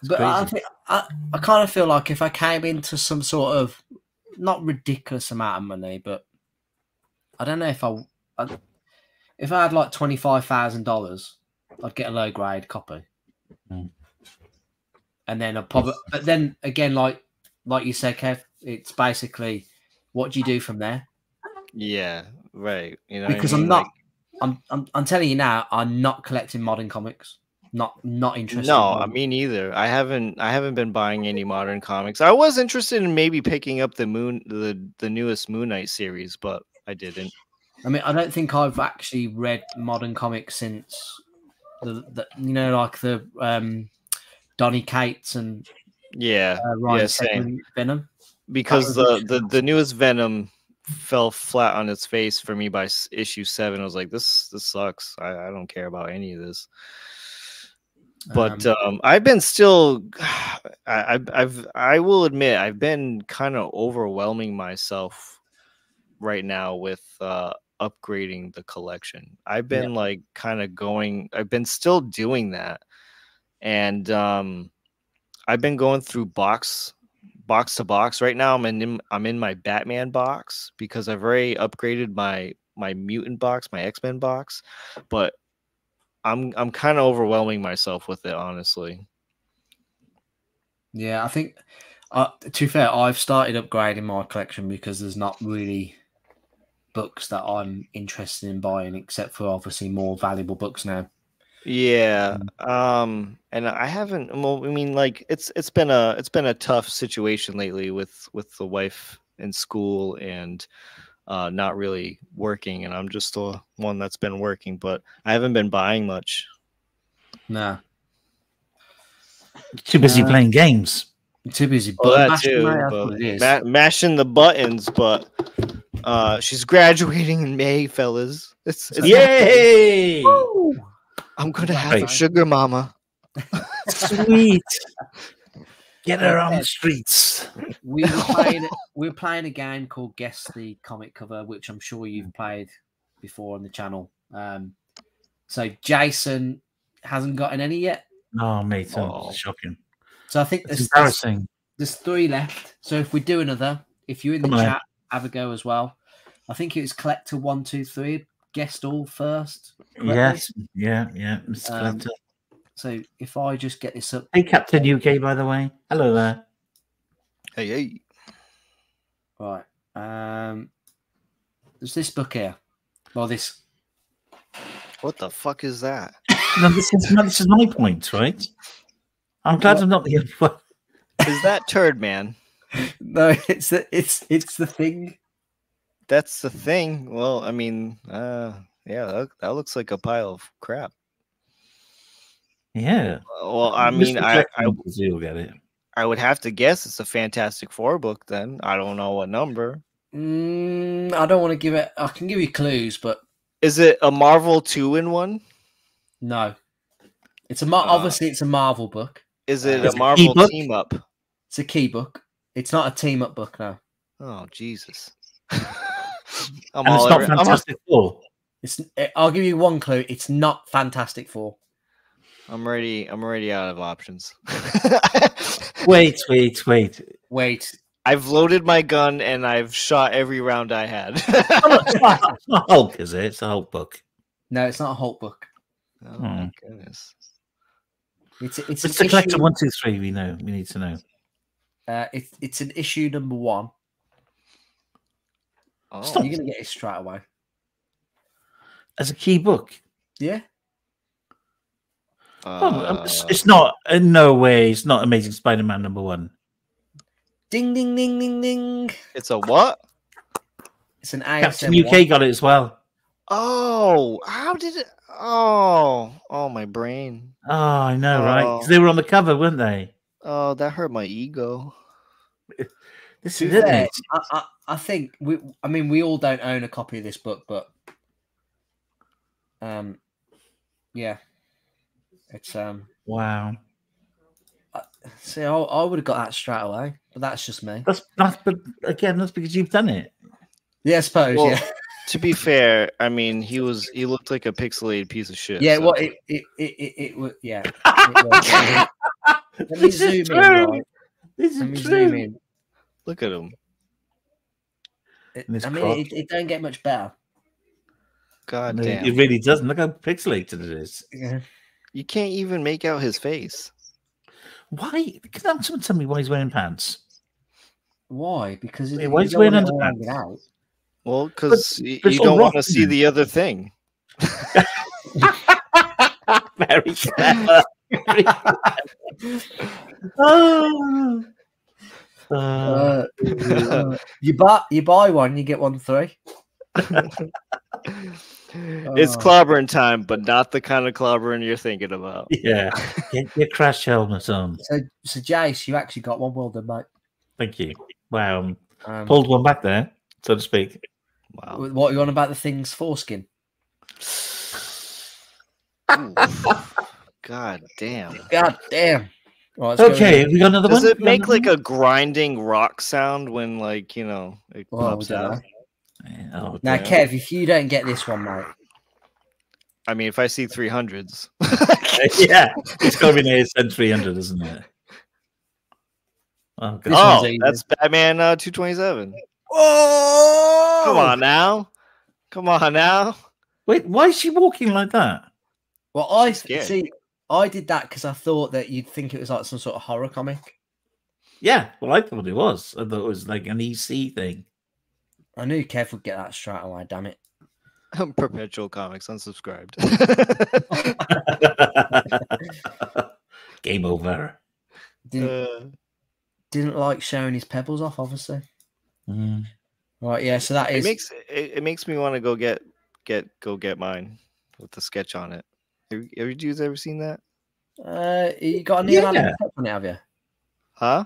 Speaker 1: but I think I, I kind of feel like if I came into some sort of not ridiculous amount of money, but I don't know if I, I if I had like twenty five thousand dollars, I'd get a low grade copy,
Speaker 2: Mm.
Speaker 1: and then I probably. But then again, like like you said, Kev, it's basically what do you do from there?
Speaker 3: Yeah, right. You know, what I
Speaker 1: Because I'm
Speaker 3: mean?
Speaker 1: not.
Speaker 3: Like,
Speaker 1: I'm, I'm I'm telling you now, I'm not collecting modern comics. Not not interested.
Speaker 3: no,
Speaker 1: in
Speaker 3: I mean neither. I haven't. I haven't been buying any modern comics. I was interested in maybe picking up the moon, the the newest Moon Knight series, but I didn't.
Speaker 1: I mean, I don't think I've actually read modern comics since the, the you know like the um Donny Cates and
Speaker 3: Yeah,
Speaker 1: uh, Ryan
Speaker 3: Yeah.
Speaker 1: Venom.
Speaker 3: because the, the the newest Venom fell flat on its face for me by issue seven. I was like, this this sucks. I, I don't care about any of this. But
Speaker 1: Um,
Speaker 3: um, I've been still, I, I've, I've I will admit I've been kind of overwhelming myself right now with uh, upgrading the collection. I've
Speaker 1: Yeah.
Speaker 3: been like kind of going. I've been still doing that, and um, I've been going through box box to box right now. I'm in I'm in my Batman box because I've already upgraded my my mutant box, my X Men box, but I'm I'm kind of overwhelming myself with it, honestly.
Speaker 1: Yeah, I think. Uh, to be fair, I've started upgrading my collection because there's not really books that I'm interested in buying, except for obviously more valuable books now.
Speaker 3: Yeah. Um and I haven't well I mean like it's it's been a it's been a tough situation lately with with the wife in school and uh not really working and I'm just the one that's been working but I haven't been buying much.
Speaker 1: Nah.
Speaker 2: Too busy
Speaker 1: Uh,
Speaker 2: playing games.
Speaker 1: too busy.
Speaker 3: Well,
Speaker 1: button
Speaker 3: that
Speaker 1: mashing,
Speaker 3: too,
Speaker 1: mate, that's
Speaker 3: but
Speaker 1: what
Speaker 3: ma- mashing the buttons but uh she's graduating in May fellas. It's, it's
Speaker 2: Yay!
Speaker 3: I'm going to have
Speaker 2: Right.
Speaker 3: a sugar mama.
Speaker 2: Sweet. Get her on the streets.
Speaker 1: we were playing we were playing a game called Guess the Comic Cover, which I'm sure you've played before on the channel. Um, so Jason hasn't gotten any yet.
Speaker 2: Oh, me too.
Speaker 3: Oh.
Speaker 2: shocking.
Speaker 1: So I think there's, there's,
Speaker 2: embarrassing.
Speaker 1: there's three left. So if we do another, if you're in the
Speaker 2: Come on.
Speaker 1: chat, have a go as well. I think it was collector one, two, three. Guessed all first. correctly.
Speaker 2: Yes, yeah, yeah. Mr.
Speaker 1: Um,
Speaker 2: Collector.
Speaker 1: So if I just get this up,
Speaker 2: Hey, Captain UK, by the way. Hello there.
Speaker 3: Hey, hey.
Speaker 1: right. Um, there's this book here. Well, this
Speaker 3: What the fuck is that?
Speaker 2: No, this is my, this is my point, right? I'm glad
Speaker 1: What?
Speaker 2: I'm not the only one.
Speaker 3: Is that turd man?
Speaker 1: no, it's the it's it's the thing.
Speaker 3: That's the thing. Well, I mean, uh, yeah, that, that looks like a pile of crap.
Speaker 2: Yeah.
Speaker 3: Well, I mean, I, I
Speaker 2: You'll get it.
Speaker 3: I would have to guess it's a Fantastic Four book. Then I don't know what number.
Speaker 1: Mm, I don't want to give it. I can give you clues, but
Speaker 3: Is it a Marvel two in one?
Speaker 1: no. It's a Mar-
Speaker 3: Uh,
Speaker 1: obviously it's a Marvel book.
Speaker 3: Is it
Speaker 2: Is
Speaker 3: a Marvel
Speaker 2: e-book?
Speaker 3: team up?
Speaker 1: It's a key book. It's not a team up book now.
Speaker 3: Oh Jesus!
Speaker 2: And
Speaker 3: I'm
Speaker 2: it's
Speaker 3: all
Speaker 2: not
Speaker 3: over- I'm-
Speaker 2: Fantastic Four.
Speaker 1: It's. eh, I'll give you one clue. It's not Fantastic Four.
Speaker 3: I'm already I'm already out of options.
Speaker 2: Wait, wait, wait.
Speaker 1: Wait,
Speaker 3: I've loaded my gun and I've shot every round I had.
Speaker 2: Oh, no, it's, not, Hulk, is it? It's a Hulk book.
Speaker 1: no, it's not a Hulk book.
Speaker 3: oh my
Speaker 2: Hmm.
Speaker 3: goodness.
Speaker 1: It's it's an
Speaker 2: Mr. Collector
Speaker 1: issue,
Speaker 2: one two three. We know. We need to know.
Speaker 1: uh, it's it's an issue number one.
Speaker 3: Oh,
Speaker 2: Stop.
Speaker 1: You're gonna get it straight away.
Speaker 2: As a key book.
Speaker 1: Yeah.
Speaker 2: Oh, um, it's,
Speaker 3: uh,
Speaker 2: it's not. In no way. It's not Amazing Spider-Man number one.
Speaker 1: Ding ding ding ding ding.
Speaker 3: it's a what?
Speaker 1: It's an
Speaker 2: Captain
Speaker 1: ASM
Speaker 2: UK got it as well.
Speaker 3: Oh, how did it? Oh, oh, my brain.
Speaker 2: Oh, I know, right? 'Cause
Speaker 3: Oh.
Speaker 2: they were on the cover, weren't they?
Speaker 3: Oh, that hurt my ego.
Speaker 2: This is it.
Speaker 1: I, I, I think we. I mean, we all don't own a copy of this book, but um, yeah, it's um.
Speaker 2: Wow.
Speaker 1: See, I, I would have got that straight away, but that's just me.
Speaker 2: That's that's. But again, that's because you've done it.
Speaker 1: Yeah, I suppose.
Speaker 3: Well,
Speaker 1: yeah,
Speaker 3: To be fair, I mean, he was he looked like a pixelated piece of shit.
Speaker 1: yeah.
Speaker 3: so-
Speaker 1: Well, it it it it, it was yeah. It was. Let me
Speaker 2: This is
Speaker 1: zoom in.
Speaker 2: true.
Speaker 1: Right?
Speaker 2: This
Speaker 1: Let
Speaker 2: is
Speaker 1: zoom
Speaker 2: true.
Speaker 1: in.
Speaker 3: Look at him.
Speaker 1: It-
Speaker 2: And it's
Speaker 1: I mean, it, it don't get much better.
Speaker 3: God
Speaker 2: No,
Speaker 3: damn.
Speaker 2: It really doesn't. Look how pixelated it is.
Speaker 1: Yeah.
Speaker 3: You can't even make out his face.
Speaker 2: Why? Can someone tell me why he's wearing pants?
Speaker 1: Why? Because
Speaker 2: Yeah,
Speaker 1: you
Speaker 2: why is wearing
Speaker 1: want it
Speaker 2: underpants?
Speaker 1: out.
Speaker 3: Well, because you
Speaker 2: but
Speaker 3: don't want to see the other thing.
Speaker 2: Very clever. Very clever. oh. Uh,
Speaker 1: Uh, uh, you buy you buy one, you get one free.
Speaker 3: It's
Speaker 1: Oh.
Speaker 3: clobbering time, but not the kind of clobbering you're thinking about.
Speaker 2: Yeah. Get your crash helmet on.
Speaker 1: So, so Jace, you actually got one. Well done, mate.
Speaker 2: Thank you. Wow. um, Pulled one back there, so to speak.
Speaker 3: Wow.
Speaker 1: what are you on about the thing's foreskin?
Speaker 3: Ooh. God damn.
Speaker 1: God damn. Right,
Speaker 2: Okay, have we got another
Speaker 3: Does
Speaker 2: one?
Speaker 3: it make like a grinding rock sound when like, you know, it
Speaker 1: Well,
Speaker 3: pops
Speaker 1: we don't
Speaker 3: out?
Speaker 1: Know.
Speaker 2: Oh,
Speaker 1: Now,
Speaker 2: dear.
Speaker 1: Kev, if you don't get this one, mate,
Speaker 3: I mean, if I see 300s.
Speaker 2: yeah, it's got to be an ASM 300, isn't it? Oh, God.
Speaker 3: oh, that's Batman uh, 227.
Speaker 1: oh,
Speaker 3: Come on now. Come on now.
Speaker 2: Wait, why is she walking like that?
Speaker 1: Well, I
Speaker 3: scared.
Speaker 1: see. I did that because I thought that you'd think it was like some sort of horror comic.
Speaker 2: Yeah, well, I thought it was. I thought it was like an EC thing.
Speaker 1: I knew Kev would get that straight away. Damn it!
Speaker 3: I'm Perpetual Comics unsubscribed.
Speaker 2: Game over.
Speaker 1: Didn't
Speaker 3: Uh,
Speaker 1: didn't like showing his pebbles off, obviously.
Speaker 2: Mm.
Speaker 1: Right, yeah. So that is.
Speaker 3: it
Speaker 1: is
Speaker 3: makes it, it makes me want to go get get go get mine with the sketch on it. Have, you- have you dudes ever seen that?
Speaker 1: Uh, you got a Neal
Speaker 2: Yeah.
Speaker 1: Adams on it, have you?
Speaker 3: Huh?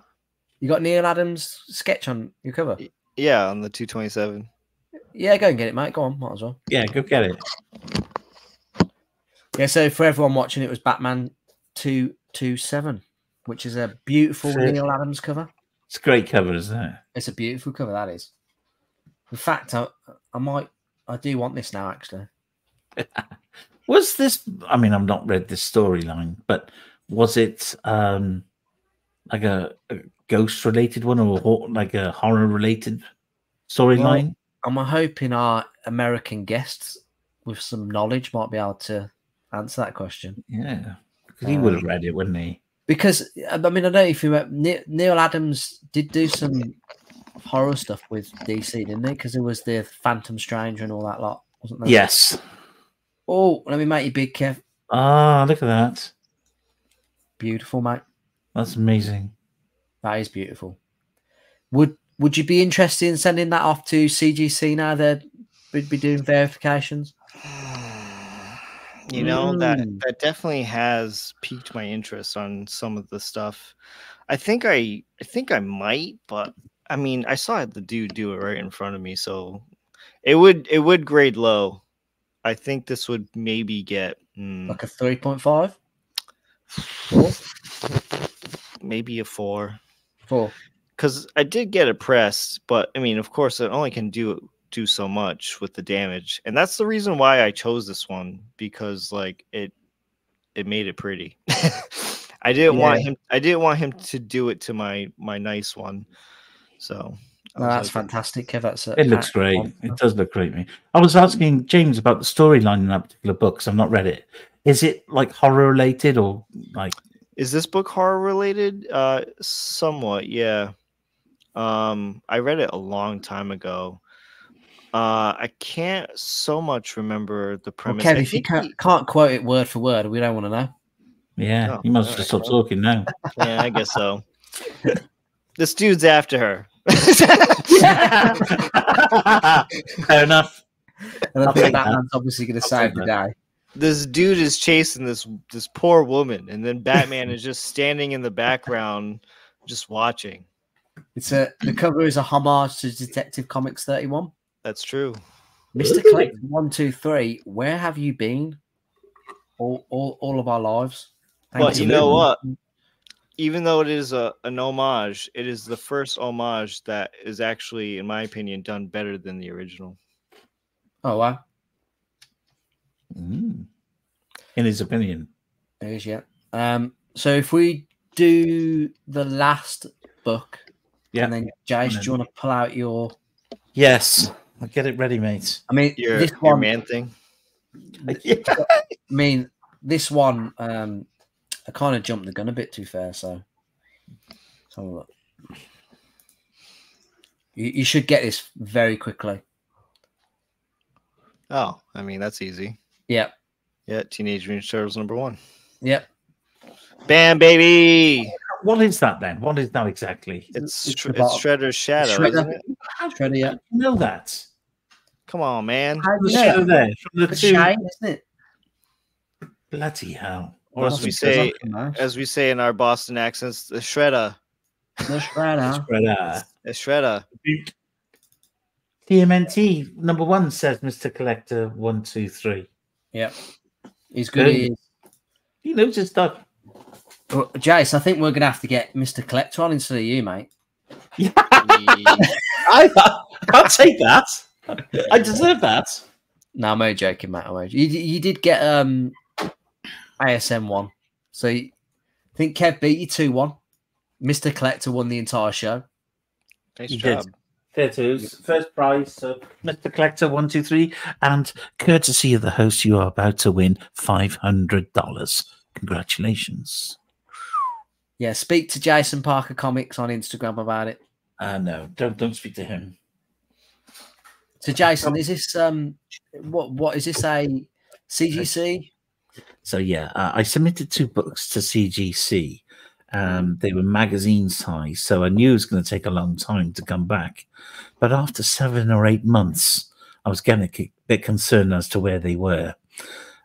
Speaker 1: You got Neal Adams sketch on your cover?
Speaker 3: Yeah, on the 227.
Speaker 1: Yeah, go and get it, mate. Go on, might as well.
Speaker 2: Yeah, go get it.
Speaker 1: Yeah. So for everyone watching, it was Batman two two seven, which is a beautiful
Speaker 2: Fair.
Speaker 1: Neal Adams cover.
Speaker 2: It's a great cover, isn't it?
Speaker 1: It's a beautiful cover. That is. In fact, I, I might, I do want this now. Actually,
Speaker 2: Was this? I mean, I've not read this storyline, but was it um like a, a ghost-related one or like a horror-related storyline?
Speaker 1: I'm hoping our American guests with some knowledge might be able to answer that question.
Speaker 2: yeah, 'Cause he would have read it, wouldn't he?
Speaker 1: Because I mean, I don't know if you remember, Neal Adams did do some horror stuff with DC, didn't he? Because it was the Phantom Stranger and all that lot, wasn't there?
Speaker 2: Yes.
Speaker 1: Oh, let me make you big, Kev.
Speaker 2: Ah, look at that.
Speaker 1: Beautiful, mate.
Speaker 2: That's amazing.
Speaker 1: That is beautiful. Would Would you be interested in sending that off to CGC now? They'd would be doing verifications.
Speaker 3: You know that
Speaker 1: Mm.
Speaker 3: that definitely has piqued my interest on some of the stuff. I think I I think I might, but I mean I saw the dude do it right in front of me, so it would it would grade low. I think this would maybe get mm,
Speaker 1: Like a three point five,
Speaker 3: maybe a four.
Speaker 1: four.
Speaker 3: because I did get it pressed, but I mean, of course, it only can do do so much with the damage, and that's the reason why I chose this one because like it it made it pretty. I didn't want him. I didn't want him to do it to my my nice one. So
Speaker 1: No, that's
Speaker 3: like,
Speaker 1: fantastic, Kev. That's a,
Speaker 2: It looks great.
Speaker 1: one.
Speaker 2: It does look great, mate. I was asking James about the storyline in that particular book because I've not read it. Is it like horror related or like
Speaker 3: Is this book horror related? Uh, somewhat, yeah. Um, I read it a long time ago. Uh, I can't so much remember the
Speaker 1: Well,
Speaker 3: premise.
Speaker 1: Kev, if you can't,
Speaker 3: he-
Speaker 1: can't quote it word for word, we don't want to know.
Speaker 2: yeah?
Speaker 3: Oh,
Speaker 2: you must
Speaker 3: alright,
Speaker 2: just stop
Speaker 3: well.
Speaker 2: talking now.
Speaker 3: yeah, I guess so. this dude's after her.
Speaker 2: Fair enough.
Speaker 1: And I
Speaker 2: I'll
Speaker 1: think
Speaker 2: that.
Speaker 1: Batman's obviously going to
Speaker 2: I'll
Speaker 1: save the day.
Speaker 3: This dude is chasing this this poor woman, and then Batman is just standing in the background, just watching.
Speaker 1: It's a the cover is a homage to Detective Comics 31.
Speaker 3: That's true.
Speaker 1: Mr.
Speaker 2: Ooh.
Speaker 1: One two three, where have you been? All all, all of our lives.
Speaker 3: But
Speaker 1: Thank
Speaker 3: you know what? Even though it is a, an homage, it is the first homage that is actually, in my opinion, done better than the original.
Speaker 1: Oh wow,
Speaker 2: Mm. In his opinion.
Speaker 1: there is yeah. Um, so if we do the last book,
Speaker 2: Yeah.
Speaker 1: and then Jace,
Speaker 2: then-
Speaker 1: do you want to pull out your?
Speaker 2: Yes. I'll get it ready, mate.
Speaker 1: I mean,
Speaker 3: Your,
Speaker 1: this
Speaker 3: your
Speaker 1: one.
Speaker 3: man thing.
Speaker 2: Yeah.
Speaker 1: I mean, this one. Um, I kind of jumped the gun a bit too fair, so. so. You, you should get this very quickly.
Speaker 3: Oh, I mean that's easy.
Speaker 1: Yep.
Speaker 3: Yeah, Teenage Mutant Ninja Turtles number one.
Speaker 1: Yep.
Speaker 3: Bam, baby!
Speaker 2: What is that then? What is that exactly?
Speaker 3: It's
Speaker 1: It's
Speaker 3: Shre- it's Shredder's shadow,
Speaker 1: Shredder.
Speaker 3: isn't it?
Speaker 1: Shredder, yeah.
Speaker 2: I know that.
Speaker 3: Come on, man.
Speaker 1: How
Speaker 2: The
Speaker 1: do you
Speaker 2: there from the
Speaker 1: It's
Speaker 2: two.
Speaker 1: a shame, isn't it?
Speaker 2: Bloody hell!
Speaker 3: Or as we say,
Speaker 1: I
Speaker 3: as we say in our Boston accents, the shredder,
Speaker 1: The shredder.
Speaker 2: Spread out.
Speaker 3: the shredder.
Speaker 2: TMNT number one says Mr. Collector one two three.
Speaker 1: Yep. He's good. He is.
Speaker 2: He knows his stuff.
Speaker 1: Well, Jace, I think we're gonna have to get Mr. Collector on instead of you, mate.
Speaker 2: Yeah, I, I'll take that. I deserve that.
Speaker 1: No, I'm only joking, mate. I'm only- You, you did get um ASM one, so you, I think Kev beat you two one. Mr. Collector won the entire show.
Speaker 3: nice
Speaker 2: He
Speaker 3: job.
Speaker 2: did. Fair twos. First prize, so Mr. Collector one two three, and courtesy of the host, you are about to win five hundred dollars. Congratulations.
Speaker 1: Yeah, speak to Jason Parker Comics on Instagram about it.
Speaker 2: Uh no, don't don't speak to him.
Speaker 1: So, Jason, is this um what what is this a CGC?
Speaker 2: So yeah, uh, I submitted two books to CGC. Um, they were magazine size, so I knew it was going to take a long time to come back. But after seven or eight months, I was getting a bit concerned as to where they were.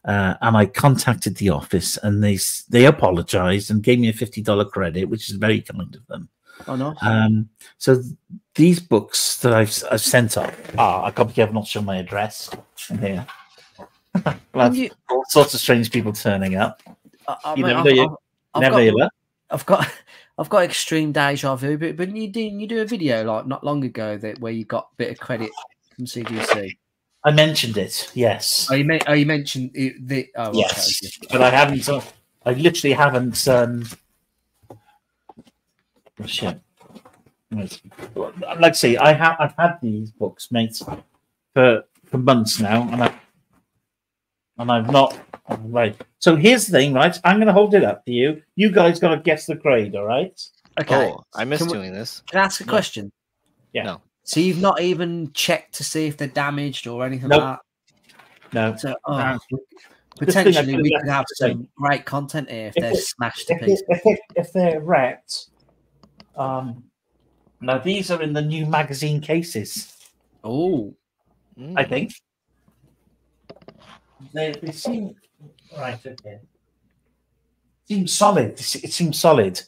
Speaker 2: Uh, and I contacted the office, and they they apologized and gave me a fifty dollar credit, which is very kind of them.
Speaker 1: Oh no.
Speaker 2: Um, so th- these books that I've, I've sent up are I probably have not shown my address in here. Well,
Speaker 1: Can
Speaker 2: I've
Speaker 1: you-
Speaker 2: all sorts of strange people turning up.
Speaker 1: I, I
Speaker 2: You
Speaker 1: mean,
Speaker 2: never
Speaker 1: I've,
Speaker 2: know, you-
Speaker 1: I've- I've
Speaker 2: Never
Speaker 1: got. I've got I've got extreme deja vu, but but you do you do a video like not long ago that where you got a bit of credit from CGC.
Speaker 2: I mentioned it, yes,
Speaker 1: Oh, you oh you mentioned it, the oh okay,
Speaker 2: yes,
Speaker 1: okay.
Speaker 2: but I haven't. Uh, I literally haven't. Um, oh, shit. Like I say, I have. I've had these books, mate, for for months now, and I and I've not. Right. So here's the thing, right? I'm going to hold it up to you. You guys got to guess the grade, all right?
Speaker 1: Okay.
Speaker 3: Oh, I miss
Speaker 1: Can we-
Speaker 3: doing this.
Speaker 1: Can I ask a question?
Speaker 2: Yeah.
Speaker 3: No.
Speaker 1: So you've not even checked to see if they're damaged or anything
Speaker 2: Nope.
Speaker 1: like
Speaker 2: No.
Speaker 1: that. So oh,
Speaker 2: No. thing
Speaker 1: potentially we could have some great content here if
Speaker 2: If
Speaker 1: they're
Speaker 2: it-
Speaker 1: smashed to
Speaker 2: if,
Speaker 1: pieces.
Speaker 2: it, if, if they're wrecked, um, now these are in the new magazine cases.
Speaker 1: Oh,
Speaker 2: I
Speaker 3: Mm.
Speaker 2: think they, they seem right. Okay, seem solid. It seems solid.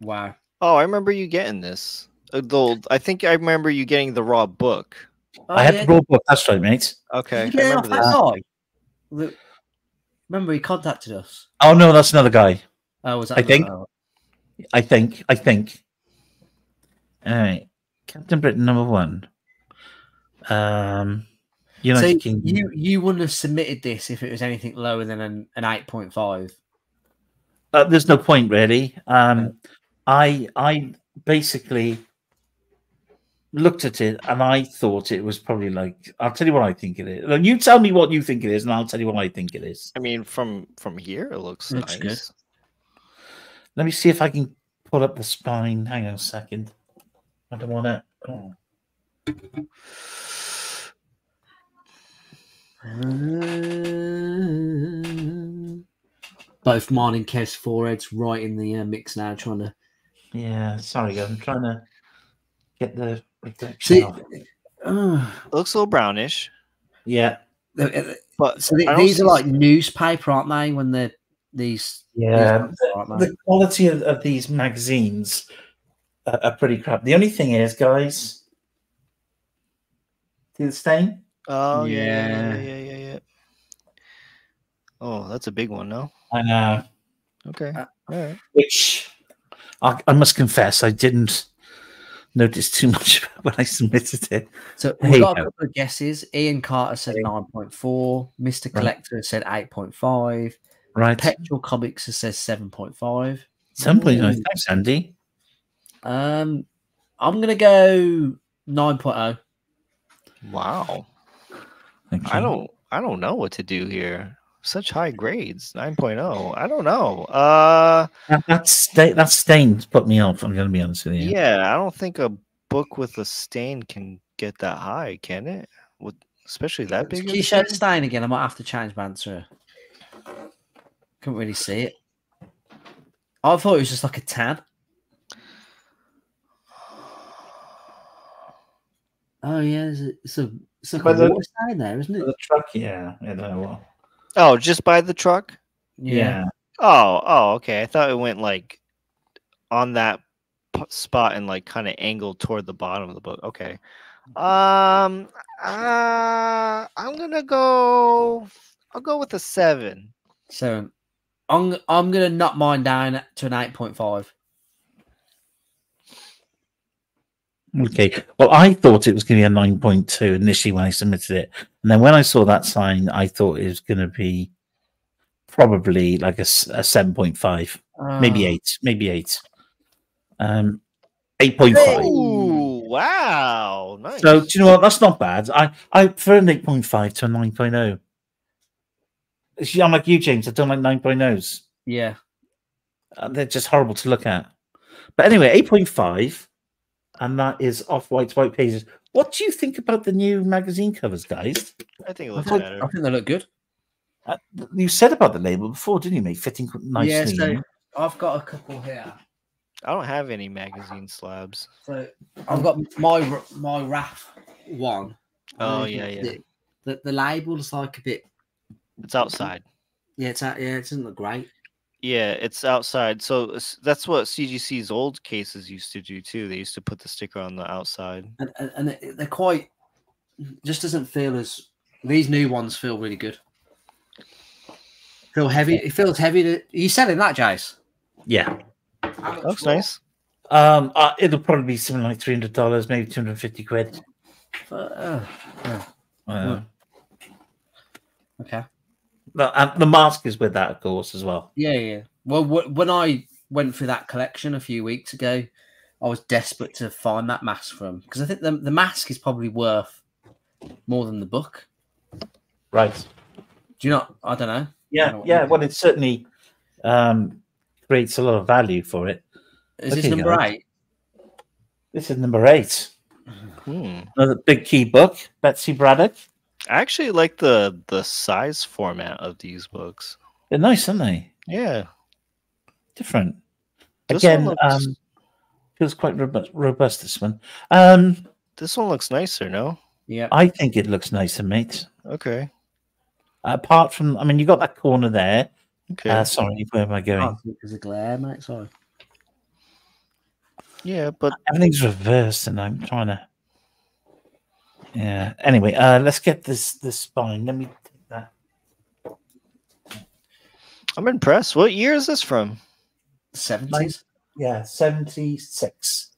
Speaker 1: wow.
Speaker 3: Oh, I remember you getting this. Uh, though I think I remember you getting the raw book.
Speaker 1: Oh,
Speaker 2: I had
Speaker 1: yeah.
Speaker 2: the raw book. That's right, mate.
Speaker 3: Okay,
Speaker 1: Did you
Speaker 3: I
Speaker 1: get it off
Speaker 3: remember
Speaker 1: that
Speaker 3: this.
Speaker 1: Remember he contacted us.
Speaker 2: Oh no, that's another guy.
Speaker 1: Oh, was that
Speaker 2: I think-
Speaker 1: oh,
Speaker 2: I think. I think. All right, Captain Britain number one. Um, United
Speaker 1: So
Speaker 2: Kingdom.
Speaker 1: you you wouldn't have submitted this if it was anything lower than an, an eight point five.
Speaker 2: Uh, there's no point really. Um, I I basically looked at it and I thought it was probably like I'll tell you what I think it is. Now, You tell me what you think it is, and I'll tell you what I think it is.
Speaker 3: I mean, from from here, it looks
Speaker 1: Looks
Speaker 3: nice.
Speaker 1: good.
Speaker 2: Let me see if I can pull up the spine. Hang on a second. I don't want to. Oh.
Speaker 1: Both mine and Kev's foreheads right in the uh, mix now, trying to
Speaker 2: Yeah, sorry. I'm trying to get the reflection
Speaker 1: see.
Speaker 2: off.
Speaker 1: Uh,
Speaker 3: It looks a little brownish,
Speaker 2: Yeah,
Speaker 3: but
Speaker 1: so the-
Speaker 3: I don't
Speaker 1: these are like newspaper, aren't they? When they're these,
Speaker 2: yeah.
Speaker 1: these aren't
Speaker 2: the quality of, of these magazines are, are pretty crap. The only thing is, guys, see the stain?
Speaker 3: Oh yeah, yeah,
Speaker 1: Yeah.
Speaker 3: yeah, yeah, yeah, yeah. Oh, that's a big one, no?
Speaker 2: I know.
Speaker 3: Okay.
Speaker 1: Uh,
Speaker 3: All right.
Speaker 2: Which I, I must confess, I didn't notice too much when I submitted it.
Speaker 1: So we've got a couple of guesses. Ian Carter said nine point four. Mister
Speaker 2: Right.
Speaker 1: Collector said eight point five.
Speaker 2: Right.
Speaker 1: Petrol Comics says seven point five.
Speaker 2: Some point,
Speaker 1: Ooh.
Speaker 2: thanks, Andy.
Speaker 1: Um, I'm gonna go nine oh.
Speaker 3: Wow.
Speaker 2: Thank
Speaker 3: I don't I don't know what to do here. Such high grades. 9.0. I don't know. Uh
Speaker 2: That, that, sta- that stain's put me off. I'm going to be honest with you.
Speaker 3: yeah, I don't think a book with a stain can get that high, can it? With especially that big.
Speaker 1: Can
Speaker 3: of
Speaker 1: you
Speaker 3: a
Speaker 1: show the
Speaker 3: stain?
Speaker 1: stain again? I might have to change my answer. Couldn't really see it. I thought it was just like a tan. Oh yeah, it's a it's like
Speaker 2: By
Speaker 1: a
Speaker 2: the-
Speaker 1: water sign there, isn't it?
Speaker 2: The truck, yeah. I don't know.
Speaker 3: Oh, just by the truck?
Speaker 2: Yeah.
Speaker 3: Oh, oh, okay. I thought it went like on that p- spot and like kind of angled toward the bottom of the book. Okay. Um, uh, I'm gonna go. I'll go with a seven.
Speaker 1: Seven. I'm I'm gonna knock mine down to an eight point five.
Speaker 2: Okay. Well, I thought it was going to be a 9.2 initially when I submitted it. And then when I saw that sign, I thought it was going to be probably like a 7.5, maybe
Speaker 1: Ah.
Speaker 2: 8, maybe 8. Um, 8.5.
Speaker 3: Ooh, wow, nice.
Speaker 2: So, do you know what? That's not bad. I, I prefer an 8.5 to a 9.0. See, I'm like you, James. I don't like 9.0s.
Speaker 1: Yeah.
Speaker 2: Uh, they're just horrible to look at. But anyway, 8.5, and that is off white's white pages. What do you think about the new magazine covers, guys?
Speaker 3: I think it
Speaker 1: I
Speaker 3: looks
Speaker 1: think,
Speaker 3: better.
Speaker 1: I think they look good.
Speaker 2: Uh, you said about the label before, didn't you, mate? Fitting nicely.
Speaker 1: Yeah, so? I've got a couple here.
Speaker 3: I don't have any magazine slabs.
Speaker 1: So I've got my my RAF one. I don't know
Speaker 3: Oh,
Speaker 1: if you
Speaker 3: yeah, yeah.
Speaker 1: see it. The the label's like a bit.
Speaker 3: It's outside.
Speaker 1: Yeah, it's out, yeah, it doesn't look great.
Speaker 3: Yeah, it's outside. So that's what CGC's old cases used to do too. They used to put the sticker on the outside.
Speaker 1: and and, and they're quite just doesn't feel as these new ones feel really good feel heavy it feels heavy to, are you selling that jace
Speaker 2: Yeah.
Speaker 3: Looks nice.
Speaker 2: Um, uh, it'll probably be something like $300, maybe 250 quid.
Speaker 1: uh, yeah.
Speaker 2: Uh,
Speaker 1: okay
Speaker 2: the, and the mask is with that, of course, as well.
Speaker 1: yeah yeah well wh- when i went through that collection a few weeks ago i was desperate to find that mask from because i think the, the mask is probably worth more than the book
Speaker 2: Right.
Speaker 1: do you not i don't know
Speaker 2: Yeah,
Speaker 1: don't
Speaker 2: yeah. Well, it certainly um, creates a lot of value for it.
Speaker 1: is this
Speaker 2: Okay,
Speaker 1: number
Speaker 2: guys.
Speaker 1: eight
Speaker 2: This is number eight.
Speaker 3: Hmm.
Speaker 2: Another big key book, Betsy Braddock.
Speaker 3: I actually like the the size format of these books.
Speaker 2: They're nice, aren't they?
Speaker 3: Yeah.
Speaker 2: Different.
Speaker 3: This
Speaker 2: Again,
Speaker 3: looks-
Speaker 2: um, feels quite robust, robust. This one. Um,
Speaker 3: This one looks nicer, no?
Speaker 1: yeah
Speaker 2: I think it looks nicer, mate.
Speaker 3: Okay.
Speaker 2: Apart from, I mean, you got that corner there.
Speaker 3: Okay.
Speaker 2: Uh, sorry, where am I going?
Speaker 1: oh, there's a glare mate sorry
Speaker 3: yeah, but
Speaker 2: Everything's reversed, and I'm trying to. Yeah. Anyway, uh, let's get this this spine. Let me take that.
Speaker 3: I'm impressed. What year is this from?
Speaker 1: 70s
Speaker 2: Yeah, seventy six.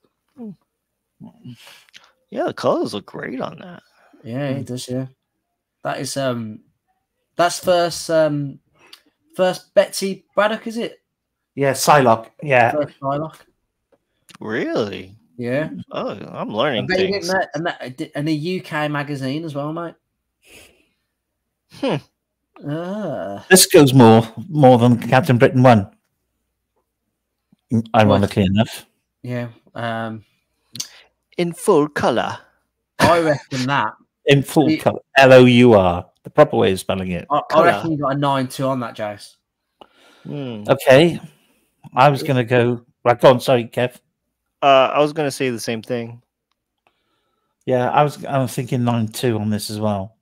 Speaker 3: Yeah, the colors look great on that.
Speaker 1: Yeah, it does. Yeah, that is um, that's first um, first Betsy Braddock, is it?
Speaker 2: Yeah, Psylocke. Yeah,
Speaker 1: First Psylocke.
Speaker 3: Really?
Speaker 1: Yeah,
Speaker 3: Oh, I'm learning
Speaker 1: bet
Speaker 3: things.
Speaker 1: know, and that and a UK magazine as well, mate.
Speaker 3: Hmm.
Speaker 1: Ah,
Speaker 2: this goes more more than Captain Britain one. Ironically enough.
Speaker 1: yeah. Um,
Speaker 3: In full color.
Speaker 1: I reckon that.
Speaker 2: in full
Speaker 1: The-
Speaker 2: color. L O U R, the proper way of spelling it.
Speaker 1: I, I reckon you got a nine two on that, Jace.
Speaker 3: Hmm.
Speaker 2: Okay, I was going to go. Right, go on. Sorry, Kev.
Speaker 3: Uh, I was gonna say the same thing.
Speaker 2: Yeah, I was. I was thinking nine two on this as well.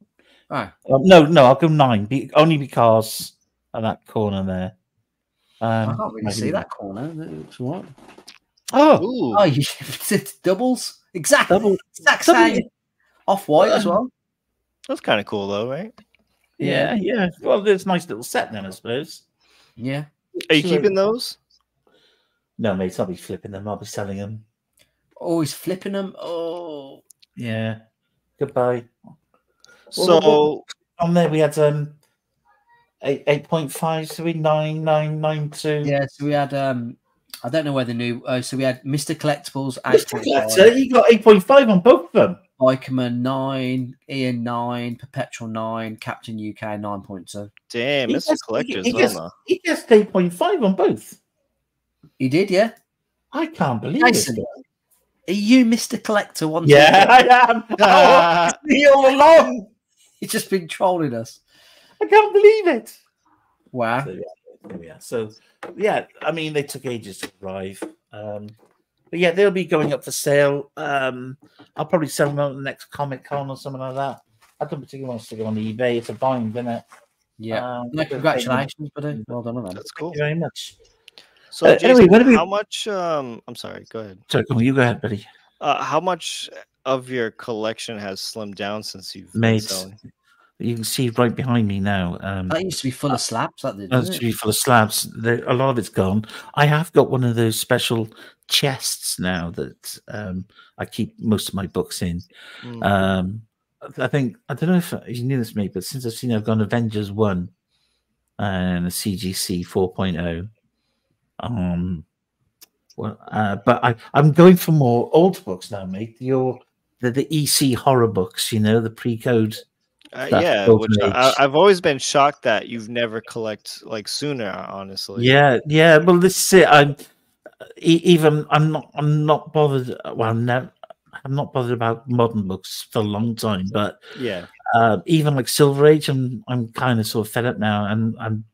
Speaker 1: Oh,
Speaker 2: Um, no, no, I'll go nine. Be, only because of that corner there. Um,
Speaker 1: I can't really see that corner. It's what?
Speaker 2: Oh,
Speaker 3: Ooh.
Speaker 1: Oh, you it's doubles exactly.
Speaker 2: double.
Speaker 1: Exact
Speaker 2: double-
Speaker 1: same. Off white as well.
Speaker 3: That's kind of cool though, right?
Speaker 2: Yeah, yeah. Well, there's a nice little set then, I suppose.
Speaker 1: Yeah.
Speaker 3: Are you
Speaker 2: Sure.
Speaker 3: keeping those?
Speaker 2: No, mate, I'll be flipping them. I'll be selling them.
Speaker 1: Oh, he's flipping them. Oh,
Speaker 2: Yeah. Goodbye.
Speaker 3: So
Speaker 2: On there we had um eight eight point five, so we nine nine nine two.
Speaker 1: yeah. So we had um, I don't know where the new. Oh, so we had Mr. Collectibles,
Speaker 2: Mr. Collector, he got eight point five on both of them.
Speaker 1: Bikerman nine, Ian nine, Perpetual nine, Captain UK nine point two.
Speaker 3: damn,
Speaker 2: He
Speaker 3: Mr.
Speaker 2: gets-
Speaker 3: Collector's
Speaker 2: he
Speaker 3: on
Speaker 2: gets- He gets eight point five on both.
Speaker 1: He did, yeah.
Speaker 2: I can't believe
Speaker 1: Jason,
Speaker 2: it.
Speaker 1: Are you Mr. Collector? once
Speaker 2: Yeah, I am. Oh, me all along.
Speaker 1: He's just been trolling us.
Speaker 2: I can't believe it.
Speaker 1: Wow.
Speaker 2: So, yeah, there we are. So, yeah, I mean, they took ages to arrive. Um, but yeah, they'll be going up for sale. Um, I'll probably sell them at the next Comic Con or something like that. I don't particularly want to stick them on eBay. It's a bind, isn't it?
Speaker 1: Yeah.
Speaker 2: Um,
Speaker 1: No, congratulations, buddy. Well done on that.
Speaker 3: That's cool.
Speaker 2: Thank
Speaker 3: cool.
Speaker 2: you very much.
Speaker 3: So,
Speaker 2: Uh,
Speaker 3: Jason,
Speaker 2: anyway, what do we-
Speaker 3: how much? Um, I'm sorry. Go ahead.
Speaker 2: Sorry, come on, you go ahead, buddy.
Speaker 3: Uh, how much of your collection has slimmed down since you've been
Speaker 2: Mate,
Speaker 3: selling?
Speaker 2: you can see right behind me now. Um,
Speaker 1: That used to be full of slabs. That did.
Speaker 2: That's
Speaker 1: didn't it?
Speaker 2: full of slabs. There, a lot of it's gone. I have got one of those special chests now that um, I keep most of my books in.
Speaker 3: Mm.
Speaker 2: Um, I think I don't know if you knew this, mate, but since I've seen I've gone Avengers One and a CGC 4.0. Um, well, uh, but I, I'm going for more old books now, mate. Your the, the EC horror books, you know, the pre-code.
Speaker 3: Uh, yeah, which I, i've always been shocked that you've never collect like sooner. Honestly,
Speaker 2: Yeah, yeah. Well, this is it. I'm even. I'm not. I'm not bothered. Well, I'm never. I'm not bothered about modern books for a long time, but
Speaker 3: yeah,
Speaker 2: uh, even like Silver Age, I'm I'm kind of sort of fed up now, and I'm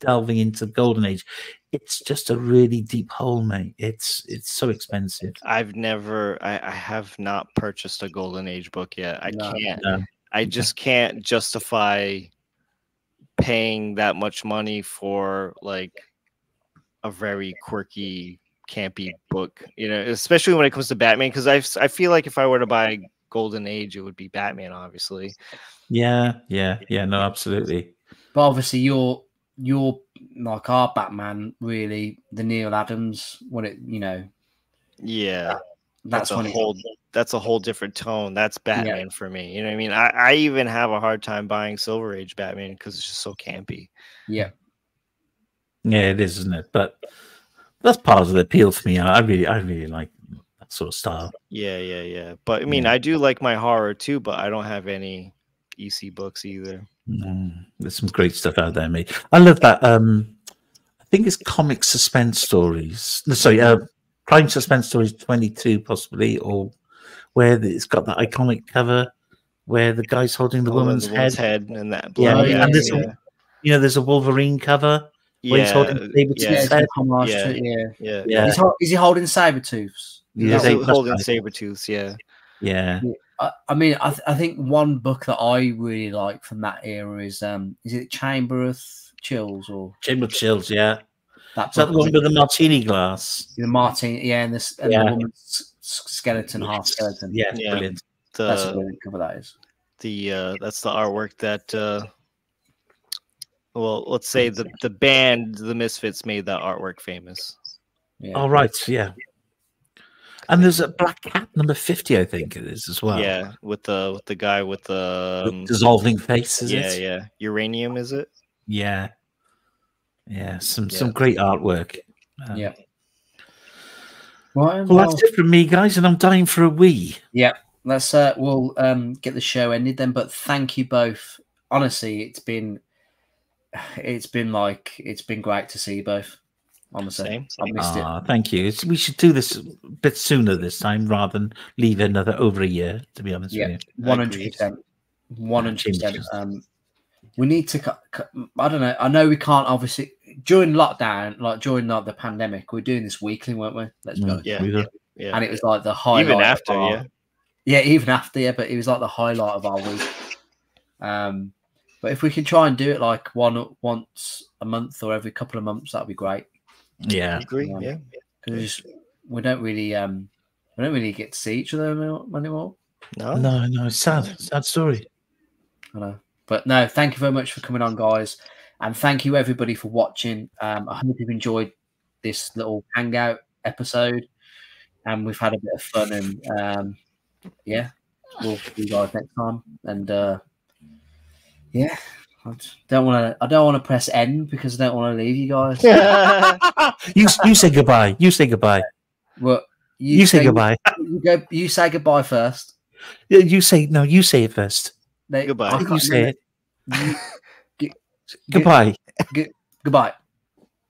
Speaker 2: delving into Golden Age. It's just a really deep hole, mate. It's it's so expensive.
Speaker 3: I've never, I, I have not purchased a Golden Age book yet. I
Speaker 1: No.
Speaker 3: can't.
Speaker 2: No.
Speaker 3: I just can't justify paying that much money for like a very quirky, campy book. You know, especially when it comes to Batman, because I I feel like if I were to buy Golden Age, it would be Batman, obviously.
Speaker 2: Yeah, yeah, yeah. No, absolutely.
Speaker 1: But obviously, you're you're like our Batman, really, the Neal Adams. what it, you know,
Speaker 3: Yeah,
Speaker 1: that's,
Speaker 3: that's, a
Speaker 1: when it,
Speaker 3: whole that's a whole different tone. That's Batman for me. You know what I mean? I, I even have a hard time buying Silver Age Batman because it's just so campy.
Speaker 1: yeah.
Speaker 2: Yeah, it is, isn't it? But that's part of the appeal for me. I I really, I really like that sort of style.
Speaker 3: Yeah, yeah, yeah. But I mean,
Speaker 2: Yeah.
Speaker 3: I do like my horror too, but I don't have any EC books either.
Speaker 2: Mm, there's some great stuff out there, mate. I love that. Um, I think it's comic suspense stories. No, sorry, uh, crime suspense stories 22, possibly, or where it's got that iconic cover where the guy's holding the
Speaker 3: Oh,
Speaker 2: woman's
Speaker 3: the
Speaker 2: head.
Speaker 3: head and that.
Speaker 2: Yeah,
Speaker 3: blood,
Speaker 1: and there's
Speaker 3: yeah,
Speaker 2: You know, there's a Wolverine cover where he's holding
Speaker 3: yeah,
Speaker 2: Sabretooth's
Speaker 3: yeah,
Speaker 1: Yeah,
Speaker 2: head.
Speaker 3: Yeah.
Speaker 1: yeah.
Speaker 3: yeah.
Speaker 2: Yeah,
Speaker 1: Is, he, is he holding Sabretooths?
Speaker 2: Yeah,
Speaker 3: He's holding holding Sabretooths, yeah.
Speaker 2: yeah.
Speaker 1: I, I mean, I, th- I think one book that I really like from that era is um, is it Chamber of Chills or
Speaker 2: Chamber of Chills, yeah.
Speaker 1: that
Speaker 2: Is that the one with the martini glass?
Speaker 1: the Martin, yeah, and this and
Speaker 2: Yeah.
Speaker 1: the woman's skeleton, half skeleton.
Speaker 2: Yeah,
Speaker 3: Yeah.
Speaker 2: brilliant.
Speaker 1: that's a
Speaker 3: The
Speaker 1: brilliant cover. That is.
Speaker 3: the uh that's the artwork that uh well let's say the the band the Misfits made that artwork famous.
Speaker 1: Yeah.
Speaker 2: All right, yeah. And there's a Black Cat number 50, I think it is as well.
Speaker 3: Yeah, with the with the guy with the
Speaker 2: The
Speaker 3: um,
Speaker 2: dissolving face, is
Speaker 3: yeah,
Speaker 2: it?
Speaker 3: yeah. Uranium is it?
Speaker 2: Yeah. Yeah, some
Speaker 3: Yeah.
Speaker 2: some great artwork. Um,
Speaker 1: Yeah. Right,
Speaker 2: Well,
Speaker 1: well,
Speaker 2: that's it from me, guys, and I'm dying for a wee.
Speaker 1: yeah. Let's uh, we'll um get the show ended then. But thank you both. Honestly, it's been it's been like it's been great to see you both. Honestly,
Speaker 3: Same,
Speaker 1: I
Speaker 3: same.
Speaker 1: missed it.
Speaker 2: Ah, thank you. It's, we should do this a bit sooner this time rather than leave another over a year, to be honest
Speaker 1: Yeah.
Speaker 2: with you.
Speaker 1: One hundred percent. One hundred percent.
Speaker 2: Changes.
Speaker 1: Um, we need to. cu- cu- I don't know. I know we can't obviously during lockdown, like during like, the pandemic, we are doing this weekly, weren't we? Let's go.
Speaker 2: Mm,
Speaker 3: Yeah.
Speaker 2: we.
Speaker 3: Yeah.
Speaker 1: And it was like the highlight.
Speaker 3: Even
Speaker 1: of
Speaker 3: after,
Speaker 1: our-
Speaker 3: yeah.
Speaker 1: yeah, even after, yeah. But it was like the highlight of our week. Um, but if we can try and do it like one once a month or every couple of months, that'd be great.
Speaker 2: Yeah.
Speaker 3: agree.
Speaker 1: Yeah.
Speaker 3: Yeah.
Speaker 1: Because we don't really, um, we don't really get to see each other anymore- anymore.
Speaker 3: No.
Speaker 2: No, no, it's sad. Sad story.
Speaker 1: I know. But no, thank you very much for coming on, guys. And thank you, everybody, for watching. Um, I hope you've enjoyed this little hangout episode. And we've had a bit of fun. And um, yeah, we'll see you guys next time. And uh, yeah, I don't want to. I don't want to press end because I don't want to leave you guys.
Speaker 2: You you say goodbye. You say goodbye.
Speaker 1: Well,
Speaker 2: You, say goodbye.
Speaker 1: You go. You say goodbye first.
Speaker 2: Yeah, You say no. You say it first.
Speaker 1: They-
Speaker 3: Goodbye.
Speaker 1: I
Speaker 2: You say it.
Speaker 1: you-
Speaker 2: Goodbye.
Speaker 1: goodbye.